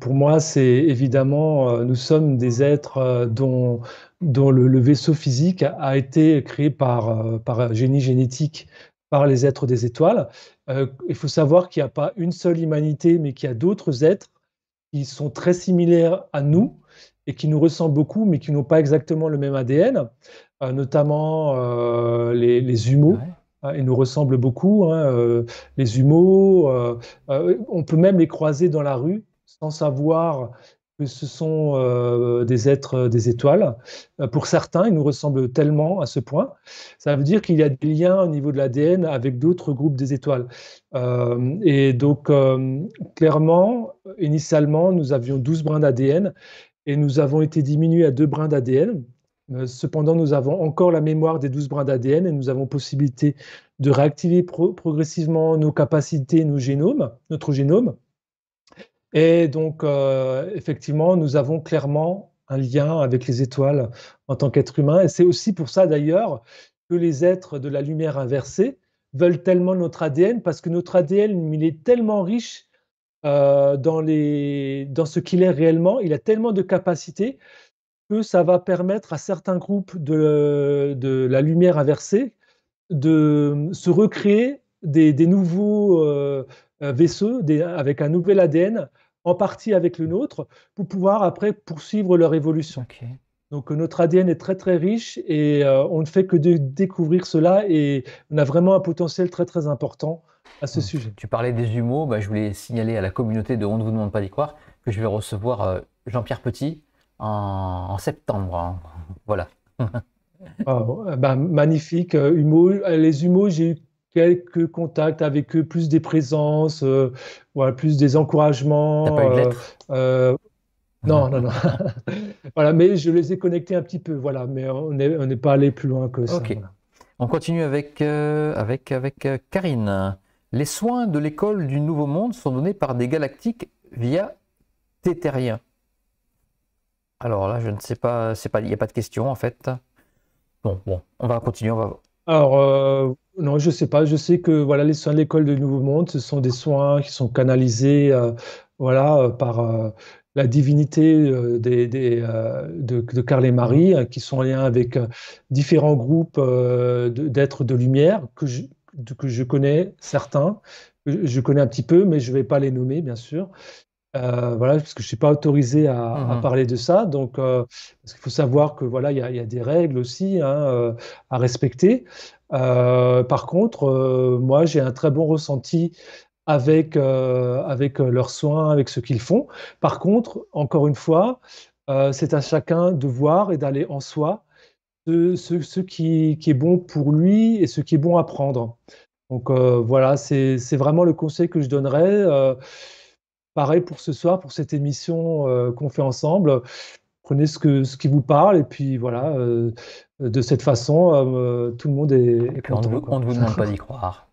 pour moi, c'est évidemment, euh, nous sommes des êtres euh, dont, dont le, vaisseau physique a été créé par, euh, par génie génétique par les êtres des étoiles. il faut savoir qu'il n'y a pas une seule humanité, mais qu'il y a d'autres êtres qui sont très similaires à nous et qui nous ressemblent beaucoup, mais qui n'ont pas exactement le même ADN. Euh, notamment euh, les, les, humeaux. Hein, ils nous ressemblent beaucoup, hein, euh, les humeaux. on peut même les croiser dans la rue sans savoir que ce sont euh, des êtres des étoiles. Euh, pour certains, ils nous ressemblent tellement à ce point. Ça veut dire qu'il y a des liens au niveau de l'ADN avec d'autres groupes des étoiles. Euh, et donc, clairement, initialement, nous avions 12 brins d'ADN et nous avons été diminués à deux brins d'ADN. Cependant, nous avons encore la mémoire des 12 brins d'ADN et nous avons possibilité de réactiver progressivement nos capacités, nos génomes, notre génome. Et donc, euh, effectivement, nous avons clairement un lien avec les étoiles en tant qu'être humain. Et c'est aussi pour ça, d'ailleurs, que les êtres de la lumière inversée veulent tellement notre ADN, parce que notre ADN, il est tellement riche euh, dans ce qu'il est réellement, il a tellement de capacités que ça va permettre à certains groupes de, de la lumière inversée de se recréer des, nouveaux euh, vaisseaux avec un nouvel ADN en partie avec le nôtre, pour pouvoir après poursuivre leur évolution. Donc notre ADN est très très riche et euh, on ne fait que de découvrir cela et on a vraiment un potentiel très très important à ce sujet. Tu parlais des jumeaux, bah, je voulais signaler à la communauté de On ne vous demande pas d'y croire que je vais recevoir euh, Jean-Pierre Petit en, septembre. Hein. Voilà. Ah, bah, magnifique. Euh, les humeaux, j'ai eu quelques contacts avec eux, plus des présences, euh, voilà, plus des encouragements. T'as pas eu de euh, non, non, non. voilà, mais je les ai connectés un petit peu, voilà, mais on n'est on pas allé plus loin que ça. On continue avec, avec, avec Karine. Les soins de l'école du Nouveau Monde sont donnés par des galactiques via Tétérien. Alors là, je ne sais pas, il n'y a pas de question en fait. Bon, bon, on va continuer. On va... Alors, euh, non, je ne sais pas. Je sais que voilà, les soins de l'école de Nouveau Monde, ce sont des soins qui sont canalisés euh, voilà, euh, par la divinité de, de, Karl et Marie, qui sont en lien avec différents groupes d'êtres de lumière que je, que je connais, certains. Je connais un petit peu, mais je ne vais pas les nommer, bien sûr. Euh, voilà, parce que je suis pas autorisé à, mmh parler de ça. Donc, euh, parce qu'il faut savoir que voilà, il y, a des règles aussi hein, euh, à respecter. par contre, moi, j'ai un très bon ressenti avec avec leurs soins, avec ce qu'ils font. Par contre, encore une fois, c'est à chacun de voir et d'aller en soi ce, ce, qui, qui, est bon pour lui et ce qui est bon à prendre. Donc voilà, c'est vraiment le conseil que je donnerais. Pareil pour ce soir, pour cette émission euh, qu'on fait ensemble. Prenez ce, que, ce qui vous parle et puis voilà, euh, de cette façon, euh, tout le monde est, content. On ne vous, demande pas d'y croire.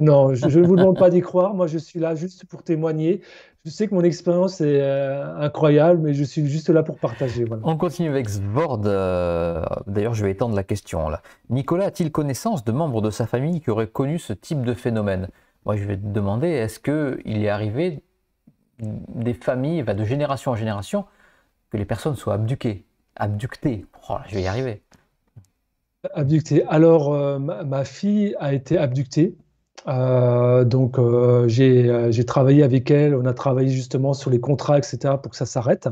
non, je ne vous demande pas d'y croire. Moi, je suis là juste pour témoigner. Je sais que mon expérience est incroyable, mais je suis juste là pour partager. On continue avec Svord. D'ailleurs, je vais étendre la question. Là. Nicolas a-t-il connaissance de membres de sa famille qui auraient connu ce type de phénomène? Moi, je vais te demander, est-ce qu'il est arrivé des familles, de génération en génération, que les personnes soient abduquées. Abductées. Oh, je vais y arriver. Abductée. Alors, euh, ma, fille a été abductée. Euh, donc, euh, j'ai travaillé avec elle. On a travaillé justement sur les contrats, etc., pour que ça s'arrête.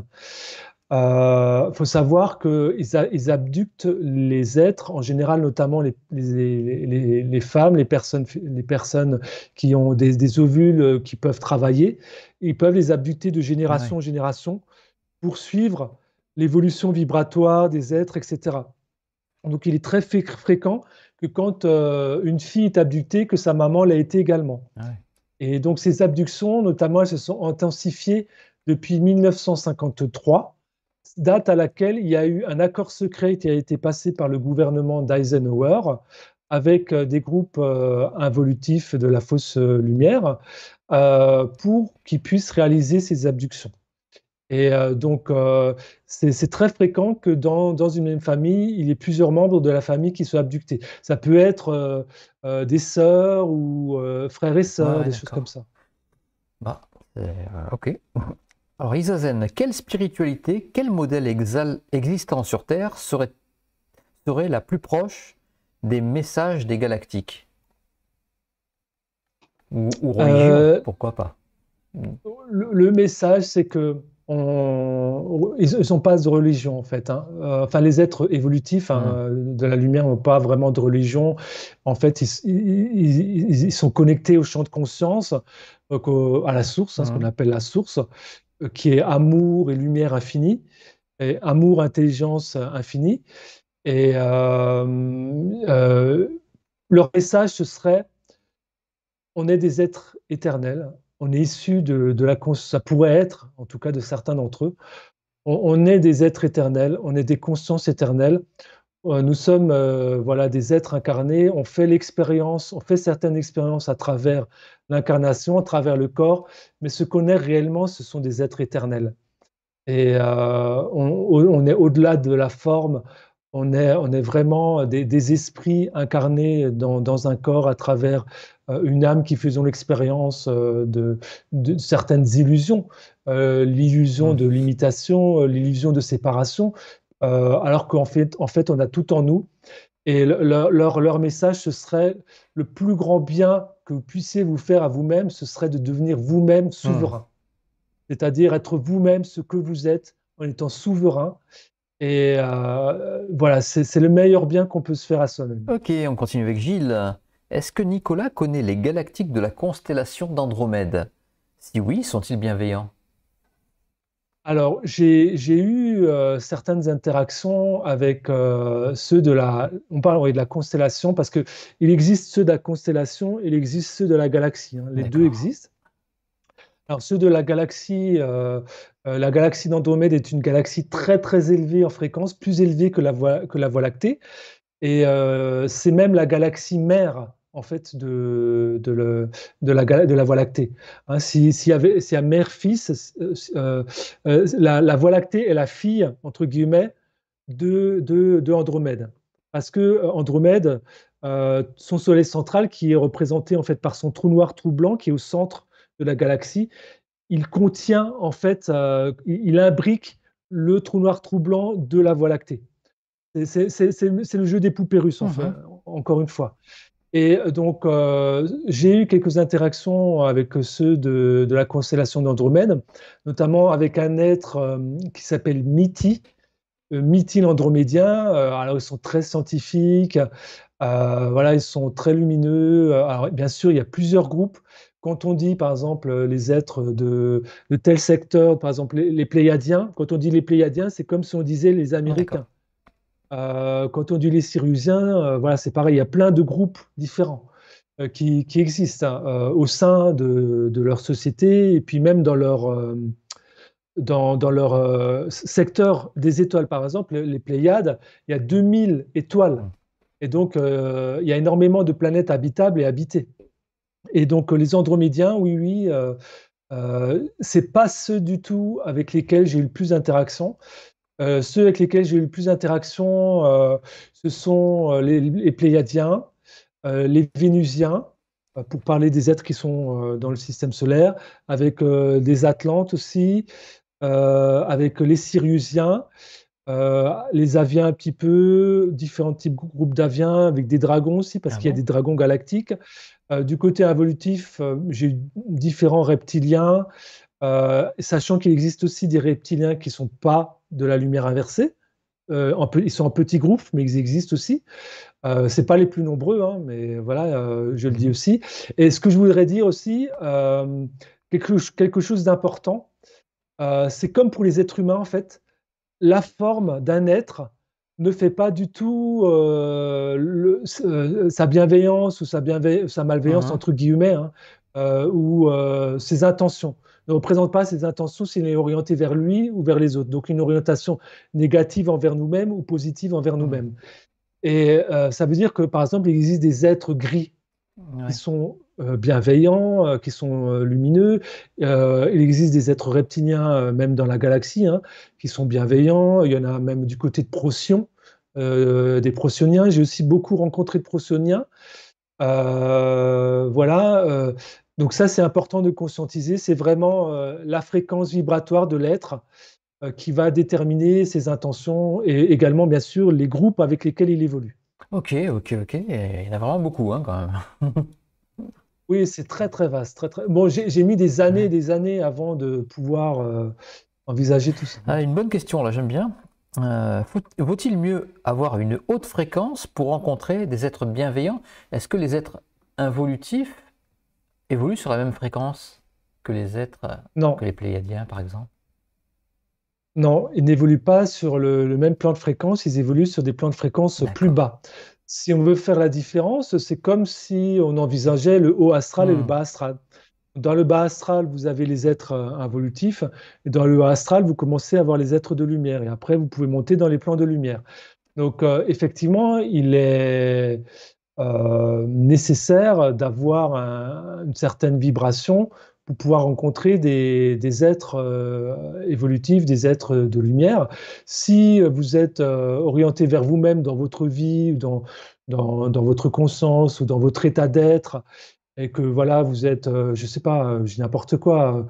Il faut savoir qu'ils ils abductent les êtres, en général, notamment les, les, femmes, les personnes, les personnes qui ont des, des, ovules qui peuvent travailler ils peuvent les abducter de génération en génération pour suivre l'évolution vibratoire des êtres, etc. Donc il est très fréquent que quand euh, une fille est abductée, que sa maman l'a été également. Et donc ces abductions, notamment, elles se sont intensifiées depuis 1953, date à laquelle il y a eu un accord secret qui a été passé par le gouvernement d'Eisenhower avec euh, des groupes euh, involutifs de la fausse lumière, euh, pour qu'ils puissent réaliser ces abductions. Et euh, donc, euh, c'est très fréquent que dans, dans, une même famille, il y ait plusieurs membres de la famille qui soient abductés. Ça peut être des sœurs ou frères et sœurs, des choses comme ça. Bah, ok. Alors, Isazen, quelle spiritualité, quel modèle existant sur Terre serait, serait la plus proche des messages des galactiques? Ou, religion, euh, pourquoi pas le, message, c'est que ils ne sont pas de religion en fait. Hein. Euh, enfin, les êtres évolutifs hein, mm. de la lumière n'ont pas vraiment de religion. En fait, ils, sont connectés au champ de conscience, euh, à la source, hein, ce qu'on mm. appelle la source. qui est amour et lumière infinie, et amour, intelligence infinie. Et leur message, ce serait on est des êtres éternels, on est issu de, de la conscience, ça pourrait être, en tout cas de certains d'entre eux, on, est des êtres éternels, on est des consciences éternelles. Euh, nous sommes euh, voilà des êtres incarnés. On fait l'expérience, on fait certaines expériences à travers l'incarnation, à travers le corps, mais ce qu'on est réellement, ce sont des êtres éternels. Et euh, on, est au-delà de la forme, on est, on est vraiment des, esprits incarnés dans, un corps à travers une âme qui faisons l'expérience de, certaines illusions. Euh, l'illusion de limitation, euh, l'illusion de séparation, euh, alors qu'en fait, en fait, on a tout en nous. Et leur, leur, message, ce serait le plus grand bien que vous puissiez vous faire à vous-même, ce serait de devenir vous-même souverain. C'est-à-dire être vous-même ce que vous êtes en étant souverain. Et voilà, c'est le meilleur bien qu'on peut se faire à soi-même. Ok, on continue avec Gilles. Est-ce que Nicolas connaît les galactiques de la constellation d'Andromède? Si oui, sont-ils bienveillants? Alors, j'ai eu euh, certaines interactions avec euh, ceux de la, on parle de la constellation parce que il existe ceux de la constellation, il existe ceux de la galaxie. Hein. les deux existent. Alors, ceux de la galaxie, euh, la galaxie d'Andromède est une galaxie très très élevée en fréquence, plus élevée que la Voie, lactée, et c'est même la galaxie mère en fait de, de, la, Voie lactée. Hein, S'il si y avait si a mère-fils, euh, euh, euh, la, la, Voie lactée est la fille, entre guillemets, de, de, de Andromède. Parce que Andromède, son soleil central, qui est représenté en fait par son trou noir, trou blanc, qui est au centre de la galaxie, il contient en fait, il, imbrique le trou noir, trou blanc de la Voie lactée. C'est le jeu des poupées russes, mmh fait, encore une fois. Et euh, donc, euh, j'ai eu quelques interactions avec ceux de, la constellation d'Andromède, notamment avec un être euh, qui s'appelle Miti, Miti l'andromédien. alors, ils sont très scientifiques, voilà, ils sont très lumineux. Alors, bien sûr, il y a plusieurs groupes. Quand on dit, par exemple, les êtres de, tel secteur, par exemple, les, les, Pléiadiens, quand on dit les Pléiadiens, c'est comme si on disait les Américains. Euh, quand on dit les Syrusiens, euh, voilà, c'est pareil, il y a plein de groupes différents euh, qui, existent hein, au sein de, leur société et puis même dans leur, dans, leur secteur des étoiles. Par exemple, les Pléiades, il y a 2000 étoiles. Et donc, il y a énormément de planètes habitables et habitées. Et donc, les Andromédiens, oui, oui, euh, c'est pas ceux du tout avec lesquels j'ai eu le plus d'interaction. Euh, ceux avec lesquels j'ai eu le plus d'interaction, euh, ce sont euh, les, Pléiadiens, les Vénusiens, pour parler des êtres qui sont dans le système solaire, avec des Atlantes aussi, avec les Siriusiens, les Aviens un petit peu, différents types de groupes d'Aviens, avec des dragons aussi, parce qu'il y a des dragons galactiques. Du côté évolutif, j'ai eu différents reptiliens, sachant qu'il existe aussi des reptiliens qui ne sont pas de la lumière inversée. Euh, ils sont en petits groupes, mais ils existent aussi. Euh, c'est pas les plus nombreux, hein, mais voilà, euh, je le dis mhm. aussi. Et ce que je voudrais dire aussi, euh, quelque, chose d'important, c'est comme pour les êtres humains, en fait, la forme d'un être ne fait pas du tout sa bienveillance ou sa, sa malveillance, entre guillemets, hein, ou ses intentions ne représente pas ses intentions s'il est orienté vers lui ou vers les autres. Donc une orientation négative envers nous-mêmes ou positive envers nous-mêmes. Et euh, ça veut dire que, par exemple, il existe des êtres gris qui sont euh, bienveillants, euh, qui sont lumineux. il existe des êtres reptiliens, même dans la galaxie, hein, qui sont bienveillants. Il y en a même du côté de Procyon, des Procyoniens. J'ai aussi beaucoup rencontré de Procyoniens. voilà. Donc ça, c'est important de conscientiser. C'est vraiment euh, la fréquence vibratoire de l'être euh, qui va déterminer ses intentions et également, bien sûr, les groupes avec lesquels il évolue. Ok, ok, ok. Il y en a vraiment beaucoup, hein, quand même. oui, c'est très, très vaste. Très, très... Bon, j'ai mis des années et des années avant de pouvoir euh, envisager tout ça. Ah, une bonne question, là, j'aime bien. Vaut-il mieux avoir une haute fréquence pour rencontrer des êtres bienveillants? Est-ce que les êtres involutifs évoluent sur la même fréquence que les êtres, Non. que les Pléiadiens par exemple? Non, ils n'évoluent pas sur le, même plan de fréquence, ils évoluent sur des plans de fréquence plus bas. Si on veut faire la différence, c'est comme si on envisageait le haut astral et le hmm. bas astral. Dans le bas astral, vous avez les êtres euh, involutifs, dans le haut astral, vous commencez à avoir les êtres de lumière, et après, vous pouvez monter dans les plans de lumière. Donc, euh, effectivement, il est euh, nécessaire d'avoir une certaine vibration pour pouvoir rencontrer des, êtres évolutifs, des êtres de lumière. Si vous êtes orienté vers vous-même dans votre vie, dans, votre conscience ou dans votre état d'être, et que voilà, vous êtes, euh, je sais pas, euh, j'ai n'importe quoi, euh,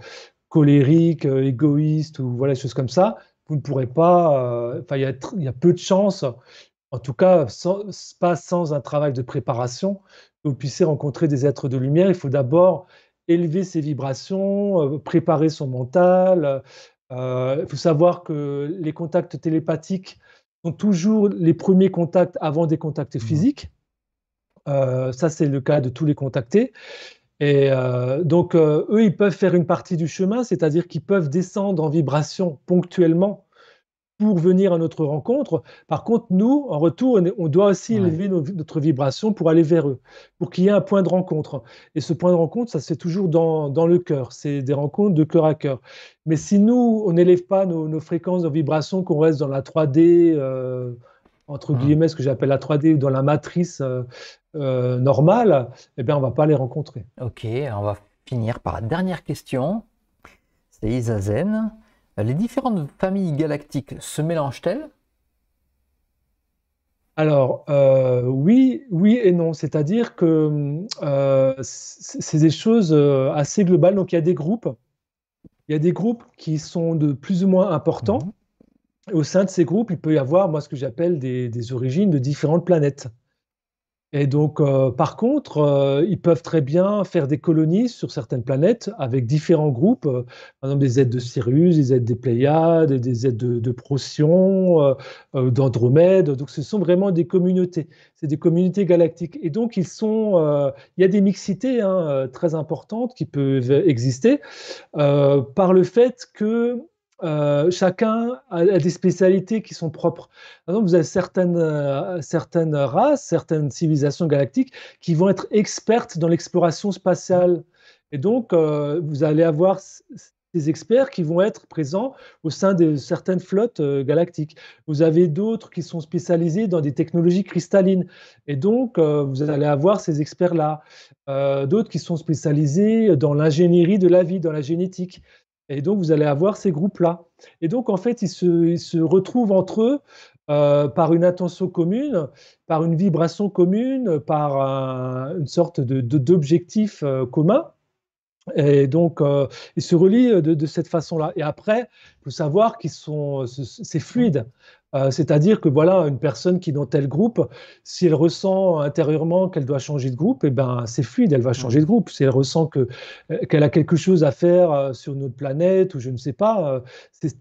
colérique, égoïste ou voilà, des choses comme ça, vous ne pourrez pas, enfin, il y, a peu de chances, en tout cas, pas sans un travail de préparation, que vous puissiez rencontrer des êtres de lumière. Il faut d'abord élever ses vibrations, préparer son mental. il faut savoir que les contacts télépathiques sont toujours les premiers contacts avant des contacts mmh physiques. Euh, ça, c'est le cas de tous les contactés. Et euh, donc, euh, eux, ils peuvent faire une partie du chemin, c'est-à-dire qu'ils peuvent descendre en vibration ponctuellement pour venir à notre rencontre. Par contre, nous, en retour, on, doit aussi élever notre vibration pour aller vers eux, pour qu'il y ait un point de rencontre. Et ce point de rencontre, ça se fait toujours dans, dans le cœur. C'est des rencontres de cœur à cœur. Mais si nous, on n'élève pas nos, fréquences de vibration, qu'on reste dans la 3D, entre guillemets, ce que j'appelle la 3D, ou dans la matrice euh, normales, eh bien, on ne va pas les rencontrer. Ok, on va finir par la dernière question. C'est Isazen. Les différentes familles galactiques se mélangent-elles? Alors, euh, oui, oui et non. C'est-à-dire que euh, c'est des choses assez globales. Donc, il y a des groupes. Il y a des groupes qui sont de plus ou moins importants. Mhm. Au sein de ces groupes, il peut y avoir, moi, ce que j'appelle des origines de différentes planètes. Et donc, euh, par contre, euh, ils peuvent très bien faire des colonies sur certaines planètes avec différents groupes, euh, par exemple des aides de Sirius, des aides des Pléiades, des aides de, Procyon, d'Andromède. Donc, ce sont vraiment des communautés. C'est des communautés galactiques. Et donc, ils sont, il y a des mixités hein, très importantes qui peuvent exister par le fait que euh, chacun a, des spécialités qui sont propres. Par exemple, vous avez certaines, euh, certaines races, certaines civilisations galactiques qui vont être expertes dans l'exploration spatiale. Et donc, euh, vous allez avoir des experts qui vont être présents au sein de certaines flottes galactiques. Vous avez d'autres qui sont spécialisés dans des technologies cristallines. Et donc, vous allez avoir ces experts-là. d'autres qui sont spécialisés dans l'ingénierie de la vie, dans la génétique. Et donc, vous allez avoir ces groupes-là. Et donc, en fait, ils se, retrouvent entre eux euh, par une attention commune, par une vibration commune, par une sorte d'objectif de, euh, commun. Et donc, euh, ils se relient de, cette façon-là. Et après, il faut savoir qu'ils sont, c'est fluide. Euh, c'est-à-dire que voilà, une personne qui est dans tel groupe, si elle ressent intérieurement qu'elle doit changer de groupe, eh ben c'est fluide, elle va changer de groupe. Si elle ressent que euh, qu'elle a quelque chose à faire euh, sur notre planète ou je ne sais pas,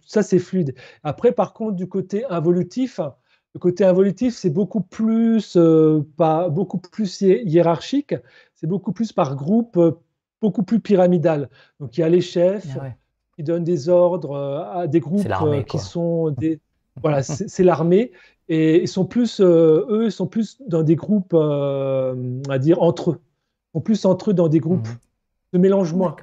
ça c'est fluide. Après, par contre, du côté involutif, le côté involutif, c'est beaucoup plus pas beaucoup plus hiérarchique, c'est beaucoup plus par groupe, beaucoup plus pyramidal. Donc il y a les chefs ah qui donnent des ordres à des groupes qui sont des voilà, c'est l'armée. Et ils sont plus, euh, eux, ils sont plus dans des groupes, euh, à dire, entre eux. Ils sont plus entre eux dans des groupes. Mmh. Ils se moins.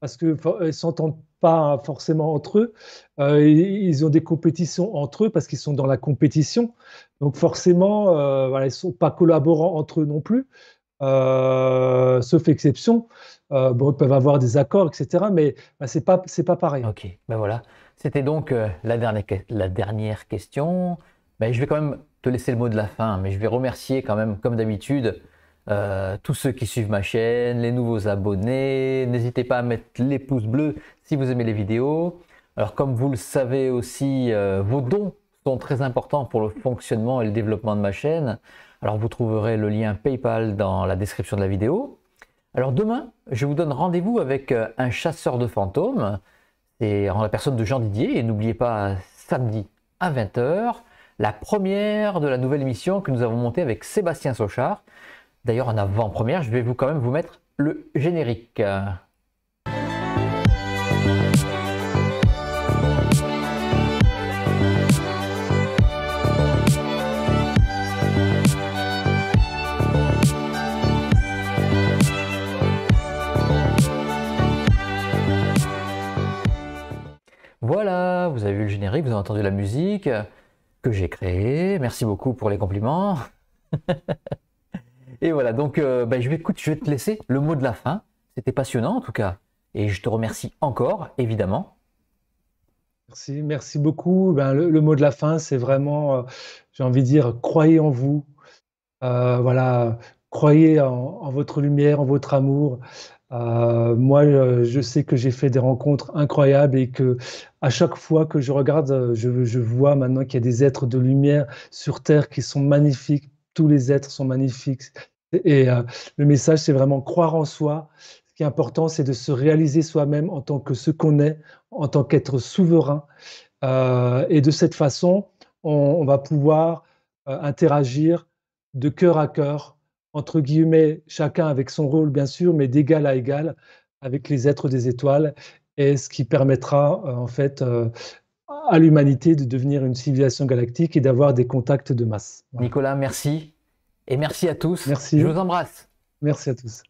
Parce qu'ils ne s'entendent pas forcément entre eux. Euh, ils ont des compétitions entre eux parce qu'ils sont dans la compétition. Donc forcément, voilà, ils ne sont pas collaborants entre eux non plus. sauf exception. bon, ils peuvent avoir des accords, etc. Mais bah, ce n'est pas, pas pareil. Ok, ben voilà. C'était donc euh, la, dernière, question. Ben, je vais quand même te laisser le mot de la fin, mais je vais remercier quand même, comme d'habitude, euh, tous ceux qui suivent ma chaîne, les nouveaux abonnés. N'hésitez pas à mettre les pouces bleus si vous aimez les vidéos. Alors comme vous le savez aussi, euh, vos dons sont très importants pour le fonctionnement et le développement de ma chaîne. Alors vous trouverez le lien PayPal dans la description de la vidéo. Alors demain, je vous donne rendez-vous avec un chasseur de fantômes c'est en la personne de Jean Didier. Et n'oubliez pas, samedi à 20h, la première de la nouvelle émission que nous avons montée avec Sébastien Sochard. D'ailleurs, en avant-première, je vais vous quand même vous mettre le générique. Voilà, vous avez vu le générique, vous avez entendu la musique que j'ai créée. Merci beaucoup pour les compliments. Et voilà, donc euh, ben, je, vais, te laisser le mot de la fin. C'était passionnant en tout cas. Et je te remercie encore, évidemment. Merci, merci beaucoup. Ben, le, mot de la fin, c'est vraiment, euh, j'ai envie de dire, croyez en vous. Euh, voilà, croyez en, votre lumière, en votre amour. Moi, je sais que j'ai fait des rencontres incroyables et que à chaque fois que je regarde, je, je vois maintenant qu'il y a des êtres de lumière sur Terre qui sont magnifiques. Tous les êtres sont magnifiques. Et euh, le message, c'est vraiment croire en soi. Ce qui est important, c'est de se réaliser soi-même en tant que ce qu'on est, en tant qu'être souverain. Euh, et de cette façon, on, va pouvoir euh, interagir de cœur à cœur, entre guillemets, chacun avec son rôle, bien sûr, mais d'égal à égal avec les êtres des étoiles, et ce qui permettra, en fait, à l'humanité de devenir une civilisation galactique et d'avoir des contacts de masse. Nicolas, merci. Et merci à tous. Merci. Je vous embrasse. Merci à tous.